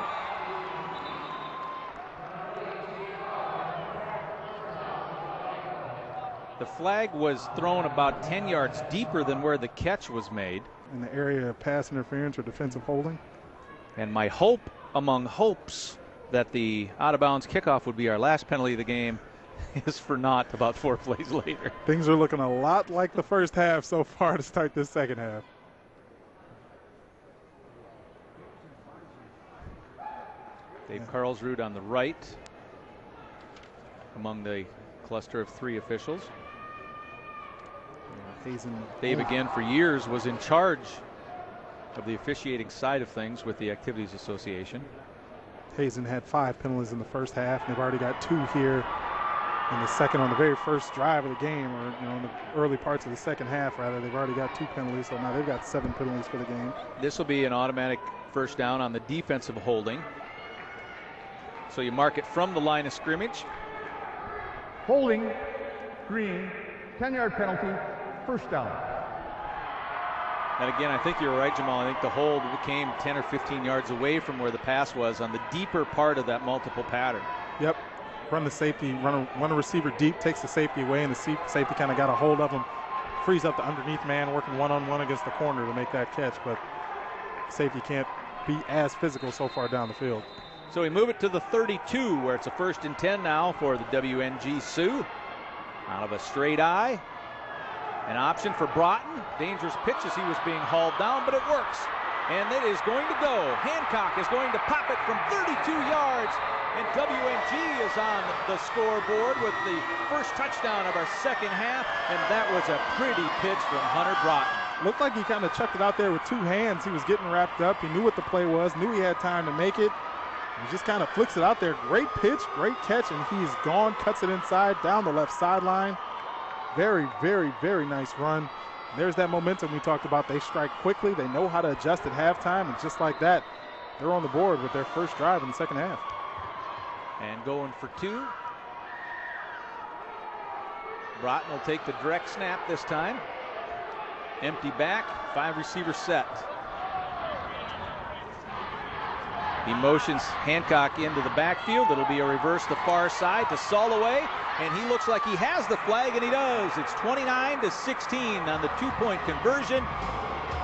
The flag was thrown about 10 yards deeper than where the catch was made. In the area of pass interference or defensive holding. And my hope among hopes that the out of bounds kickoff would be our last penalty of the game is for naught about four plays later. Things are looking a lot like the first half so far to start this second half. Dave Carlsrud on the right among the cluster of three officials. Hazen. Dave, again, for years was in charge of the officiating side of things with the Activities Association. Hazen had five penalties in the first half, and they've already got two here in the second on the very first drive of the game, or you know, in the early parts of the second half, rather. They've already got two penalties, so now they've got seven penalties for the game. This will be an automatic first down on the defensive holding. So you mark it from the line of scrimmage. Holding, green, 10 yard penalty, first down. And again, I think you're right, Jamal. I think the hold came 10 or 15 yards away from where the pass was on the deeper part of that multiple pattern. Yep. Run the safety, run a, run a receiver deep, takes the safety away, and the safety kind of got a hold of him, frees up the underneath man working one on one against the corner to make that catch. But safety can't be as physical so far down the field. So we move it to the 32, where it's a first and 10 now for the WNG Sioux. Out of a straight eye. An option for Broughton. Dangerous pitch as he was being hauled down, but it works. And it is going to go. Hancock is going to pop it from 32 yards. And WNG is on the scoreboard with the first touchdown of our second half. And that was a pretty pitch from Hunter Broughton. Looked like he kind of chucked it out there with two hands. He was getting wrapped up. He knew what the play was, knew he had time to make it. He just kind of flicks it out there. Great pitch, great catch, and he's gone, cuts it inside, down the left sideline. Very, very, very nice run. There's that momentum we talked about. They strike quickly. They know how to adjust at halftime, and just like that, they're on the board with their first drive in the second half. And going for two. Broughton will take the direct snap this time. Empty back, five receiver set. He motions Hancock into the backfield. It'll be a reverse the far side to Soloway, and he looks like he has the flag, and he does. It's 29 to 16 on the two-point conversion,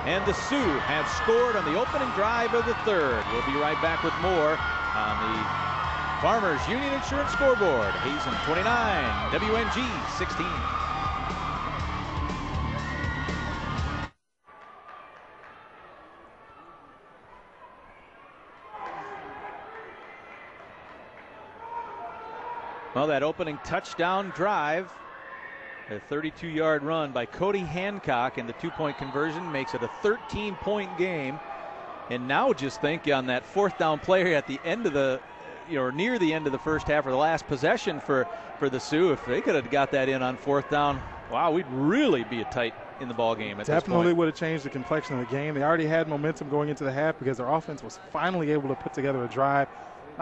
and the Sioux have scored on the opening drive of the third. We'll be right back with more on the Farmers Union Insurance scoreboard. Hazen 29, WNG 16. Well, that opening touchdown drive, a 32 yard run by Cody Hancock, and the two point conversion makes it a 13 point game. And now just think on that fourth down play at the end of the, you know, near the end of the first half or the last possession for, for the Sioux, if they could have got that in on fourth down, wow, we'd really be a tight in the ball game. Definitely would have changed the complexion of the game. They already had momentum going into the half because their offense was finally able to put together a drive.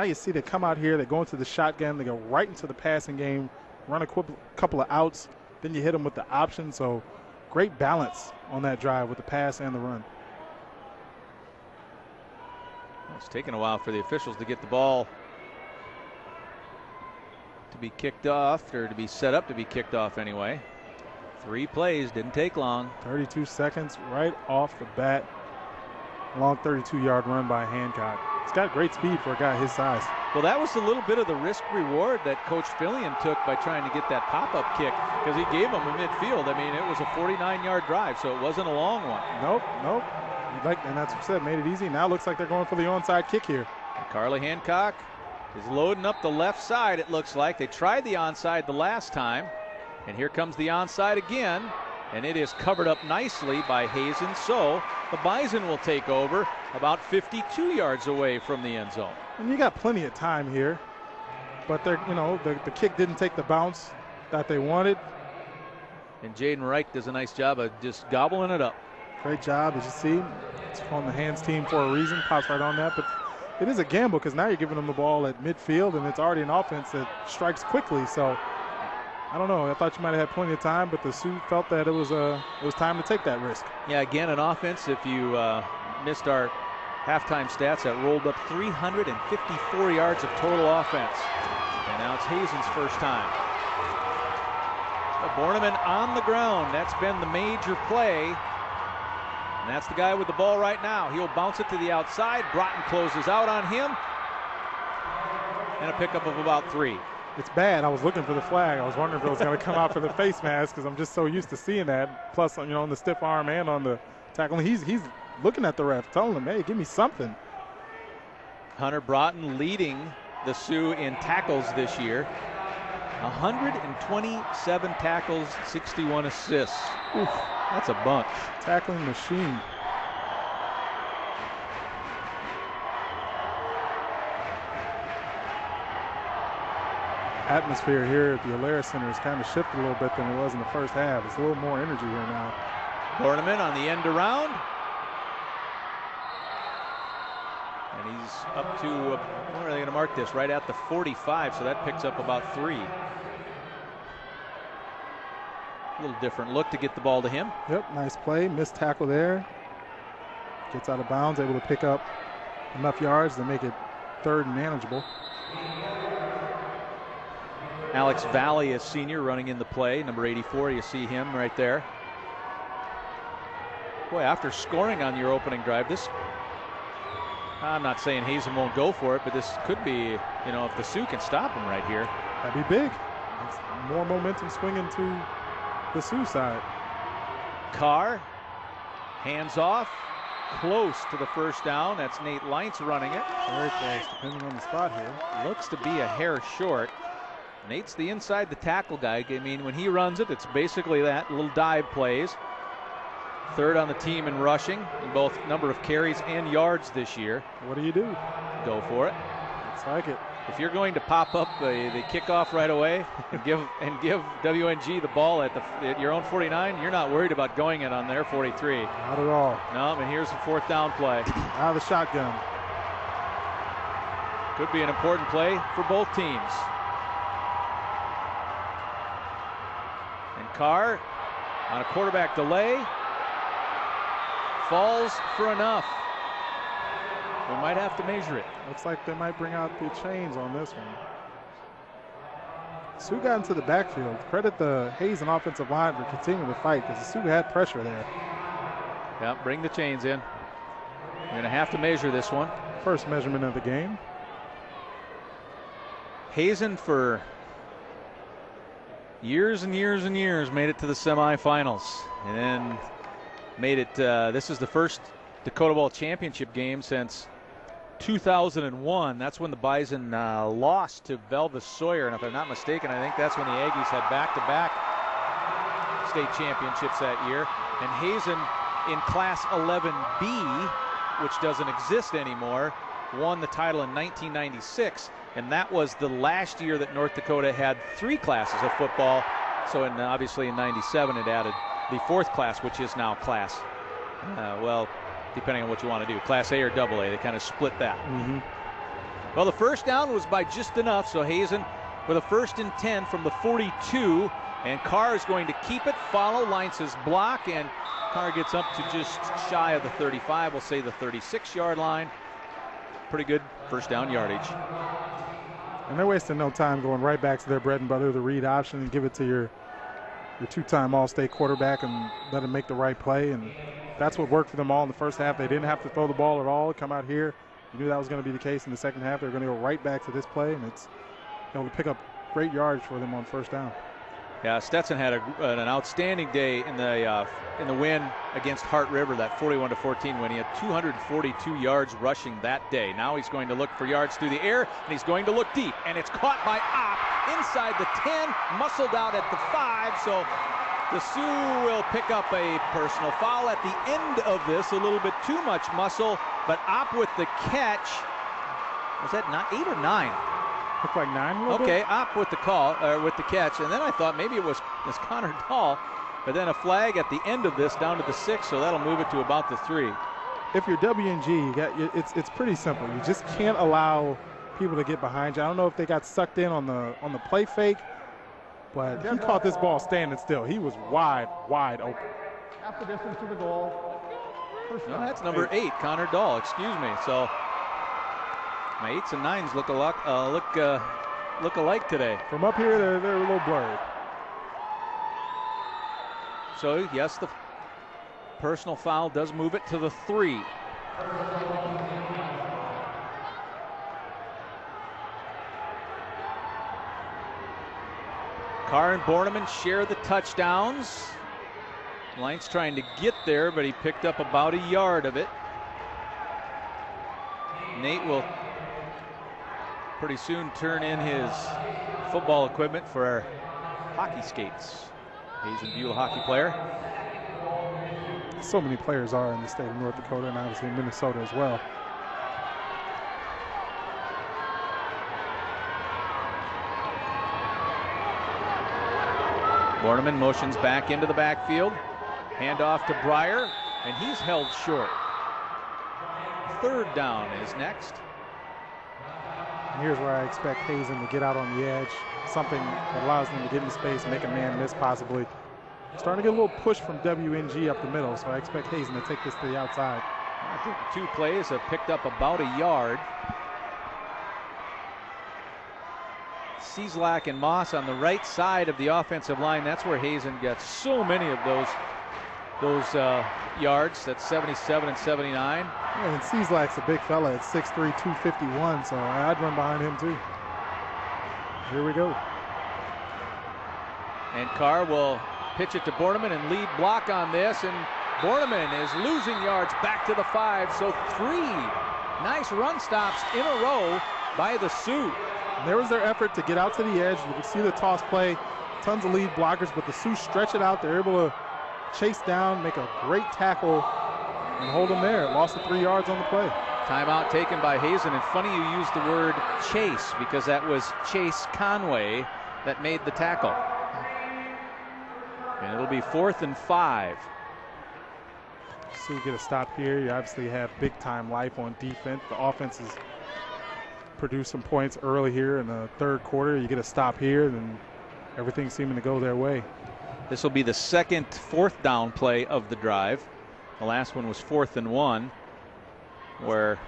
Now you see they come out here, they go into the shotgun, they go right into the passing game, run a couple of outs, then you hit them with the option. So great balance on that drive with the pass and the run. It's taken a while for the officials to get the ball to be kicked off or to be set up to be kicked off anyway. Three plays didn't take long. 32 seconds right off the bat. Long 32 yard run by Hancock. He's got great speed for a guy his size. Well, that was a little bit of the risk reward that Coach Fillion took by trying to get that pop up kick because he gave him a midfield. I mean, it was a 49 yard drive, so it wasn't a long one. Nope, nope. Like, and that's what I said, made it easy. Now it looks like they're going for the onside kick here. And Carly Hancock is loading up the left side, it looks like. They tried the onside the last time, and here comes the onside again. And it is covered up nicely by Hazen. So the Bison will take over about 52 yards away from the end zone. And you got plenty of time here, but they're you know the, the kick didn't take the bounce that they wanted. And Jaden Reich does a nice job of just gobbling it up. Great job, as you see. It's on the hands team for a reason. Pops right on that, but it is a gamble because now you're giving them the ball at midfield, and it's already an offense that strikes quickly. So I don't know. I thought you might have had plenty of time, but the Sioux felt that it was uh, it was time to take that risk. Yeah, again, an offense. If you uh, missed our halftime stats, that rolled up 354 yards of total offense. And now it's Hazen's first time. Borneman on the ground. That's been the major play. And that's the guy with the ball right now. He'll bounce it to the outside. Broughton closes out on him. And a pickup of about three. It's bad. I was looking for the flag. I was wondering if it was going to come out for the face mask because I'm just so used to seeing that. Plus, you know, on the stiff arm and on the tackle. He's he's looking at the ref, telling him, "Hey, give me something." Hunter Broughton leading the Sioux in tackles this year. 127 tackles, 61 assists. Oof, that's a bunch. Tackling machine. Atmosphere here at the Alerus Center has kind of shifted a little bit than it was in the first half. It's a little more energy here now. Borneman on the end around. And he's up to, uh, where are they going to mark this? Right at the 45, so that picks up about three. A little different look to get the ball to him. Yep, nice play. Missed tackle there. Gets out of bounds, able to pick up enough yards to make it third and manageable. Alex Valley, a senior, running in the play. Number 84, you see him right there. Boy, after scoring on your opening drive, this I'm not saying Hazen won't go for it, but this could be, you know, if the Sioux can stop him right here. That'd be big. It's more momentum swinging to the Sioux side. Carr, hands off, close to the first down. That's Nate Leintz running it. Very close, depending on the spot here. Looks to be a hair short. Nate's the inside the tackle guy. I mean, when he runs it, it's basically that little dive plays. Third on the team in rushing in both number of carries and yards this year. What do you do? Go for it. Looks like it. If you're going to pop up the, the kickoff right away and give and give WNG the ball at the at your own 49, you're not worried about going it on their 43. Not at all. No, and here's the fourth down play. Out of the shotgun. Could be an important play for both teams. Carr on a quarterback delay falls for enough. We might have to measure it. Looks like they might bring out the chains on this one. Sioux got into the backfield. Credit the Hazen offensive line for continuing to fight because Sioux had pressure there. Yeah, bring the chains in. You're going to have to measure this one. First measurement of the game. Hazen for years and years and years made it to the semifinals and then made it. Uh, this is the first Dakota Bowl championship game since 2001. That's when the Bison uh, lost to Belvis Sawyer, and if I'm not mistaken, I think that's when the Aggies had back-to-back state championships that year. And Hazen in Class 11B, which doesn't exist anymore, won the title in 1996, and that was the last year that North Dakota had three classes of football. So, in, obviously in '97, it added the fourth class, which is now Class. Uh, well, depending on what you want to do, Class A or Double A. They kind of split that. Mm-hmm. Well, the first down was by just enough, so Hazen with a first and 10 from the 42, and Carr is going to keep it, follow Leintz's block, and Carr gets up to just shy of the 35, we'll say the 36 yard line. Pretty good first down yardage. And they're wasting no time going right back to their bread and butter, the read option, and give it to your your two-time All-State quarterback and let him make the right play. And that's what worked for them all in the first half. They didn't have to throw the ball at all. Come out here, you knew that was going to be the case in the second half. They're going to go right back to this play, and it's able to pick up great yards for them on first down. Yeah, Stetson had a, an outstanding day in the uh, in the win against Hart River, that 41 to 14 win. He had 242 yards rushing that day. Now he's going to look for yards through the air, and he's going to look deep, and it's caught by Opp inside the 10, muscled out at the five. So The Sioux will pick up a personal foul at the end of this. A little bit too much muscle, but Opp with the catch. Was that not eight or nine? Looked like nine. a Okay, bit. Opp with the call, uh, with the catch, and then I thought maybe it was, was Connor Dahl, but then a flag at the end of this down to the six, so that'll move it to about the three. If you're WNG, you got it's it's pretty simple. You just can't allow people to get behind you. I don't know if they got sucked in on the on the play fake, but he caught this ball standing still. He was wide, wide open. Half the distance to the goal. No, that's number eight, Connor Dahl. Excuse me. So my eights and nines look alike. Uh, look uh, look alike today. From up here, they're, they're a little blurred. So yes, the personal foul does move it to the three. Carr and Borneman share the touchdowns. Line's trying to get there, but he picked up about a yard of it. Nate will pretty soon turn in his football equipment for our hockey skates. Hazen Buell hockey player. So many players are in the state of North Dakota and obviously in Minnesota as well. Borneman motions back into the backfield. Handoff to Briar, and he's held short. Third down is next. And here's where I expect Hazen to get out on the edge, something that allows them to get in space, make a man miss possibly. Starting to get a little push from WNG up the middle, so I expect Hazen to take this to the outside. I think the two plays have picked up about a yard. Cieslak and Moss on the right side of the offensive line. That's where Hazen gets so many of those those uh, yards. That's 77 and 79. Yeah, and Cieslak's a big fella at 6'3", 251, so I'd run behind him too. Here we go. And Carr will pitch it to Borneman and lead block on this. And Borneman is losing yards back to the five. So three nice run stops in a row by the Sioux. And there was their effort to get out to the edge. You can see the toss play, tons of lead blockers, but the Sioux stretch it out. They're able to chase down, make a great tackle, and hold them there. Lost the three yards on the play. Timeout taken by Hazen. And funny you used the word chase because that was Chase Conway that made the tackle. And it'll be fourth and five. So you get a stop here. You obviously have big time life on defense. The offense has produced some points early here in the third quarter. You get a stop here, then everything's seeming to go their way. This will be the second fourth down play of the drive. The last one was fourth and one, where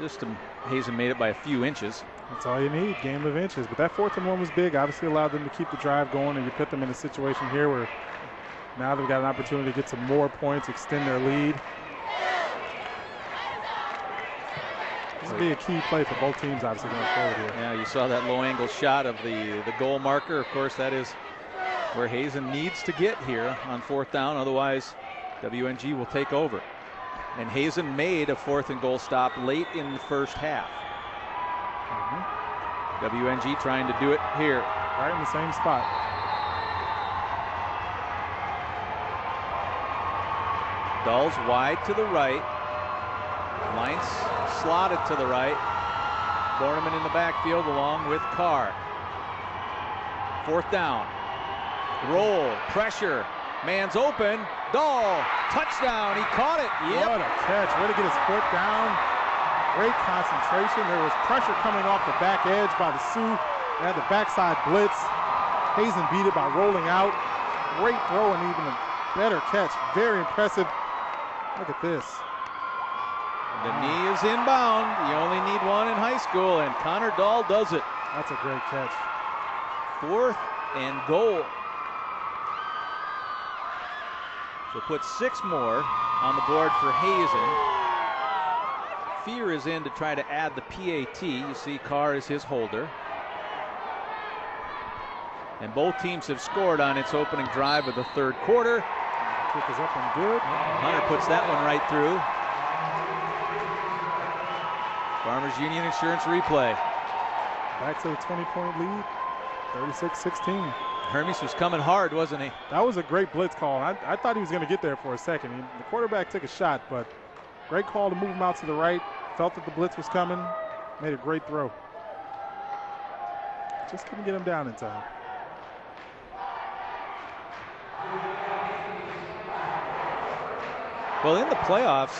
just Hazen made it by a few inches. That's all you need, game of inches. But that fourth and one was big. Obviously allowed them to keep the drive going, and you put them in a situation here where now they've got an opportunity to get some more points, extend their lead. This will be a key play for both teams, obviously, going forward here. Yeah, you saw that low angle shot of the, the goal marker. Of course, that is where Hazen needs to get here on fourth down. Otherwise, WNG will take over. And Hazen made a fourth and goal stop late in the first half. WNG trying to do it here. Right in the same spot. Dulls wide to the right. Lights slotted to the right. Borneman in the backfield along with Carr. Fourth down. Roll, pressure. Man's open. Dahl, touchdown. He caught it. Yep. What a catch. Way to get his foot down. Great concentration. There was pressure coming off the back edge by the Sioux. They had the backside blitz. Hazen beat it by rolling out. Great throw and even a better catch. Very impressive. Look at this. The knee is inbound. You only need one in high school, and Connor Dahl does it. That's a great catch. Fourth and goal. So put six more on the board for Hazen. Fear is in to try to add the PAT. You see Carr is his holder. And both teams have scored on its opening drive of the third quarter. Kick is up and good. Hunter puts that one right through. Farmers Union Insurance replay. Back to the 20 point lead. 36 16. Hermes was coming hard, wasn't he? That was a great blitz call. I, I thought he was going to get there for a second. He, the quarterback took a shot, but great call to move him out to the right. Felt that the blitz was coming. Made a great throw. Just couldn't get him down in time. Well, in the playoffs,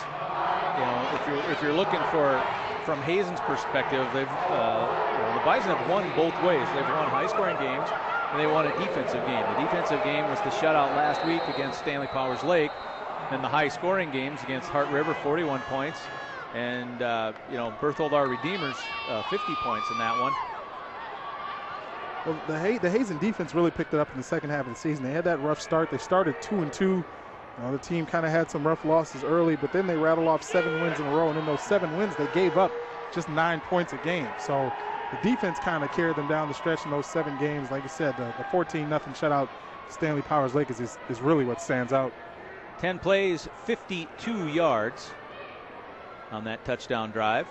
you know, if you're if you're looking for from Hazen's perspective, they've uh, you know, the Bison have won both ways. They've won high-scoring games and they won a defensive game. The defensive game was the shutout last week against Stanley Powers Lake, and the high-scoring games against Hart River, 41 points, and uh, you know Berthold R. Redeemers, uh, 50 points in that one. Well, the, Hay- the Hazen defense really picked it up in the second half of the season. They had that rough start. They started two and two. You know, the team kind of had some rough losses early, but then they rattled off seven wins in a row. And in those seven wins, they gave up just nine points a game. So the defense kind of carried them down the stretch in those seven games. Like I said, the, the 14 nothing shutout Stanley Powers Lake is, is, really what stands out. 10 plays, 52 yards on that touchdown drive.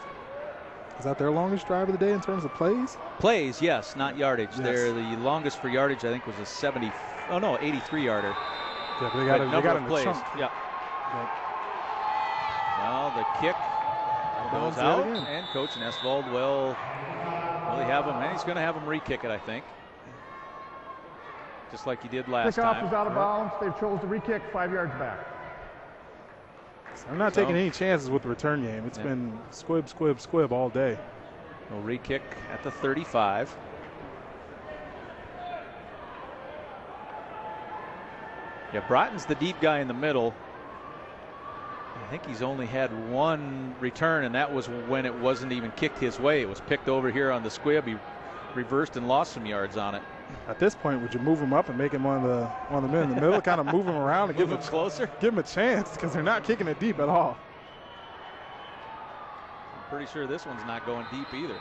Is that their longest drive of the day in terms of plays? Plays, yes, not yardage. Yes. They're the longest for yardage, I think, was a 70. Oh no, 83 yarder. Yeah, they got, it- they got in plays. Yeah. Well, the kick goes out, and Coach Nesvold will really have him, and he's going to have him re-kick it, I think, just like he did last Kickoff time. is out of bounds. They've chose to re-kick five yards back. I'm not So- taking any chances with the return game. It's Yeah. been squib, squib, squib all day. A re-kick at the 35. Yeah, Broughton's the deep guy in the middle. I think he's only had one return, and that was when it wasn't even kicked his way. It was picked over here on the squib. He reversed and lost some yards on it. At this point, would you move him up and make him one of the one of the men in the middle, kind of move him around and give him him closer? Give him a chance because they're not kicking it deep at all. I'm pretty sure this one's not going deep either.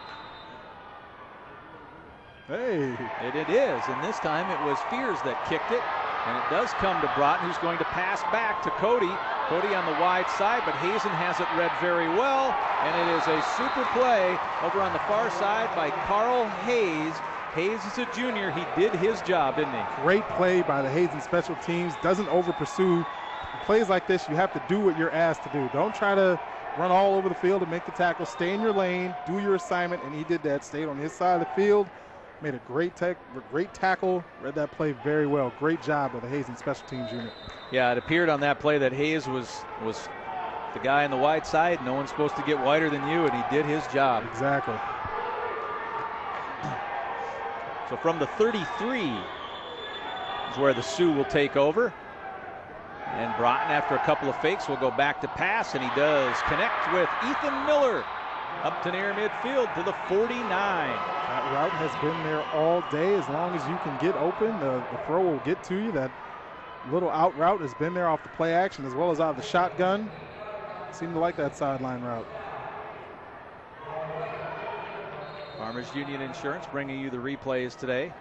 Hey. And it is, and this time it was Fears that kicked it, and it does come to Broughton, who's going to pass back to Cody. Cody on the wide side, but Hazen has it read very well, and it is a super play over on the far side by Carl Hayes. Hayes is a junior. He did his job, didn't he? Great play by the Hazen special teams. Doesn't over pursue. Plays like this, you have to do what you're asked to do. Don't try to run all over the field and make the tackle. Stay in your lane, do your assignment, and he did that. Stayed on his side of the field, made a great tech, great tackle. Read that play very well. Great job by the Hazen special teams unit. Yeah, it appeared on that play that Hayes was was the guy on the wide side. No one's supposed to get wider than you, and he did his job. Exactly. So from the 33 is where the Sioux will take over. And Broughton, after a couple of fakes, will go back to pass, and he does connect with Ethan Miller up to near midfield to the 49. That route has been there all day. As long as you can get open, the, the throw will get to you. That little out route has been there off the play action as well as out of the shotgun. Seem to like that sideline route. Farmers Union Insurance bringing you the replays today.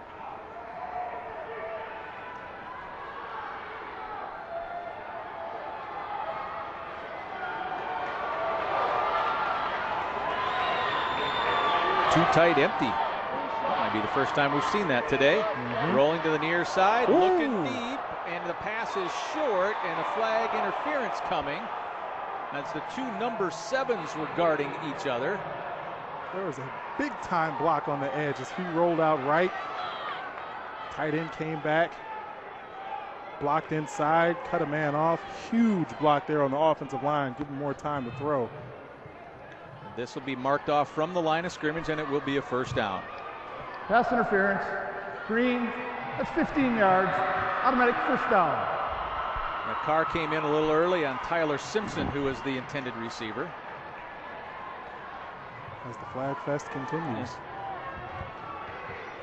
Too tight, empty. Might be the first time we've seen that today. Mm-hmm. Rolling to the near side, looking deep, and the pass is short, and a flag interference coming. As the two number sevens were guarding each other. There was a big time block on the edge as he rolled out right. Tight end came back, blocked inside, cut a man off. Huge block there on the offensive line, him more time to throw. This will be marked off from the line of scrimmage, and it will be a first down. Pass interference. Green. That's 15 yards. Automatic first down. The car came in a little early on Tyler Simpson, who was the intended receiver. As the flag fest continues.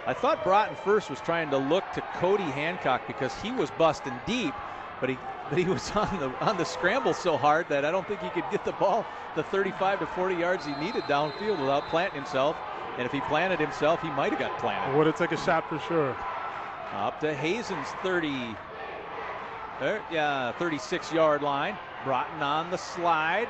I thought Broughton first was trying to look to Cody Hancock because he was busting deep, but he but he was on the on the scramble so hard that I don't think he could get the ball the 35 to 40 yards he needed downfield without planting himself. And if he planted himself, he might have got planted. Would have took a shot for sure. Up to Hazen's 30, er, yeah, 36 yard line. Broughton on the slide.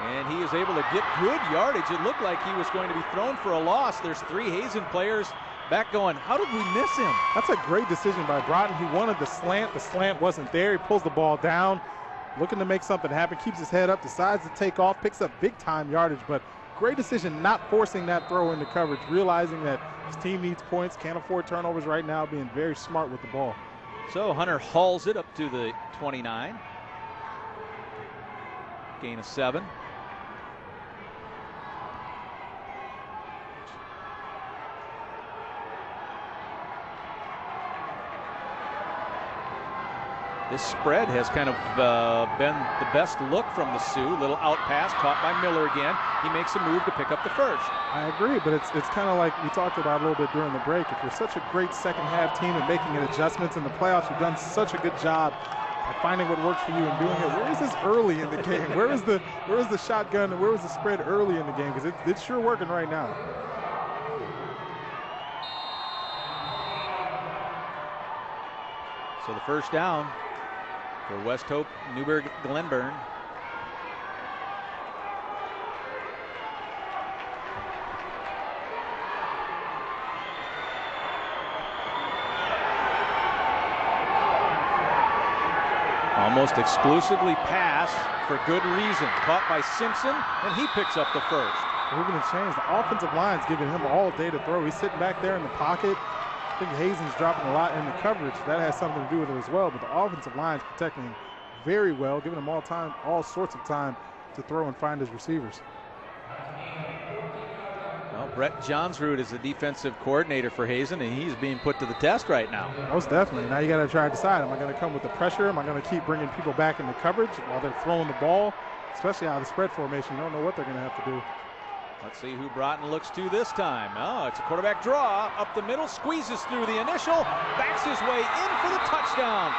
And he is able to get good yardage. It looked like he was going to be thrown for a loss. There's three Hazen players back going, how did we miss him? That's a great decision by Broughton. He wanted the slant. The slant wasn't there. He pulls the ball down, looking to make something happen, keeps his head up, decides to take off, picks up big time yardage, but great decision not forcing that throw into coverage, realizing that his team needs points, can't afford turnovers right now, being very smart with the ball. So Hunter hauls it up to the 29. Gain of seven. This spread has kind of uh, been the best look from the Sioux. Little out pass caught by Miller again. He makes a move to pick up the first. I agree, but it's it's kind of like we talked about a little bit during the break. If you're such a great second half team and making adjustments in the playoffs, you've done such a good job at finding what works for you and doing it. Where is this early in the game? Where is the where is the shotgun where was the spread early in the game? Because it, it's sure working right now. So the first down for West Hope, Newburg, Glenburn. Almost exclusively pass for good reason. Caught by Simpson, and he picks up the first. Moving and change. The offensive line's giving him all day to throw. He's sitting back there in the pocket. I think Hazen's dropping a lot in the coverage. That has something to do with it as well. But the offensive line's protecting him very well, giving him all time, all sorts of time to throw and find his receivers. Well, Brett Johnsrud is the defensive coordinator for Hazen, and he's being put to the test right now. Most definitely. Now you got to try to decide: Am I going to come with the pressure? Am I going to keep bringing people back into coverage while they're throwing the ball? Especially out of the spread formation, you don't know what they're going to have to do. Let's see who Broughton looks to this time. Oh, it's a quarterback draw up the middle, squeezes through the initial, backs his way in for the touchdown.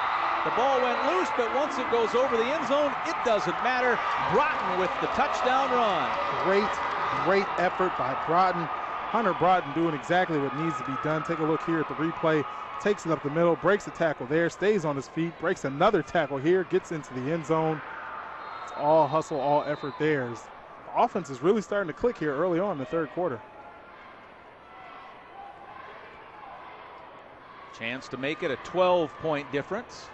The ball went loose, but once it goes over the end zone, it doesn't matter. Broughton with the touchdown run. Great, great effort by Broughton. Hunter Broughton doing exactly what needs to be done. Take a look here at the replay. Takes it up the middle, breaks a tackle there, stays on his feet, breaks another tackle here, gets into the end zone. It's all hustle, all effort there. Offense is really starting to click here early on in the third quarter. Chance to make it a 12 point difference.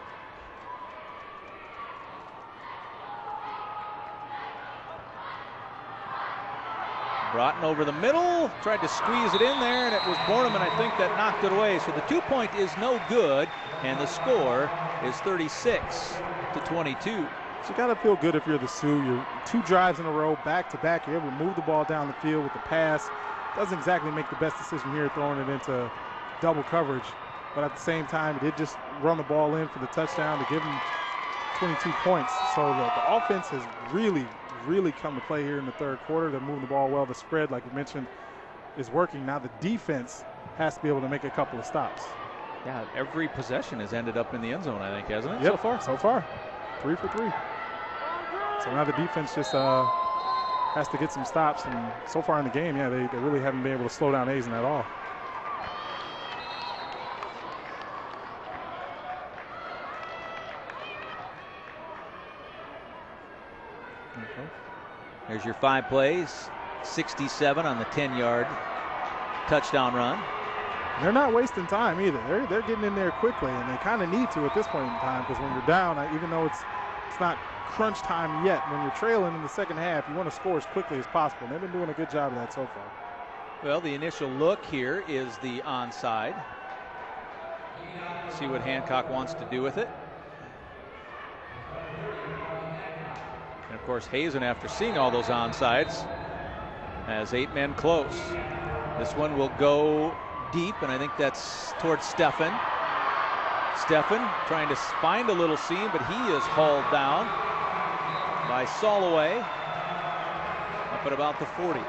Broughton over the middle, tried to squeeze it in there, and it was Borneman, I think, that knocked it away. So the two point is no good, and the score is 36 to 22. So you got to feel good if you're the Sioux. You're two drives in a row, back to back. You're able to move the ball down the field with the pass. Doesn't exactly make the best decision here, throwing it into double coverage. But at the same time, it did just run the ball in for the touchdown to give them 22 points. So the, the offense has really, really come to play here in the third quarter. They're moving the ball well. The spread, like we mentioned, is working. Now the defense has to be able to make a couple of stops. Yeah, every possession has ended up in the end zone, I think, hasn't it? Yep, So far? So far. Three for three. So now the defense just uh, has to get some stops. And so far in the game, yeah, they, they really haven't been able to slow down Hazen at all. There's your five plays 67 on the 10 yard touchdown run. They're not wasting time either. They're, they're getting in there quickly, and they kind of need to at this point in time because when you're down, even though it's it's not crunch time yet, when you're trailing in the second half, you want to score as quickly as possible. And they've been doing a good job of that so far. Well, the initial look here is the onside. See what Hancock wants to do with it. And of course, Hazen, after seeing all those onsides, has eight men close. This one will go deep, and I think that's towards Steffen. Steffen trying to find a little seam, but he is hauled down by Soloway up at about the 40.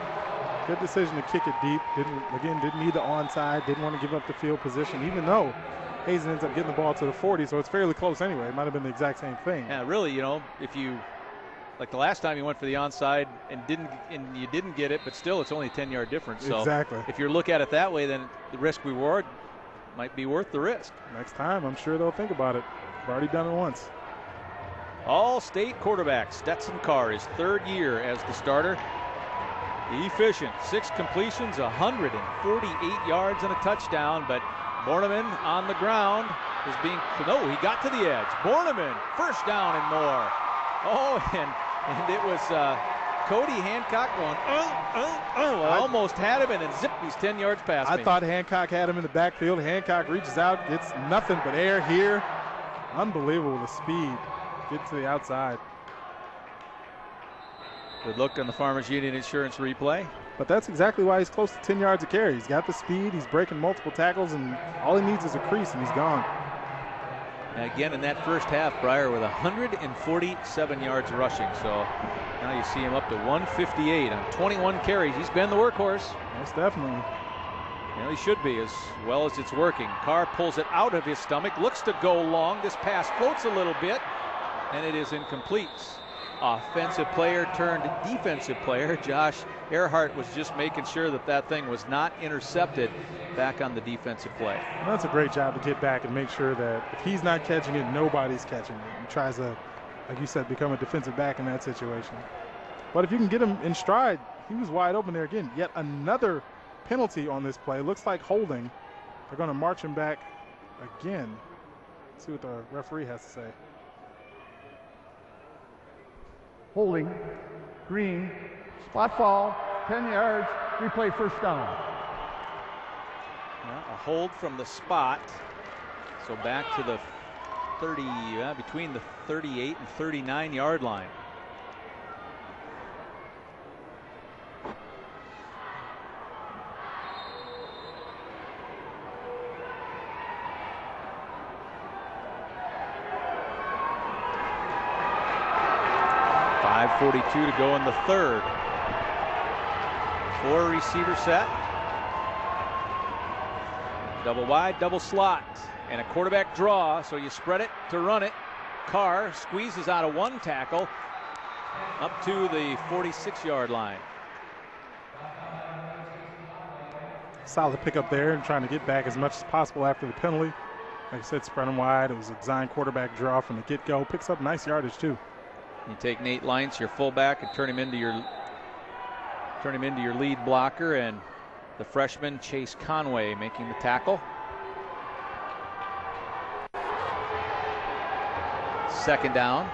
Good decision to kick it deep. Didn't again didn't need the onside. Didn't want to give up the field position, even though Hazen ends up getting the ball to the 40, so it's fairly close anyway. It might have been the exact same thing. Yeah, really, you know, if you like the last time you went for the onside and didn't and you didn't get it, but still it's only a 10 yard difference. So Exactly. if you look at it that way, then the risk reward might be worth the risk. Next time, I'm sure they'll think about it. They've already done it once. All state quarterback Stetson Carr, his third year as the starter. Efficient. Six completions, 148 yards and a touchdown, but Borneman on the ground is being. No, he got to the edge. Borneman, first down and more. Oh, and, and it was uh, Cody Hancock going, uh, uh, uh. Well, almost had him, and then zip, he's 10 yards past I me. thought Hancock had him in the backfield. Hancock reaches out, gets nothing but air here. Unbelievable the speed. Get to the outside. Good look on the Farmers Union Insurance replay. But that's exactly why he's close to 10 yards a carry. He's got the speed, he's breaking multiple tackles, and all he needs is a crease, and he's gone. And again, in that first half, Briar with 147 yards rushing. So now you see him up to 158 on 21 carries. He's been the workhorse. Most definitely. Well, he should be as well as it's working. Carr pulls it out of his stomach, looks to go long. This pass floats a little bit, and it is incomplete. Offensive player turned defensive player. Josh Earhart was just making sure that that thing was not intercepted back on the defensive play. Well, that's a great job to get back and make sure that if he's not catching it, nobody's catching it. He tries to, like you said, become a defensive back in that situation. But if you can get him in stride, he was wide open there again. Yet another penalty on this play. Looks like holding. They're going to march him back again. Let's see what the referee has to say. Holding. Green. Spot fall. 10 yards. Replay first down. A hold from the spot. So back to the 30, uh, between the 38 and 39 yard line. Five forty-two to go in the third. Four receiver set. Double wide, double slot, and a quarterback draw. So you spread it to run it. Carr squeezes out of one tackle up to the 46 yard line. Solid pickup there and trying to get back as much as possible after the penalty. Like I said, spread him wide. It was a design quarterback draw from the get go. Picks up nice yardage too. You take Nate Lines, your fullback, and turn him into your turn him into your lead blocker, and the freshman Chase Conway making the tackle. Second down.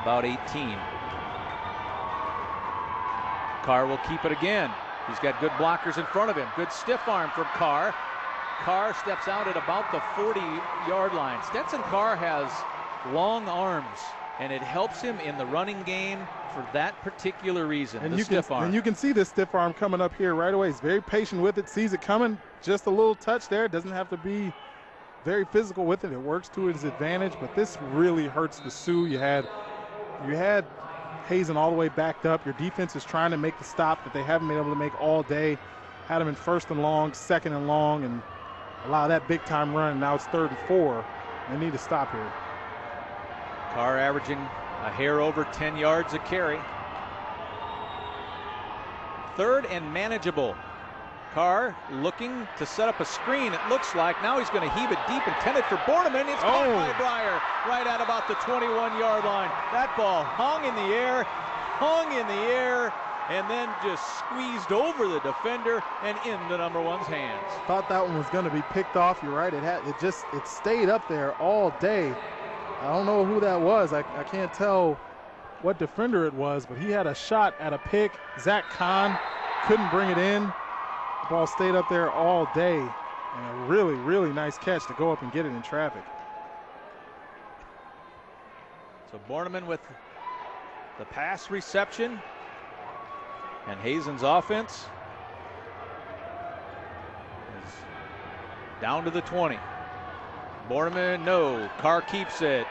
About 18. Carr will keep it again. He's got good blockers in front of him. Good stiff arm from Carr. Carr steps out at about the 40 yard line. Stetson Carr has long arms, and it helps him in the running game for that particular reason. And the you stiff can arm. and you can see this stiff arm coming up here right away. He's very patient with it, sees it coming, just a little touch there. Doesn't have to be very physical with it. It works to his advantage, but this really hurts the Sioux. You had you had Hazen all the way backed up. Your defense is trying to make the stop that they haven't been able to make all day. Had him in first and long, second and long, and allow that big time run. Now it's third and four. They need to stop here. Carr averaging a hair over 10 yards a carry. Third and manageable. Carr looking to set up a screen, it looks like. Now he's going to heave it deep, intended for Borneman. It's caught by oh. Briar right at about the 21 yard line. That ball hung in the air, hung in the air, and then just squeezed over the defender and into number one's hands. Thought that one was going to be picked off. You're right. It had it just it stayed up there all day. I don't know who that was. I, I can't tell what defender it was, but he had a shot at a pick. Zach Kahn couldn't bring it in. The ball stayed up there all day. And a really, really nice catch to go up and get it in traffic. So Borneman with the pass reception and Hazen's offense is down to the 20. Borneman, no. Carr keeps it.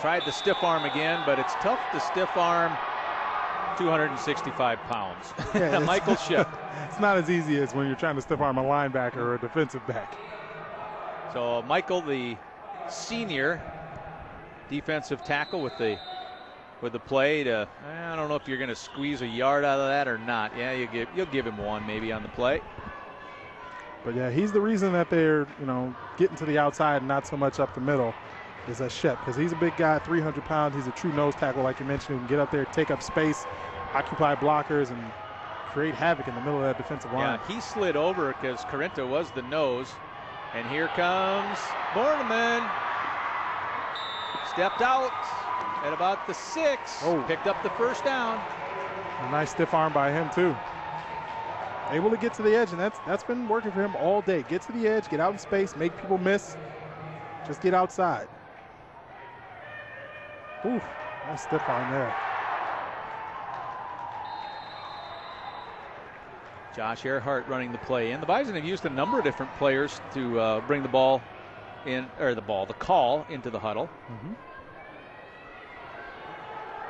Tried the stiff arm again, but it's tough to stiff arm 265 pounds. Yeah, Michael Ship. it's not as easy as when you're trying to stiff arm a linebacker or a defensive back. So Michael, the senior defensive tackle, with the with the play to I don't know if you're going to squeeze a yard out of that or not. Yeah, you give you'll give him one maybe on the play. But yeah, he's the reason that they're, you know, getting to the outside and not so much up the middle. is a Shep because he's a big guy, 300 pounds. He's a true nose tackle, like you mentioned, who can get up there, take up space, occupy blockers, and create havoc in the middle of that defensive line. Yeah, he slid over because Carenta was the nose. And here comes Borneman. Stepped out at about the six. Oh. Picked up the first down. A nice stiff arm by him too. Able to get to the edge, and that's that's been working for him all day. Get to the edge, get out in space, make people miss. Just get outside. Ooh, nice stiff arm there. Josh Earhart running the play in. The Bison have used a number of different players to uh, bring the ball in, or the ball, the call into the huddle. Mhm.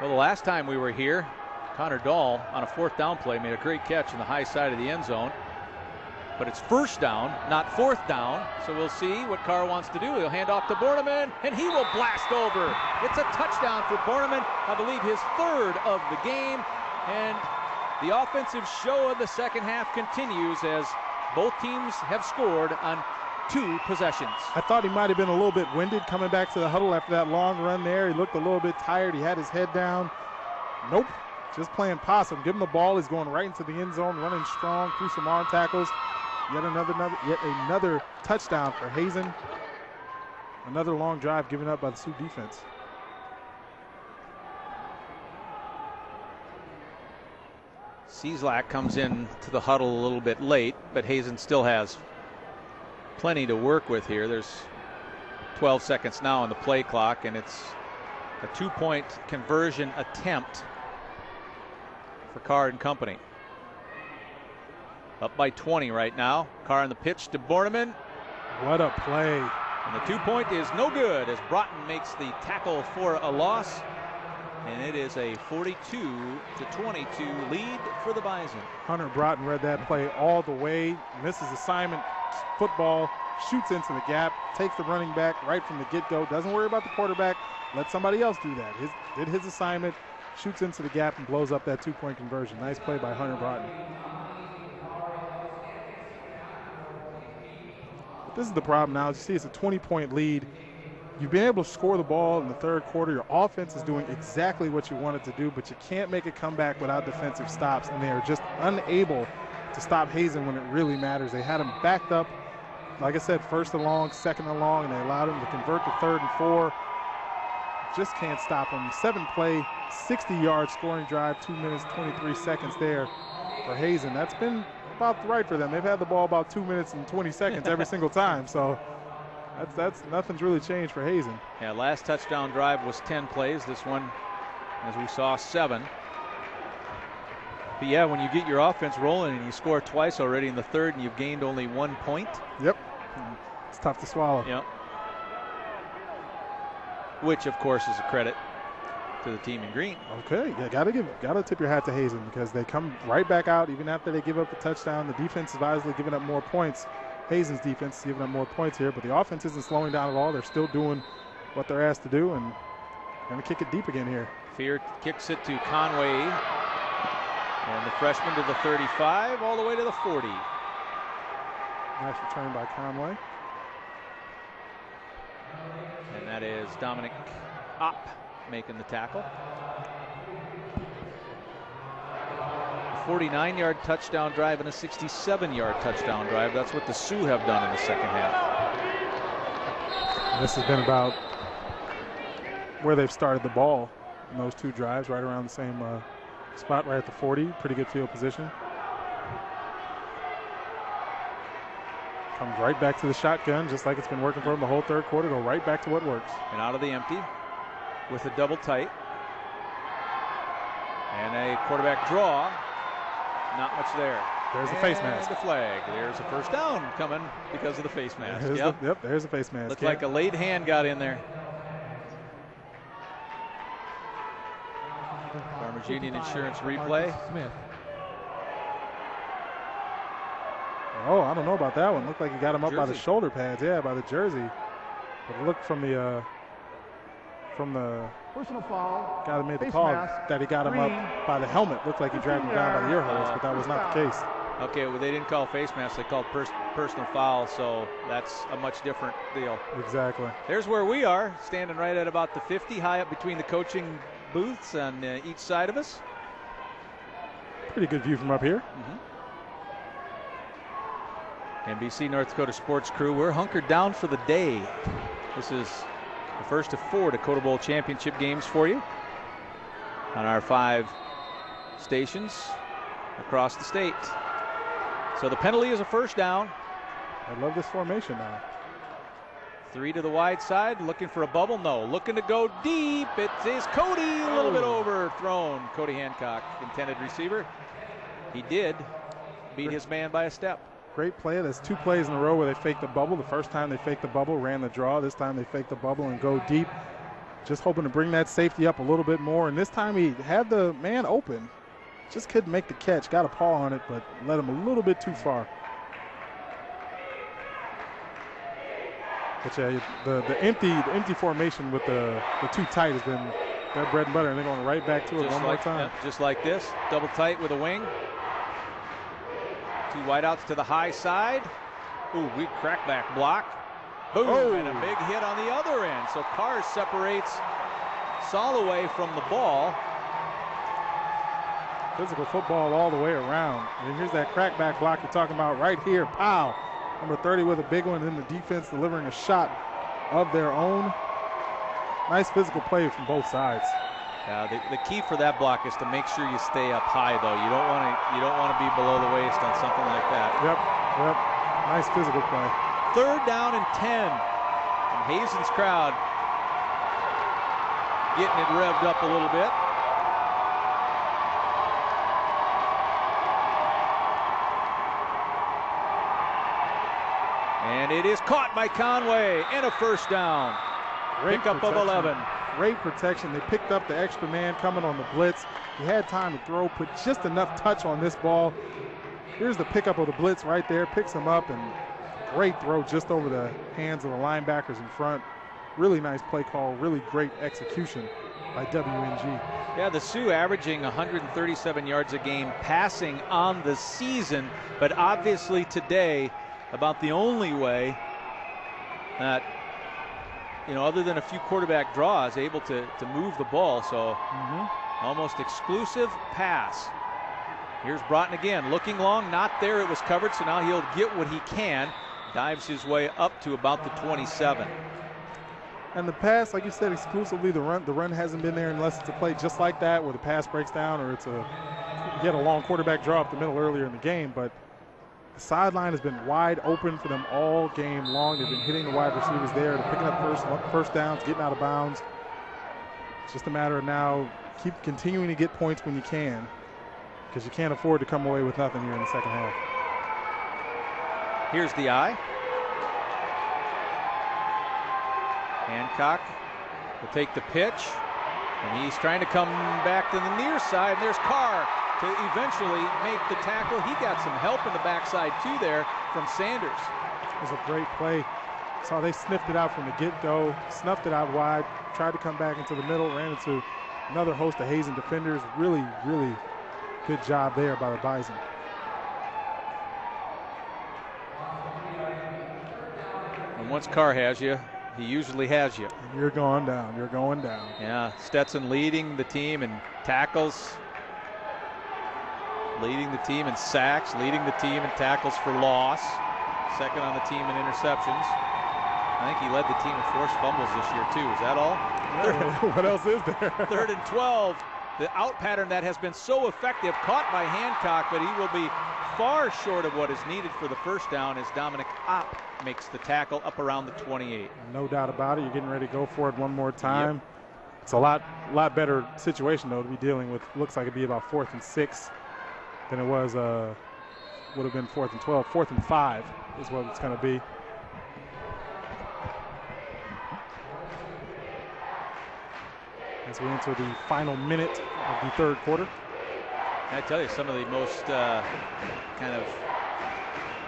Well, the last time we were here, Connor Dahl on a fourth down play made a great catch in the high side of the end zone. But it's first down, not fourth down. So we'll see what Carr wants to do. He'll hand off to Borneman, and he will blast over. It's a touchdown for Borneman. I believe his third of the game. And the offensive show of the second half continues as both teams have scored on two possessions. I thought he might have been a little bit winded coming back to the huddle after that long run there. He looked a little bit tired. He had his head down. Nope. Just playing possum. Give him the ball. He's going right into the end zone, running strong through some arm tackles. Yet another, another yet another touchdown for Hazen. Another long drive given up by the Sioux defense. Cieslak comes in to the huddle a little bit late, but Hazen still has plenty to work with here. There's 12 seconds now on the play clock, and it's a two point conversion attempt for Carr and company. Up by 20 right now. Carr on the pitch to Borneman. What a play. And the two point is no good as Broughton makes the tackle for a loss. And it is a 42 to 22 lead for the Bison. Hunter Broughton read that play all the way, misses assignment, football, shoots into the gap, takes the running back right from the get-go, doesn't worry about the quarterback, let somebody else do that. His, did his assignment, shoots into the gap and blows up that two-point conversion. Nice play by Hunter Broughton. This is the problem now. You see, it's a 20-point lead. You've been able to score the ball in the third quarter. Your offense is doing exactly what you wanted to do, but you can't make a comeback without defensive stops, and they are just unable to stop Hazen when it really matters. They had him backed up, like I said, first and long, second and long, and they allowed him to convert to third and four. Just can't stop him. Seven play, 60 yard scoring drive, two minutes, 23 seconds there for Hazen. That's been about right for them. They've had the ball about two minutes and 20 seconds every single time. So that's that's nothing's really changed for Hazen. Yeah, last touchdown drive was 10 plays. This one, as we saw, seven. But yeah, when you get your offense rolling and you score twice already in the third and you've gained only one point. Yep. Hmm, it's tough to swallow. Yep. Which, of course, is a credit to the team in green. Okay, yeah, gotta give, gotta tip your hat to Hazen because they come right back out even after they give up the touchdown. The defense is obviously giving up more points. Hazen's defense is giving up more points here, but the offense isn't slowing down at all. They're still doing what they're asked to do and gonna kick it deep again here. Fear kicks it to Conway. And the freshman to the 35, all the way to the 40. Nice return by Conway. And that is Dominic Opp making the tackle. 49 yard touchdown drive and a 67 yard touchdown drive. That's what the Sioux have done in the second half. This has been about where they've started the ball in those two drives, right around the same uh, spot, right at the 40. Pretty good field position. Comes right back to the shotgun, just like it's been working for him the whole third quarter. Go right back to what works. And out of the empty with a double tight. And a quarterback draw. Not much there. There's a face And mask. The flag. There's a first down coming because of the face mask. There's Yep. the, yep, there's a face mask. Looked like a late hand got in there. Farmers Union Insurance replay. Smith. Oh, I don't know about that one. Looked like he got him up by the shoulder pads. Yeah, by the jersey. But it looked from the uh, from the Personal foul. guy that made the call mask. that he got him Green. up by the helmet. Looked like he dragged him down by the ear holes, but that was not the case. Okay, well, they didn't call face mask. They called pers- personal foul, so that's a much different deal. Exactly. There's where we are, standing right at about the 50, high up between the coaching booths on uh, each side of us. Pretty good view from up here. NBC North Dakota Sports Crew, we're hunkered down for the day. This is the first of four Dakota Bowl championship games for you on our five stations across the state. So the penalty is a first down. I love this formation now. Three to the wide side, looking for a bubble. No, looking to go deep. It is Cody, a little bit Oh. overthrown. Cody Hancock, intended receiver. He did beat his man by a step. Great play. That's two plays in a row where they faked the bubble. The first time they faked the bubble, ran the draw. This time they faked the bubble and go deep. Just hoping to bring that safety up a little bit more. And this time he had the man open. Just couldn't make the catch. Got a paw on it, but led him a little bit too far. But yeah, uh, the, the empty the empty formation with the, the too tight has been their bread and butter, and they're going right back to it Just one like, more time. yep, just like this, double tight with a wing. Two wideouts to the high side. Ooh, weak crackback block. Boom, Oh. and a big hit on the other end. So Carr separates Soloway from the ball. Physical football all the way around. And here's that crackback block you're talking about right here. Pow. Number 30 with a big one, and then the defense delivering a shot of their own. Nice physical play from both sides. The, the key for that block is to make sure you stay up high, though. You don't want to you don't want to be below the waist on something like that. Yep, yep. Nice physical play. Third down and 10. And Hazen's crowd getting it revved up a little bit. And it is caught by Conway and a first down. Great Pickup of 11. Great protection. They picked up the extra man coming on the blitz. He had time to throw, put just enough touch on this ball. Here's the pickup of the blitz right there. Picks him up and great throw just over the hands of the linebackers in front. Really nice play call. Really great execution by WNG. Yeah, the Sioux averaging 137 yards a game passing on the season, but obviously today, about the only way that, you know, other than a few quarterback draws, able to, to move the ball. So mm-hmm. almost exclusive pass. Here's Broughton again, looking long, not there. It was covered, so now he'll get what he can. Dives his way up to about the 27. And the pass, like you said, exclusively the run. The run hasn't been there unless it's a play just like that, where the pass breaks down, or it's a you had a long quarterback draw up the middle earlier in the game. But the sideline has been wide open for them all game long. They've been hitting the wide receivers there, they're picking up first first downs, getting out of bounds. It's just a matter of now keep continuing to get points when you can, because you can't afford to come away with nothing here in the second half. Here's the eye. Hancock will take the pitch, and he's trying to come back to the near side. There's Carr to eventually make the tackle. He got some help in the backside too there from Sanders. It was a great play. Saw they sniffed it out from the get-go, snuffed it out wide, tried to come back into the middle, ran into another host of Hazen defenders. Really, really good job there by the Bison. And once Carr has you, he usually has you. And You're going down. You're going down. Yeah, Stetson leading the team in tackles, leading the team in sacks, leading the team in tackles for loss, second on the team in interceptions. I think he led the team in forced fumbles this year too. Is that all? what else is there? Third and 12. The out pattern that has been so effective, caught by Hancock, but he will be far short of what is needed for the first down as Dominic Opp makes the tackle up around the 28. No doubt about it. You're getting ready to go for it one more time. It's a lot, lot better situation though to be dealing with. Looks like it'd be about fourth and six than it was. Uh, would have been fourth and 12. Fourth and five is what it's going to be. As we enter the final minute of the third quarter. I tell you, some of the most uh, kind of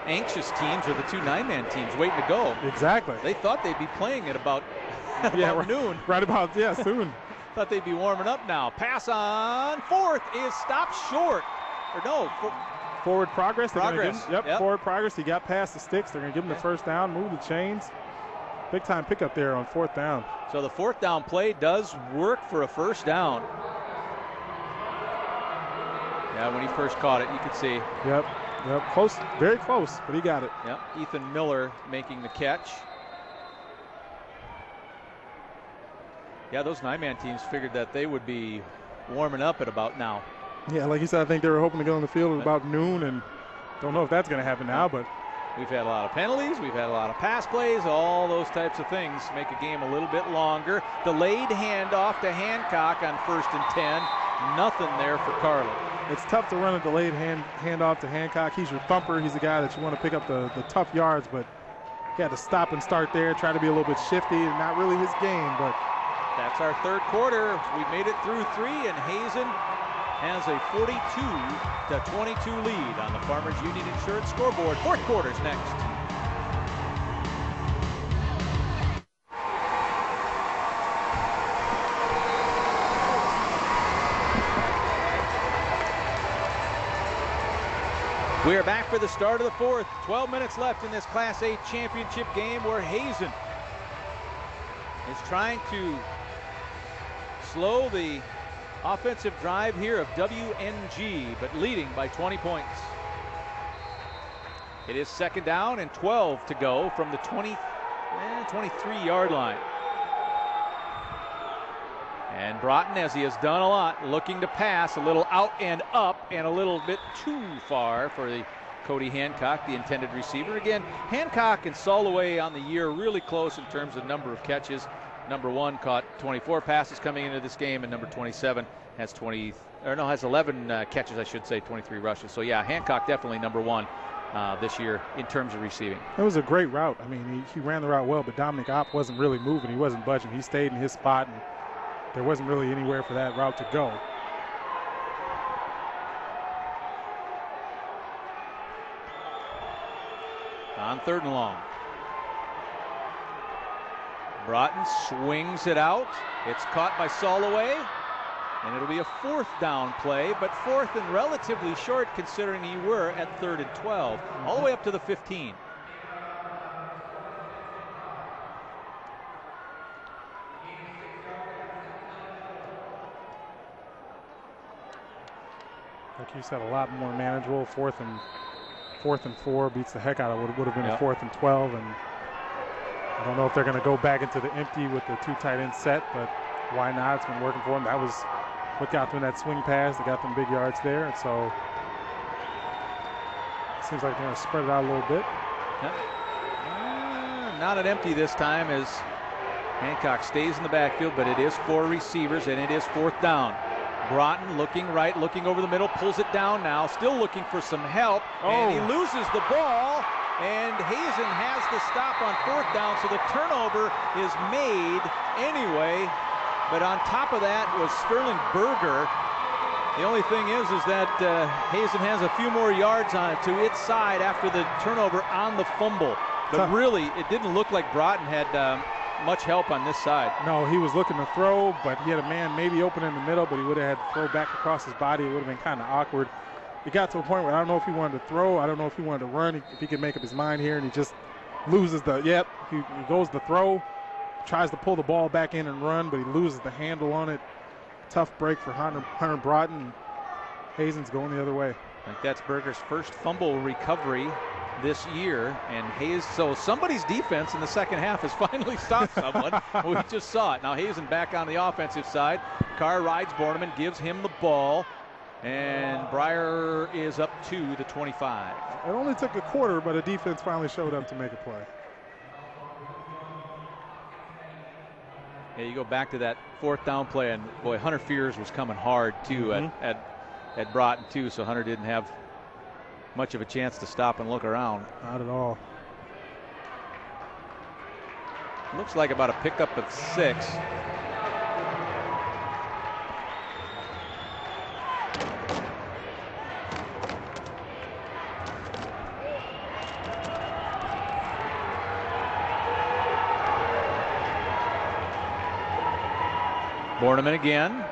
anxious teams are the two nine-man teams waiting to go. Exactly. They thought they'd be playing at about, about Yeah, right- noon. Right about yeah, soon. Thought they'd be warming up now. Pass on fourth is stopped short. Or no, fo- Forward progress. They're Progress, him- yep, yep. forward progress. He got past the sticks. They're going to give him the first down, move the chains. Big time pickup there on fourth down. So the fourth down play does work for a first down. Yeah, when he first caught it, you could see. Yep, yep, close, very close, but he got it. Yep, Ethan Miller making the catch. Yeah, those nine-man teams figured that they would be warming up at about now. Yeah, like you said, I think they were hoping to get on the field at about noon, and don't know if that's going to happen now, but We've had a lot of penalties. We've had a lot of pass plays. All those types of things make a game a little bit longer. Delayed handoff to Hancock on first and 10. Nothing there for Carlin. it's tough to run a delayed hand handoff to Hancock. He's your thumper. He's the guy that you want to pick up the, the tough yards, but he had to stop and start there, try to be a little bit shifty, and not really his game, but That's our third quarter. We made it through three, and Hazen has a 42 to 22 lead on the Farmers Union Insurance scoreboard. Fourth quarter's next. We are back for the start of the fourth. 12 minutes left in this Class A championship game where Hazen is trying to slow the offensive drive here of WNG, but leading by 20 points. It is second down and 12 to go from the 20, eh, 23 yard line. And Broughton, as he has done a lot, looking to pass a little out and up and a little bit too far for the Cody Hancock, the intended receiver. Again, Hancock and Soloway on the year really close in terms of number of catches. Number one caught 24 passes coming into this game, and number 27 has 20 or no has 11 uh, catches, I should say, 23 rushes. So yeah, Hancock definitely number one uh, this year in terms of receiving. It was a great route. I mean, he, he ran the route well, but Dominic Opp wasn't really moving. He wasn't budging. He stayed in his spot, and there wasn't really anywhere for that route to go. On third and long. Broughton swings it out. It's caught by Soloway. And it'll be a fourth down play, but fourth and relatively short considering you were at third and 12, mhm. all the way up to the 15. Like you said, a lot more manageable. Fourth and fourth and four beats the heck out of what would have been a fourth and 12. And I don't know if they're going to go back into the empty with the two tight end set, but why not? It's been working for them. That was what got them that swing pass. They got them big yards there. And so seems like they're going to spread it out a little bit. Uh, not an empty this time as Hancock stays in the backfield, but it is four receivers and it is fourth down. Broughton looking right, looking over the middle, pulls it down now, still looking for some help, and he Oh. loses the ball. And Hazen has the stop on fourth down, so the turnover is made anyway. But on top of that was Sterling Berger. The only thing is, is that uh, Hazen has a few more yards on it to its side after the turnover on the fumble. But really, it didn't look like Broughton had um, much help on this side. No, he was looking to throw, but he had a man maybe open in the middle, but he would have had to throw back across his body. It would have been kind of awkward. It got to a point where I don't know if he wanted to throw. I don't know if he wanted to run. If he could make up his mind here, and he just loses the. Yep, he, he goes to throw, tries to pull the ball back in and run, but he loses the handle on it. Tough break for Hunter, Hunter Broughton. Hazen's going the other way. I think that's Berger's first fumble recovery this year. And Hayes, so somebody's defense in the second half has finally stopped someone. we just saw it. Now Hazen back on the offensive side. Carr rides Borneman, gives him the ball. And Briar is up to the 25. It only took a quarter, but the defense finally showed up to make a play. Yeah, you go back to that fourth down play, and boy, Hunter Fears was coming hard too Mhm. at, at at Broughton too. So Hunter didn't have much of a chance to stop and look around. Not at all. Looks like about a pickup of six. Borneman again.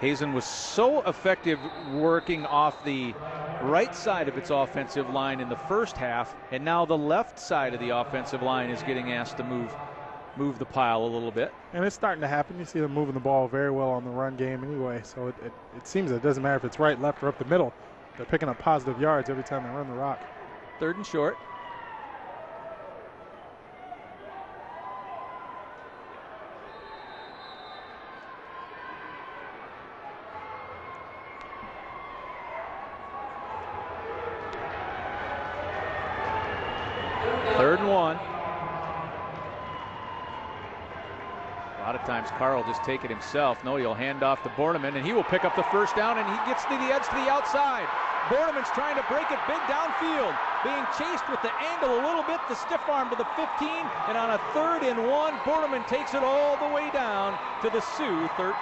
Hazen was so effective working off the right side of its offensive line in the first half, and now the left side of the offensive line is getting asked to move move the pile a little bit. And it's starting to happen. You see them moving the ball very well on the run game anyway. So it, it, it seems that it doesn't matter if it's right, left, or up the middle. They're picking up positive yards every time they run the rock. Third and short. Third and one. A lot of times Carl just take it himself. No, he'll hand off to Borneman, and he will pick up the first down, and he gets to the edge to the outside. Borneman's trying to break it big downfield, being chased with the angle a little bit, the stiff arm to the 15, and on a third and one, Borneman takes it all the way down to the Sioux 13.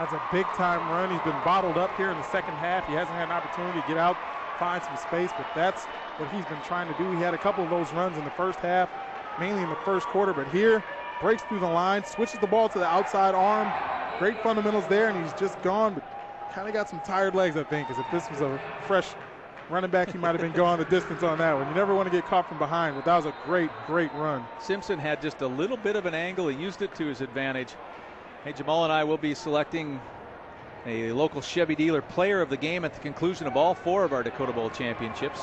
That's a big time run. He's been bottled up here in the second half. He hasn't had an opportunity to get out, find some space, but that's what he's been trying to do. He had a couple of those runs in the first half, mainly in the first quarter, but here breaks through the line, switches the ball to the outside arm. Great fundamentals there, and he's just gone, but kind of got some tired legs, I think, because if this was a fresh running back, he might have been going the distance on that one. You never want to get caught from behind, but that was a great, great run. Simpson had just a little bit of an angle. He used it to his advantage. Hey, Jamal and I will be selecting a local Chevy dealer player of the game at the conclusion of all four of our Dakota Bowl championships.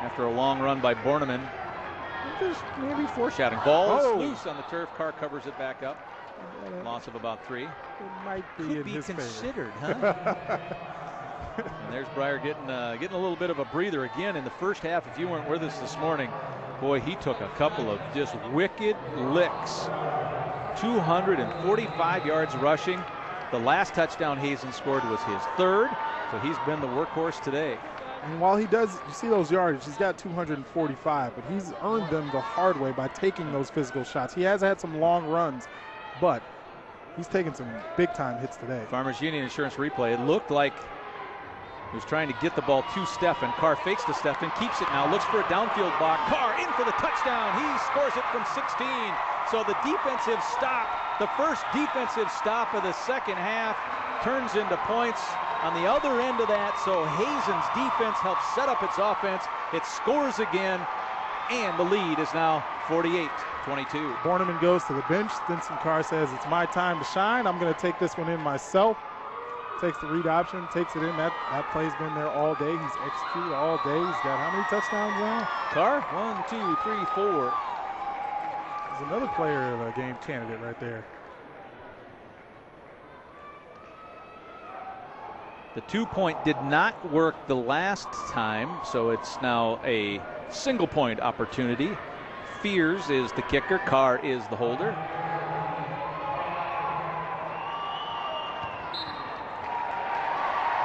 After a long run by Borneman, just maybe foreshadowing. Ball is Oh. loose on the turf. Carr covers it back up. Loss of about three. It might be Could in be his favor. considered, huh? And there's Briar getting uh, getting a little bit of a breather again in the first half. If you weren't with us this morning, boy, he took a couple of just wicked licks. 245 yards rushing. The last touchdown Hazen scored was his third, so he's been the workhorse today. And while he does, you see those yards, he's got 245, but he's earned them the hard way by taking those physical shots. He has had some long runs, but he's taken some big time hits today. Farmers Union Insurance replay. It looked like he was trying to get the ball to Steffen. Carr fakes to Steffen, keeps it now, looks for a downfield block. Carr in for the touchdown. He scores it from 16. So the defensive stop, the first defensive stop of the second half, turns into points on the other end of that. So Hazen's defense helps set up its offense. It scores again, and the lead is now 48 22. Borneman goes to the bench. Stetson Carr says, It's my time to shine. I'm going to take this one in myself. Takes the read option, takes it in. That, that play's been there all day. He's executed all day. He's got how many touchdowns now? Carr, one, two, three, four. There's another player of a game candidate right there. The two point did not work the last time, so it's now a single point opportunity. Fears is the kicker, Carr is the holder.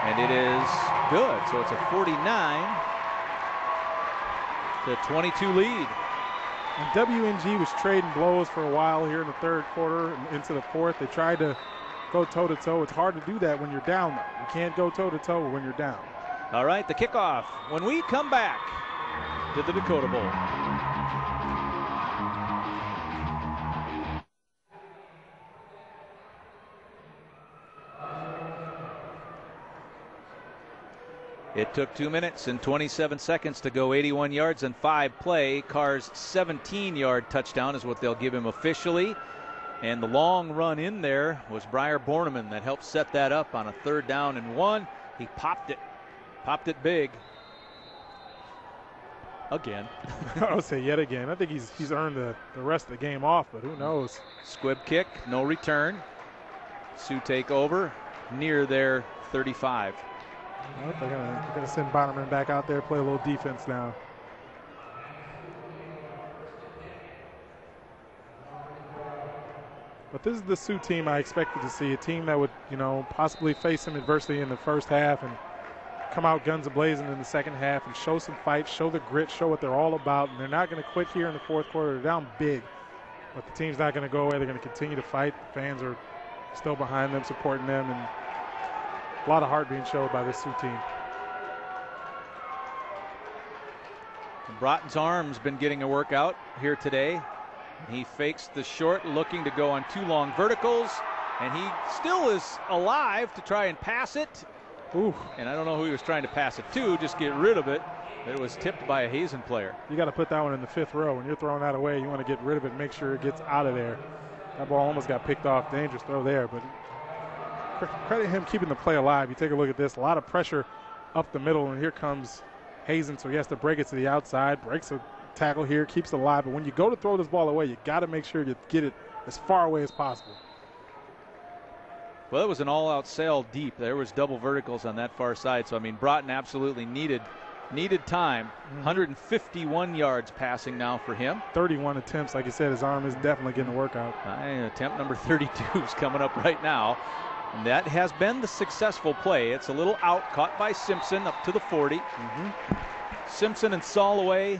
And it is good, so it's a 49 to 22 lead. And WNG was trading blows for a while here in the third quarter and into the fourth. They tried to go toe to toe. It's hard to do that when you're down, though. You can't go toe to toe when you're down. All right, the kickoff. When we come back to the Dakota Bowl. It took two minutes and 27 seconds to go 81 yards and five play. Carr's 17 yard touchdown is what they'll give him officially. And the long run in there was Briar Borneman that helped set that up on a third down and one. He popped it, popped it big. Again. I would say yet again. I think he's he's earned the, the rest of the game off, but who knows? Squib kick, no return. Sioux take over near their 35. Well, they're they're gonna send Borneman back out there, play a little defense now. But this is the Sioux team I expected to see, a team that would, you know, possibly face some adversity in the first half and come out guns a-blazing in the second half and show some fight, show the grit, show what they're all about. And they're not going to quit here in the fourth quarter. They're down big, but the team's not going to go away. They're going to continue to fight. The fans are still behind them, supporting them, and a lot of heart being showed by this Sioux team. Broughton's arm's been getting a workout here today. He fakes the short, looking to go on two long verticals, and he still is alive to try and pass it. And I don't know who he was trying to pass it to, just get rid of it. It was tipped by a Hazen player. You got to put that one in the fifth row. When you're throwing that away, you want to get rid of it, make sure it gets out of there. That ball almost got picked off. Dangerous throw there, but credit him keeping the play alive. You take a look at this, a lot of pressure up the middle, and here comes Hazen, so he has to break it to the outside, breaks a tackle here, keeps it alive. But when you go to throw this ball away, you got to make sure you get it as far away as possible. Well, it was an all-out sail deep. There was double verticals on that far side. So I mean, Broughton absolutely needed needed time. Mm-hmm. 151 yards passing now for him. 31 attempts. Like you said, his arm is definitely getting a workout. Uh, attempt number 32 is coming up right now. And that has been the successful play. It's a little out, caught by Simpson up to the 40. Mm-hmm. Simpson and Soloway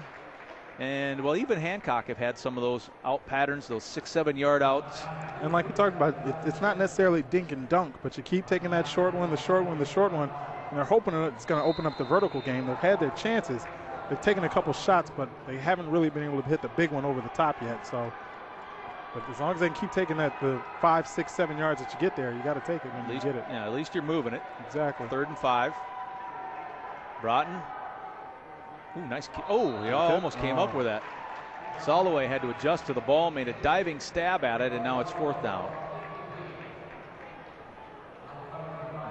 and well, even Hancock have had some of those out patterns, those six, seven yard outs. And like we talked about, it's not necessarily dink and dunk, but you keep taking that short one, the short one, the short one, and they're hoping it's going to open up the vertical game. They've had their chances. They've taken a couple shots, but they haven't really been able to hit the big one over the top yet. So, but as long as they can keep taking that the five, six, seven yards that you get there, you got to take it when at you least, get it. Yeah, at least you're moving it. Exactly. Third and five. Broughton. Ooh, nice. Oh, he almost came up with that. Soloway had to adjust to the ball, made a diving stab at it, and now it's fourth down.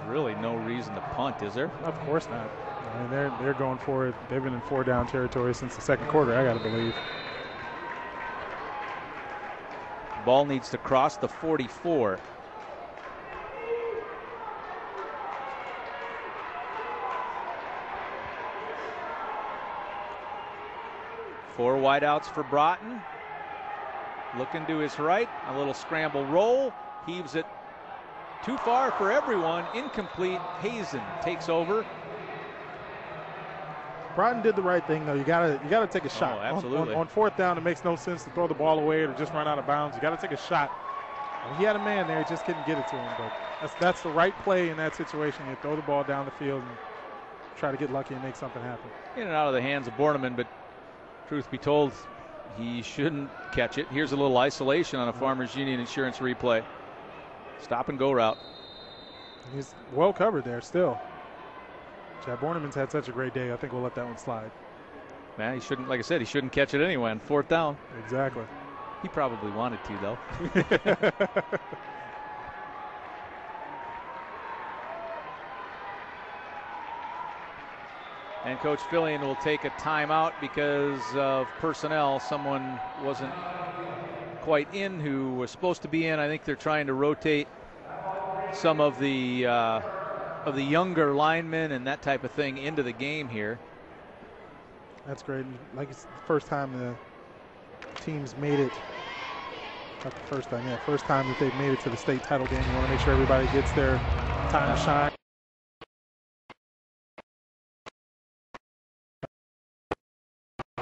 Really, no reason to punt, is there? Of course not. I mean, they're they're going for it. They've been in four down territory since the second quarter. I got to believe. Ball needs to cross the 44. Four wideouts for Broughton. Looking to his right, a little scramble roll, heaves it too far for everyone. Incomplete. Hazen takes over. Broughton did the right thing though. You gotta you gotta take a oh, shot. Oh, absolutely. On, on, on, fourth down, it makes no sense to throw the ball away or just run out of bounds. You gotta take a shot. he had a man there, he just couldn't get it to him. But that's that's the right play in that situation. You throw the ball down the field and try to get lucky and make something happen. In and out of the hands of Borneman, but Truth be told, he shouldn't catch it. Here's a little isolation on a Farmers Union Insurance replay. Stop and go route. He's well covered there still. Chad Borneman's had such a great day. I think we'll let that one slide. Man, he shouldn't, like I said, he shouldn't catch it anyway on fourth down. Exactly. He probably wanted to, though. And Coach Fillion will take a timeout because of personnel. Someone wasn't quite in who was supposed to be in. I think they're trying to rotate some of the uh, of the younger linemen and that type of thing into the game here. That's great. Like it's the first time the teams made it. Not the first time, yeah, first time that they've made it to the state title game. You want to make sure everybody gets their time to shine.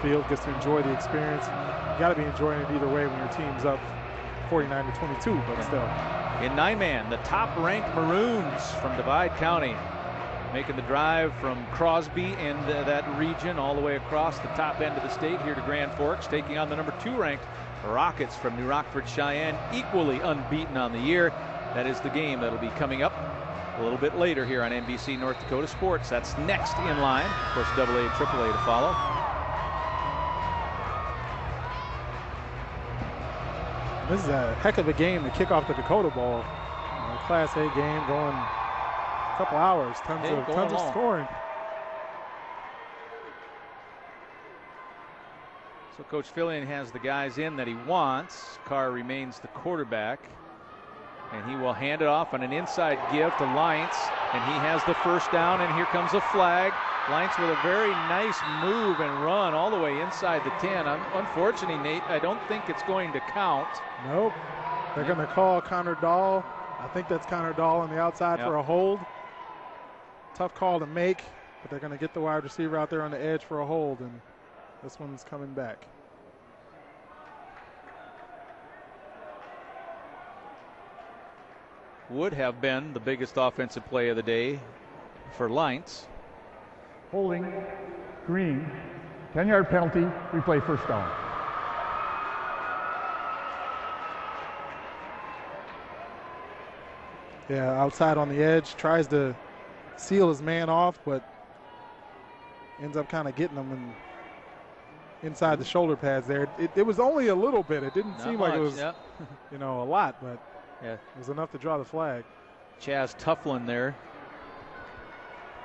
Field, gets to enjoy the experience. You got to be enjoying it either way when your team's up 49 to 22, but still. In nine man, the top ranked Maroons from Divide County making the drive from Crosby and uh, that region all the way across the top end of the state here to Grand Forks, taking on the number two ranked Rockets from New Rockford, Sheyenne, equally unbeaten on the year. That is the game that'll be coming up a little bit later here on NBC North Dakota Sports. That's next in line. Of course, AA, AAA to follow. This is a heck of a game to kick off the Dakota Bowl. Uh, Class A game going a couple hours, tons hey, of tons of scoring. So Coach Fillion has the guys in that he wants. Carr remains the quarterback. And he will hand it off on an inside give to Leintz. And he has the first down, and here comes a flag. Leintz with a very nice move and run all the way inside the 10. unfortunately, Nate, I don't think it's going to count. Nope. They're going to call Connor Dahl. I think that's Connor Dahl on the outside yep. for a hold. Tough call to make, but they're going to get the wide receiver out there on the edge for a hold, and this one's coming back. Would have been the biggest offensive play of the day for Leintz holding, green, 10 yard penalty, replay first down. Yeah, outside on the edge, tries to seal his man off, but ends up kind of getting him in, inside the shoulder pads there. It, it was only a little bit. It didn't Not seem like it was, yep. you know, a lot, but Yeah. it was enough to draw the flag. Chaz Tufflin there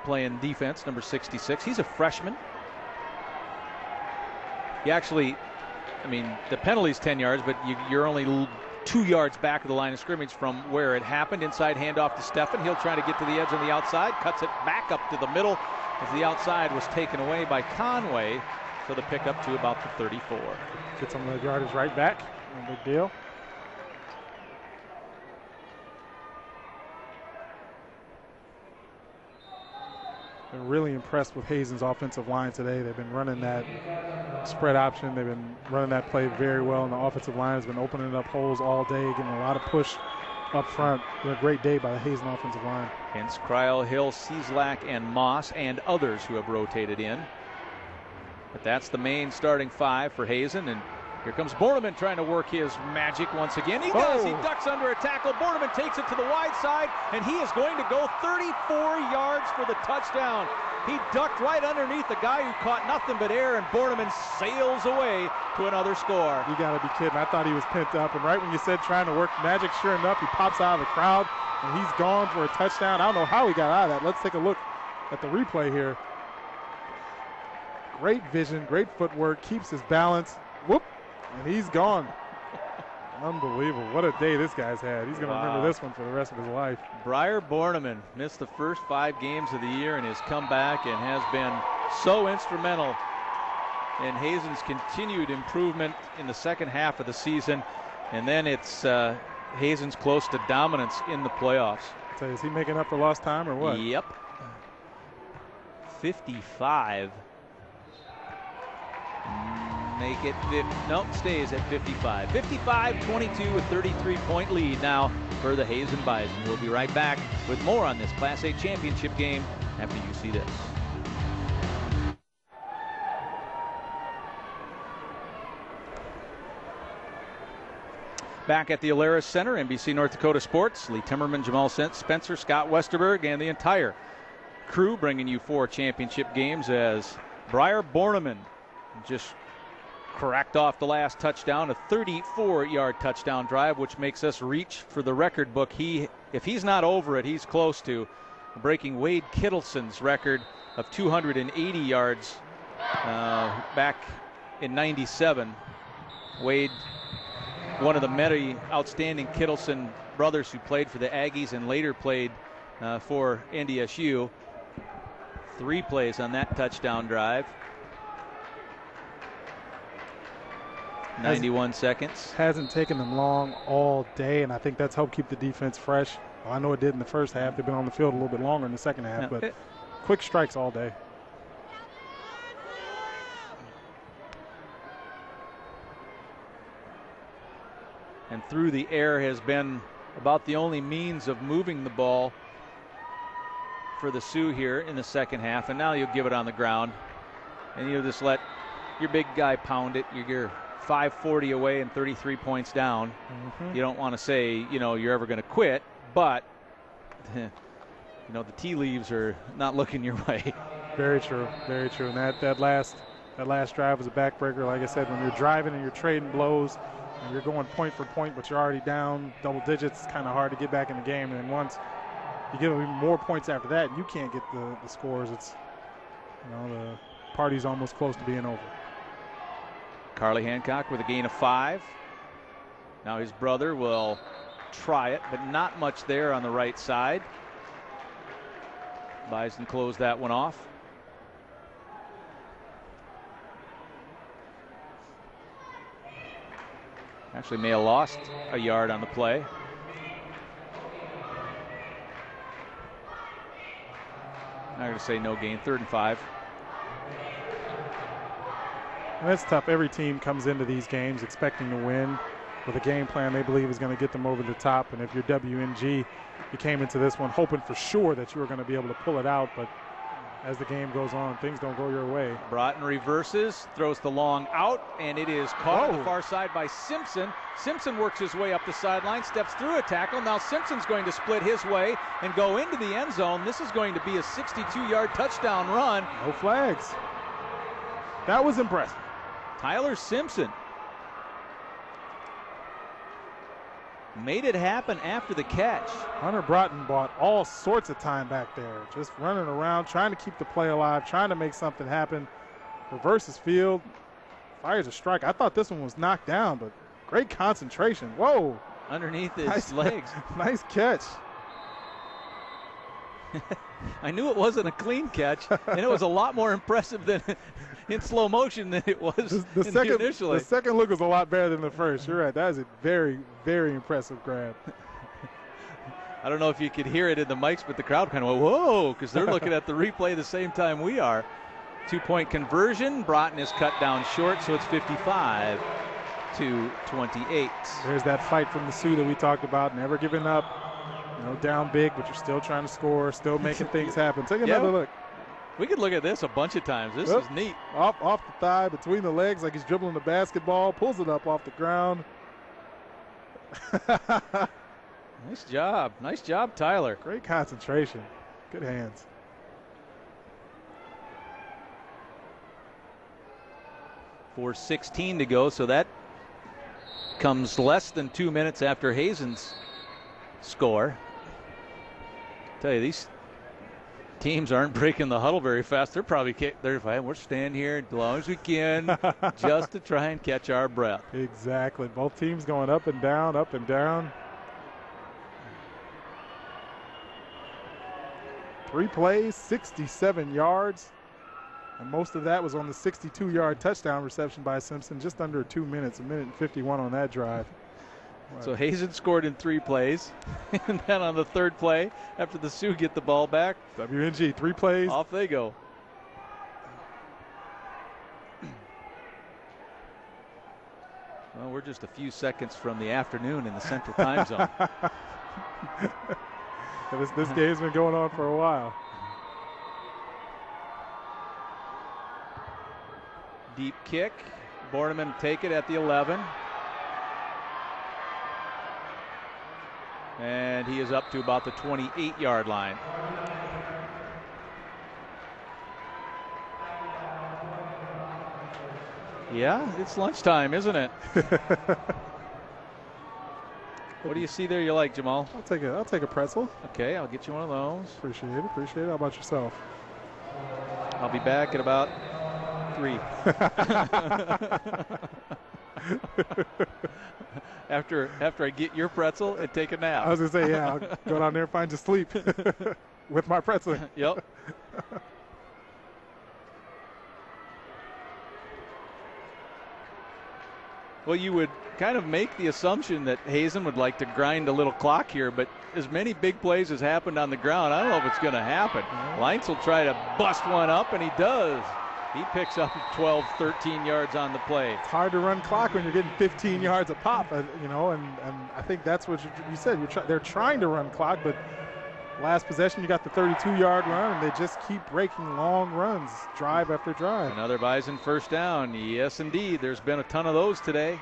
playing defense, number 66. He's a freshman. He actually, I mean, the penalty's 10 yards, but you, you're only two yards back of the line of scrimmage from where it happened. Inside handoff to Steffen. He'll try to get to the edge on the outside, cuts it back up to the middle as the outside was taken away by Conway. So the pickup to about the 34. Gets on the yardage right back. No big deal. Been really impressed with Hazen's offensive line today. They've been running that spread option. They've been running that play very well, and the offensive line has been opening up holes all day, getting a lot of push up front. Been a great day by the Hazen offensive line. Hintz Kryl, Hill, Cieslak, and Moss, and others who have rotated in. But that's the main starting five for Hazen. And here comes Borneman trying to work his magic once again. He does. He Oh. ducks under a tackle. Borneman takes it to the wide side, and he is going to go 34 yards for the touchdown. He ducked right underneath the guy who caught nothing but air, and Borneman sails away to another score. You got to be kidding. I thought he was pent up. And right when you said trying to work magic, sure enough, he pops out of the crowd and he's gone for a touchdown. I don't know how he got out of that. Let's take a look at the replay here. Great vision, great footwork, keeps his balance. Whoop, and he's gone. Unbelievable. What a day this guy's had. He's going to Wow. remember this one for the rest of his life. Briar Borneman missed the first five games of the year and has come back and has been so instrumental in Hazen's continued improvement in the second half of the season. And then it's uh, Hazen's close to dominance in the playoffs. So is he making up for lost time or what? Yep. 55. Make it, fif- nope, stays at 55. 55 22, a 33 point lead now for the Hazen Bison. We'll be right back with more on this Class A championship game after you see this. Back at the Alerus Center, NBC North Dakota Sports. Lee Timmerman, Jamal Spencer, Scott Westerberg, and the entire crew bringing you four championship games as Briar Borneman just cracked off the last touchdown, a 34-yard touchdown drive, which makes us reach for the record book. He, if he's not over it, he's close to breaking Wade Kittleson's record of 280 yards uh, back in '97. Wade, one of the many outstanding Kittleson brothers who played for the Aggies and later played uh, for NDSU. Three plays on that touchdown drive. 91 seconds. Hasn't taken them long all day, and I think that's helped keep the defense fresh. Well, I know it did in the first half. They've been on the field a little bit longer in the second half, but quick strikes all day. and through the air has been about the only means of moving the ball for the Sioux here in the second half. And now you'll give it on the ground, and you'll just let your big guy pound it. You're- You're 540 away and 33 points down. Mhm. You don't want to say you know you're ever going to quit, but you know the tea leaves are not looking your way. Very true, very true. And that, that last that last drive was a backbreaker. Like I said, when you're driving and you're trading blows and you're going point for point, but you're already down double digits, it's kind of hard to get back in the game. And then once you give them more points after that, you can't get the, the scores. It's you know the party's almost close to being over. Carly Hancock with a gain of five. Now his brother will try it, but not much there on the right side. Bison closed that one off. Actually, may have lost a yard on the play. I'm going to say no gain, third and five. And that's tough. Every team comes into these games expecting to win with a game plan they believe is going to get them over the top. And if you're WNG, you came into this one hoping for sure that you were going to be able to pull it out, but as the game goes on. Things don't go your way. Broughton reverses, throws the long out, and it is caught on the oh. far side by Simpson. Simpson works his way up the sideline, steps through a tackle. Now Simpson's going to split his way and go into the end zone. This is going to be a 62-yard touchdown run. No flags. That was impressive. Tyler Simpson made it happen after the catch. Hunter Broughton bought all sorts of time back there, just running around, trying to keep the play alive, trying to make something happen. Reverses field, fires a strike. I thought this one was knocked down, but great concentration. Whoa. Underneath his Nice- legs. nice catch. I knew it wasn't a clean catch, and it was a lot more impressive than in slow motion than it was The in- second, initially. the second look was a lot better than the first. You're right. That is a very, very impressive grab. I don't know if you could hear it in the mics, but the crowd kind of went, whoa, because they're looking at the replay the same time we are. Two point conversion. Broughton is cut down short, so it's 55 to 28. There's that fight from the Sioux that we talked about, never giving up. You know, down big, but you're still trying to score, still making things happen. Take Yeah. another look. We could look at this a bunch of times. This Oop. is neat. Off, off the thigh, between the legs, like he's dribbling the basketball, pulls it up off the ground. Nice job. Nice job, Tyler. Great concentration. Good hands. Four sixteen to go, so that comes less than two minutes after Hazen's score. Tell you these teams aren't breaking the huddle very fast. They're probably they're fine. We're staying here as long as we can, just to try and catch our breath. Exactly. Both teams going up and down, up and down. Three plays, 67 yards. And most of that was on the 62 yard touchdown reception by Simpson, just under two minutes, a minute and 51 on that drive. So Hazen scored in three plays, and then on the third play, after the Sioux get the ball back, WNG, three plays. off they go. Well, we're just a few seconds from the afternoon in the Central Time Zone. this, this game's been going on for a while. Deep kick. Borneman take it at the 11. And he is up to about the 28 yard line. Yeah, it's lunchtime, isn't it? what do you see there you like, Jamal? I'll take a, I'll take a pretzel. Okay, I'll get you one of those. Appreciate it. Appreciate it. How about yourself? I'll be back at about three. after after I get your pretzel and take a nap. I was gonna say, yeah, I'll go down there and find you sleep with my pretzel. Yep. Well, you would kind of make the assumption that Hazen would like to grind a little clock here, but as many big plays as happened on the ground, I don't know if it's going to happen. Leintz will try to bust one up, and he does. He picks up 12, 13 yards on the play. It's hard to run clock when you're getting 15 yards a pop, uh, you know, and, and I think that's what you, you said. Try, they're trying to run clock, but last possession you got the 32-yard run, and they just keep breaking long runs, drive after drive. Another Bison first down. Yes, indeed. There's been a ton of those today.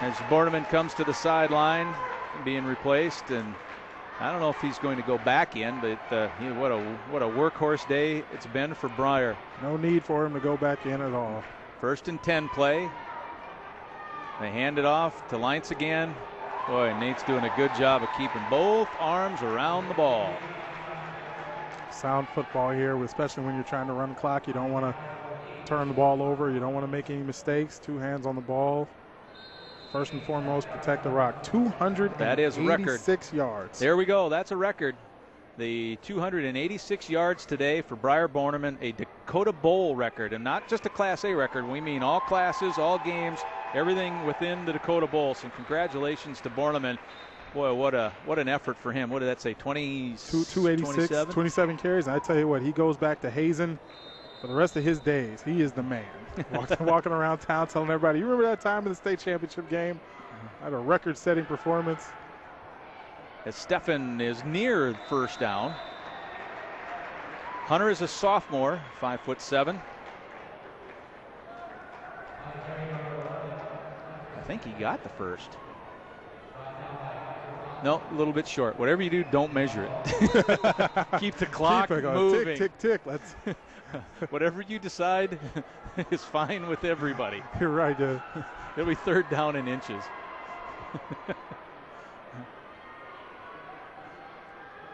As Borneman comes to the sideline, being replaced, and I don't know if he's going to go back in, but uh, he- what a what a workhorse day it's been for Briar. No need for him to go back in at all. First and 10 play. They hand it off to Leintz again. Boy, Nate's doing a good job of keeping both arms around the ball. Sound football here, especially when you're trying to run the clock. You don't want to turn the ball over. You don't want to make any mistakes. Two hands on the ball. First and foremost, protect the rock. 286 That is record. yards. There we go. That's a record. The 286 yards today for Briar Borneman, a Dakota Bowl record, and not just a Class A record. We mean all classes, all games, everything within the Dakota Bowl. So congratulations to Borneman. Boy, what a what an effort for him. What did that say? 20, Two, 286, 27? 27 carries. And I tell you what, he goes back to Hazen for the rest of his days. He is the man. walking, walking around town telling everybody, you remember that time in the state championship game? I Had a record-setting performance. As Steffen is near first down. Hunter is a sophomore, five foot seven. I think he got the first. No, a little bit short. Whatever you do, don't measure it. Keep the clock Keep moving. Tick, tick, tick. Let's. Whatever you decide is fine with everybody. You're right, dude. It'll be third down in inches.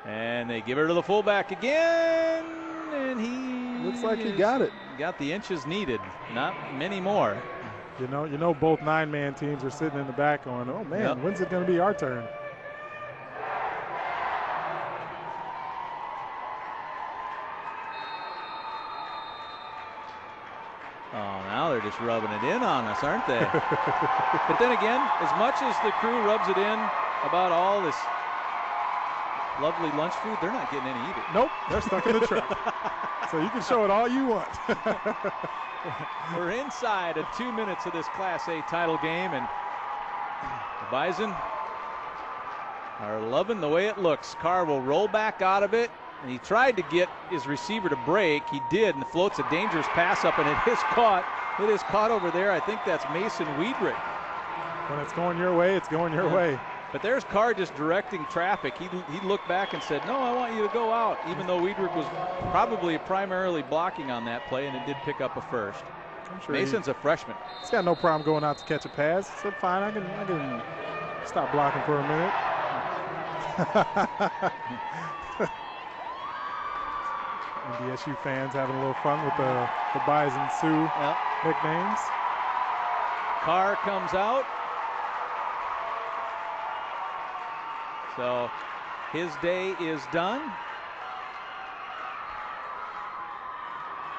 and they give it to the fullback again, and he Looks like he got it. Got the inches needed, not many more. You know, you know, both nine-man teams are sitting in the back going, "Oh man, Yep. when's it going to be our turn?" Oh, now they're just rubbing it in on us, aren't they? but then again, as much as the crew rubs it in about all this lovely lunch food, they're not getting any either. Nope, they're stuck in the truck. so you can show it all you want. We're inside of two minutes of this Class A title game, and the Bison are loving the way it looks. Carr will roll back out of it, and he tried to get his receiver to break. He did, and the floats a dangerous pass up, and it is caught. It is caught over there. I think that's Mason Weedrick. when it's going your way, it's going your way. But there's Carr just directing traffic. He, he looked back and said, No, I want you to go out, even though Weedrick was probably primarily blocking on that play, and it did pick up a first. Sure Mason's he, a freshman. He's got no problem going out to catch a pass. He said, "Fine, I can, I can stop blocking for a minute." NDSU fans having a little fun with the, the Bison Sioux nicknames. Carr comes out. So his day is done.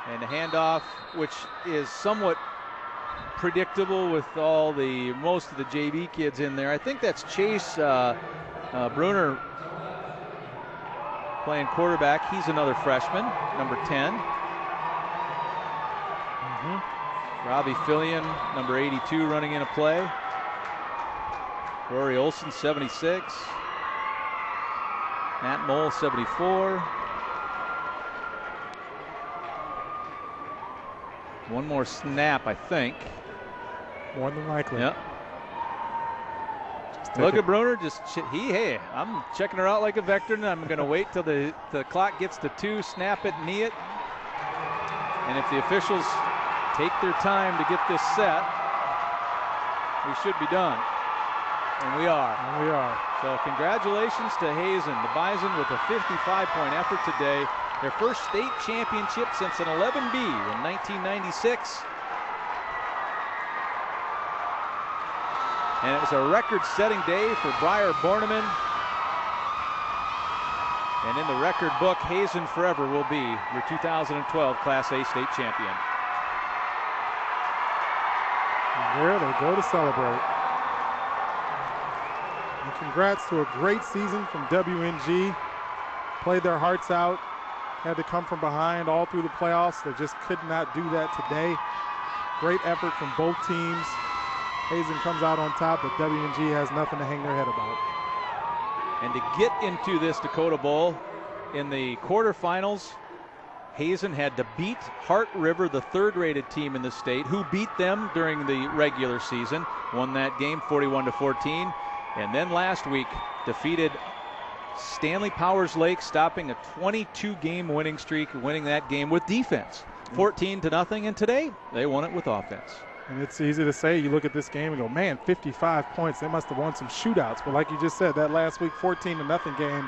And the handoff, which is somewhat predictable with all the most of the JV kids in there. I think that's Chase uh, uh, Bruner playing quarterback. He's another freshman, number 10. Robbie Fillion, number 82, running in a play. Rory Olson, 76. Matt Mole, 74. One more snap, I think. More than likely. Yep. Look at Bruner. Just he. Hey, I'm checking her out like a veteran. I'm going to wait till the the clock gets to two. Snap it, knee it. And if the officials take their time to get this set, we should be done. And we are. And we are. So congratulations to Hazen, the Bison with a 55-point effort today. Their first state championship since an 11B in 1996. And it was a record-setting day for Briar Borneman. And in the record book, Hazen forever will be your 2012 Class A state champion. And there they go to celebrate. And congrats to a great season from WNG. Played their hearts out. Had to come from behind all through the playoffs. They just could not do that today. Great effort from both teams. Hazen comes out on top, but WNG has nothing to hang their head about. And to get into this Dakota Bowl in the quarterfinals, Hazen had to beat Heart River, the third rated team in the state, who beat them during the regular season, won that game 41 to 14. And then last week defeated Stanley Powers Lake, stopping a 22 game winning streak, winning that game with defense. 14 to nothing, and today they won it with offense. And it's easy to say, you look at this game and go, man, 55 points. They must have won some shootouts. But like you just said, that last week 14 to nothing game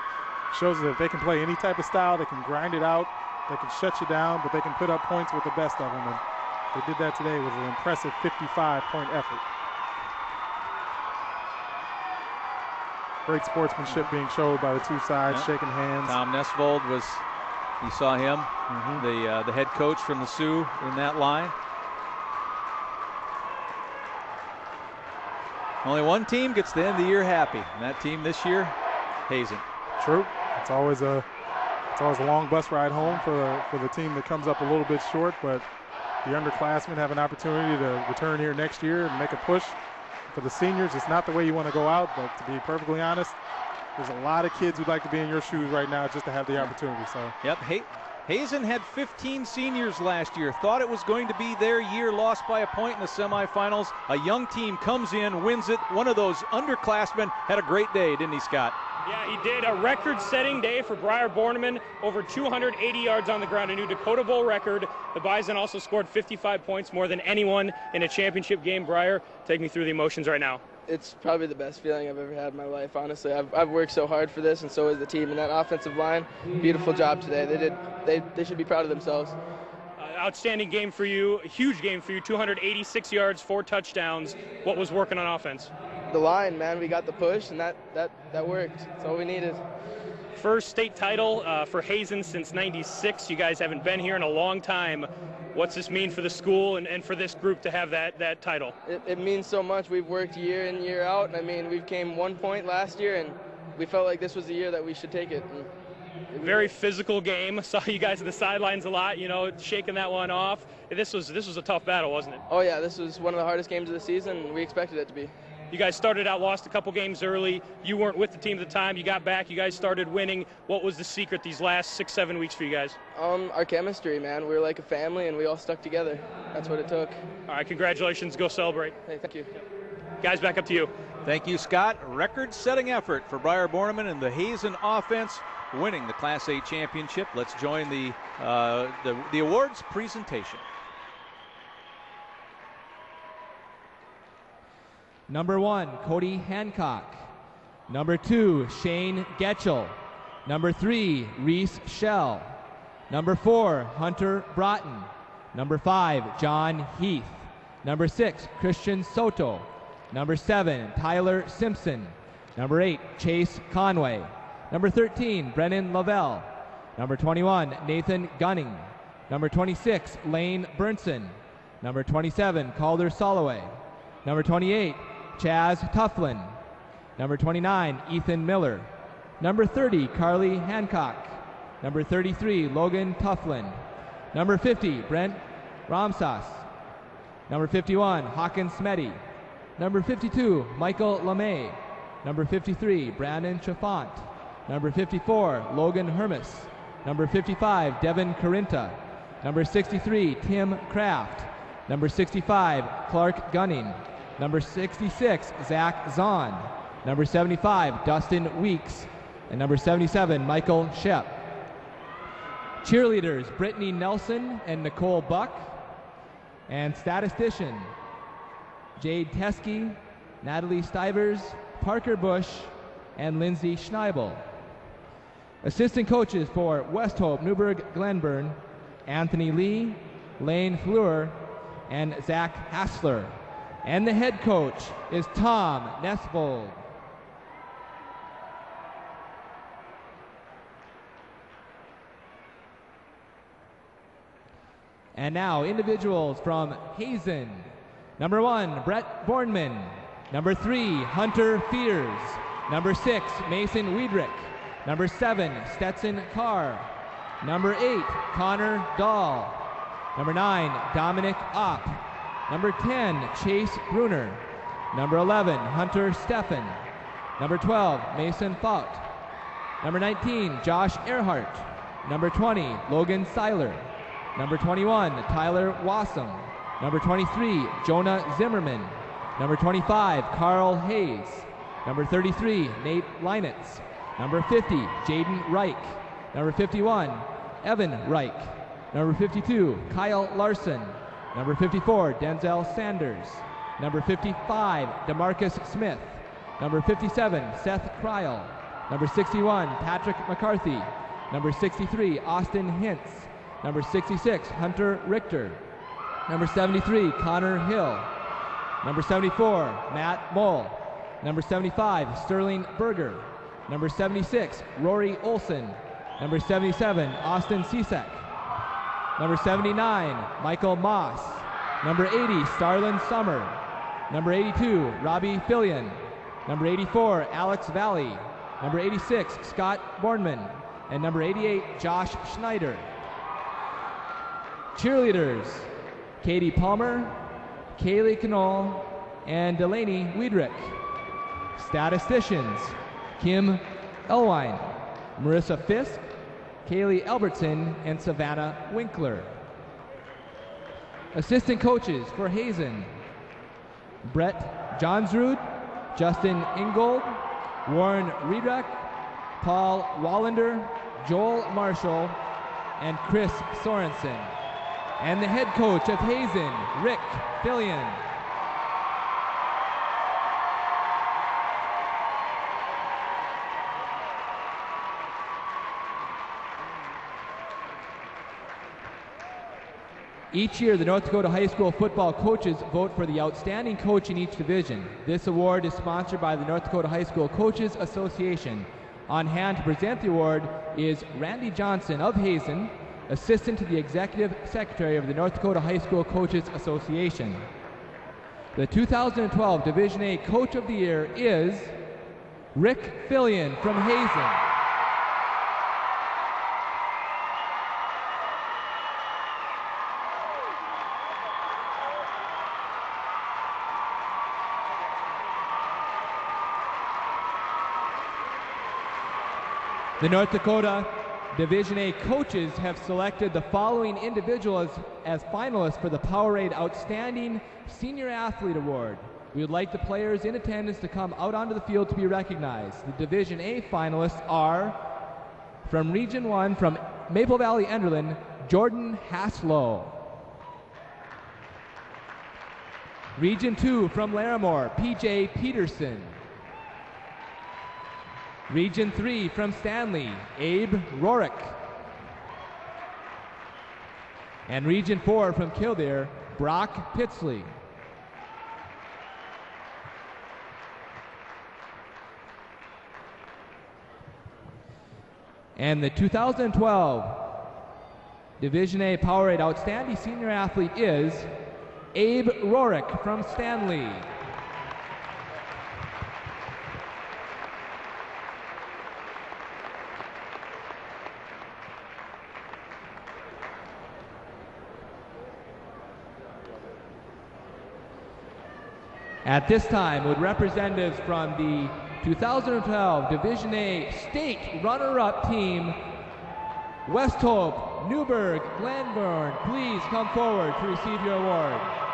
shows that if they can play any type of style, they can grind it out, they can shut you down, but they can put up points with the best of them. And they did that today with an impressive 55 point effort. Great sportsmanship being showed by the two sides, Yeah. shaking hands. Tom Nesvold was, you saw him, the uh, the head coach from the Sioux in that line. Only one team gets the end of the year happy, and that team this year, Hazen. True. It's always a it's always a long bus ride home for the, for the team that comes up a little bit short, but the underclassmen have an opportunity to return here next year and make a push. For the seniors, it's not the way you want to go out, but to be perfectly honest, there's a lot of kids who'd like to be in your shoes right now just to have the opportunity. So Yep. Hay- Hazen had 15 seniors last year. Thought it was going to be their year, lost by a point in the semifinals. A young team comes in, wins it. One of those underclassmen had a great day, didn't he, Scott? Yeah, he did a record-setting day for Briar Borneman, over 280 yards on the ground, a new Dakota Bowl record. The Bison also scored 55 points, more than anyone in a championship game. Briar, take me through the emotions right now. It's probably the best feeling I've ever had in my life, honestly. I've, I've worked so hard for this, and so has the team. And that offensive line, beautiful job today. They did. They, they should be proud of themselves. Uh, outstanding game for you, a huge game for you, 286 yards, four touchdowns. What was working on offense? The line, man, we got the push, and that, that, that worked. That's all we needed. First state title uh, for Hazen since 96. You guys haven't been here in a long time. What's this mean for the school and, and for this group to have that, that title? It, it means so much. We've worked year in, year out. I mean, we came one point last year, and we felt like this was the year that we should take it. And Very physical game. Saw you guys at the sidelines a lot, you know, shaking that one off. This was this was a tough battle, wasn't it? Oh yeah, this was one of the hardest games of the season. We expected it to be. You guys started out, lost a couple games early. You weren't with the team at the time. You got back. You guys started winning. What was the secret these last six, seven weeks for you guys? Um, our chemistry, man. We were like a family, and we all stuck together. That's what it took. All right, congratulations. Go celebrate. Hey, thank you. Guys, back up to you. Thank you, Scott. Record-setting effort for Briar Borneman and the Hazen offense, winning the Class A championship. Let's join the uh, the, the awards presentation. Number one, Cody Hancock. Number two, Shane Getchell. Number three, Reese Shell. Number four, Hunter Broughton. Number five, John Heath. Number six, Christian Soto. Number seven, Tyler Simpson. Number eight, Chase Conway. Number 13, Brennan Lavelle. Number 21, Nathan Gunning. Number 26, Lane Burnson. Number 27, Calder Soloway. Number 28, Chaz Tufflin. Number 29, Ethan Miller. Number 30, Carly Hancock. Number 33, Logan Tufflin. Number 50, Brent Ramsas. Number 51, Hawkins Smeddy. Number 52, Michael LeMay. Number 53, Brandon Chafont. Number 54, Logan Hermes. Number 55, Devin Carenta. Number 63, Tim Kraft. Number 65, Clark Gunning. Number 66, Zach Zahn. Number 75, Dustin Weeks. And number 77, Michael Shep. Cheerleaders, Brittany Nelson and Nicole Buck. And statistician, Jade Teskey, Natalie Stivers, Parker Bush, and Lindsay Schneibel. Assistant coaches for West Hope, Newburg Glenburn, Anthony Lee, Lane Fleur, and Zach Hassler. And the head coach is Tom Nesvold. And now, individuals from Hazen. Number one, Brett Borneman. Number three, Hunter Fears. Number six, Mason Weidrich. Number seven, Stetson Carr. Number eight, Connor Dahl. Number nine, Dominic Opp. Number 10, Chase Bruner. Number 11, Hunter Steffen. Number 12, Mason Fout. Number 19, Josh Earhart. Number 20, Logan Seiler. Number 21, Tyler Wassam. Number 23, Jonah Zimmerman. Number 25, Carl Hayes. Number 33, Nate Leintz. Number 50, Jaden Reich. Number 51, Evan Reich. Number 52, Kyle Larson. Number 54, Denzel Sanders. Number 55, Demarcus Smith. Number 57, Seth Kryl. Number 61, Patrick McCarthy. Number 63, Austin Hintz. Number 66, Hunter Richter. Number 73, Connor Hill. Number 74, Matt Moll. Number 75, Sterling Berger. Number 76, Rory Olson. Number 77, Austin Cieslak. Number 79, Michael Moss. Number 80, Starlin Summer. Number 82, Robbie Fillion. Number 84, Alex Valley. Number 86, Scott Borneman. And number 88, Josh Schneider. Cheerleaders, Katie Palmer, Kaylee Knoll, and Delaney Wiedrich. Statisticians Kim Elwine, Marissa Fisk, Kaylee Albertson, and Savannah Winkler. Assistant coaches for Hazen Brett Johnsrud, Justin Ingold, Warren Riedrich, Paul Wallander, Joel Marshall, and Chris Sorensen. And the head coach of Hazen, Rick Fillion. Each year, the North Dakota High School football coaches vote for the outstanding coach in each division. This award is sponsored by the North Dakota High School Coaches Association. On hand to present the award is Randy Johnson of Hazen, assistant to the executive secretary of the North Dakota High School Coaches Association. The 2012 Division A Coach of the Year is Rick Fillion from Hazen. The North Dakota Division A coaches have selected the following individuals as finalists for the Powerade Outstanding Senior Athlete Award. We would like the players in attendance to come out onto the field to be recognized. The Division A finalists are from Region 1 from Maple Valley Enderlin, Jordan Haslow. Region 2 from Larimore, PJ Peterson. Region 3 from Stanley, Abe Rorick. And Region 4 from Killdeer, Brock Pitsley. And the 2012 Division A Powerade Outstanding Senior Athlete is Abe Rorick from Stanley. At this time, would representatives from the 2012 Division A State runner-up team, West Hope, Newburg, Glenburn, please come forward to receive your award.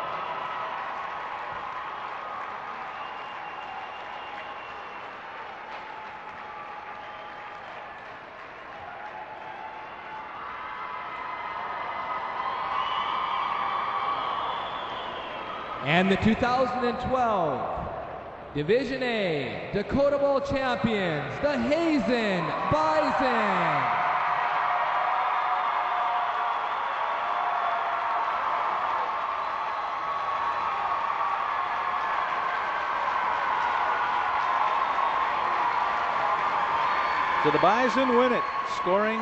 And the 2012 Division A Dakota Bowl champions, the Hazen Bison. So the Bison win it, scoring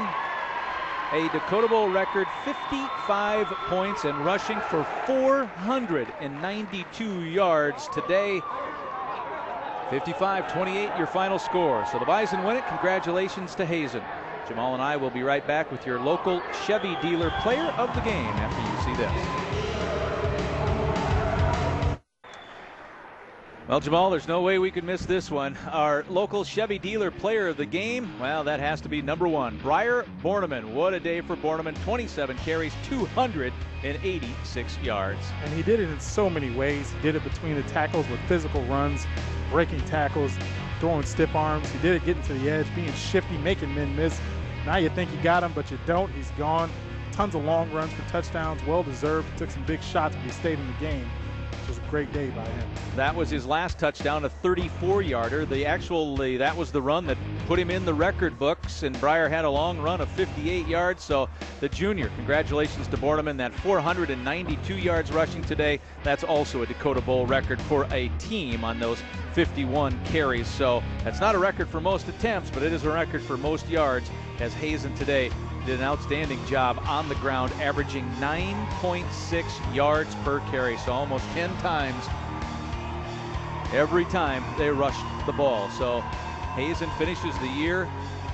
a Dakota Bowl record 55 points and rushing for 492 yards today. 55-28 your final score. So the Bison win it. Congratulations to Hazen. Jamal and I will be right back with your local Chevy dealer player of the game after you see this. Well, Jamal, there's no way we could miss this one. Our local Chevy dealer player of the game, well, that has to be number one, Briar Borneman. What a day for Borneman. 27 carries, 286 yards. And he did it in so many ways. He did it between the tackles with physical runs, breaking tackles, throwing stiff arms. He did it getting to the edge, being shifty, making men miss. Now you think you got him, but you don't. He's gone. Tons of long runs for touchdowns, well deserved. Took some big shots, but he stayed in the game. Great day by him. That was his last touchdown, a 34-yarder. The actual uh, that was the run that put him in the record books, and Briar had a long run of 58 yards. So the junior, congratulations to Borneman. That 492 yards rushing today. That's also a Dakota Bowl record for a team on those 51 carries. So that's not a record for most attempts, but it is a record for most yards. As Hazen today did an outstanding job on the ground, averaging 9.6 yards per carry, so almost 10 times every time they rushed the ball. So Hazen finishes the year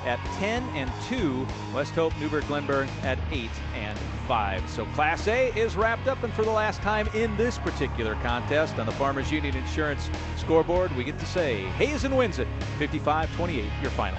at 10 and 2. West Hope, Newburg, Glenburn at 8 and 5. So Class A is wrapped up, and for the last time in this particular contest on the Farmers Union Insurance scoreboard, we get to say Hazen wins it 55 28, your final.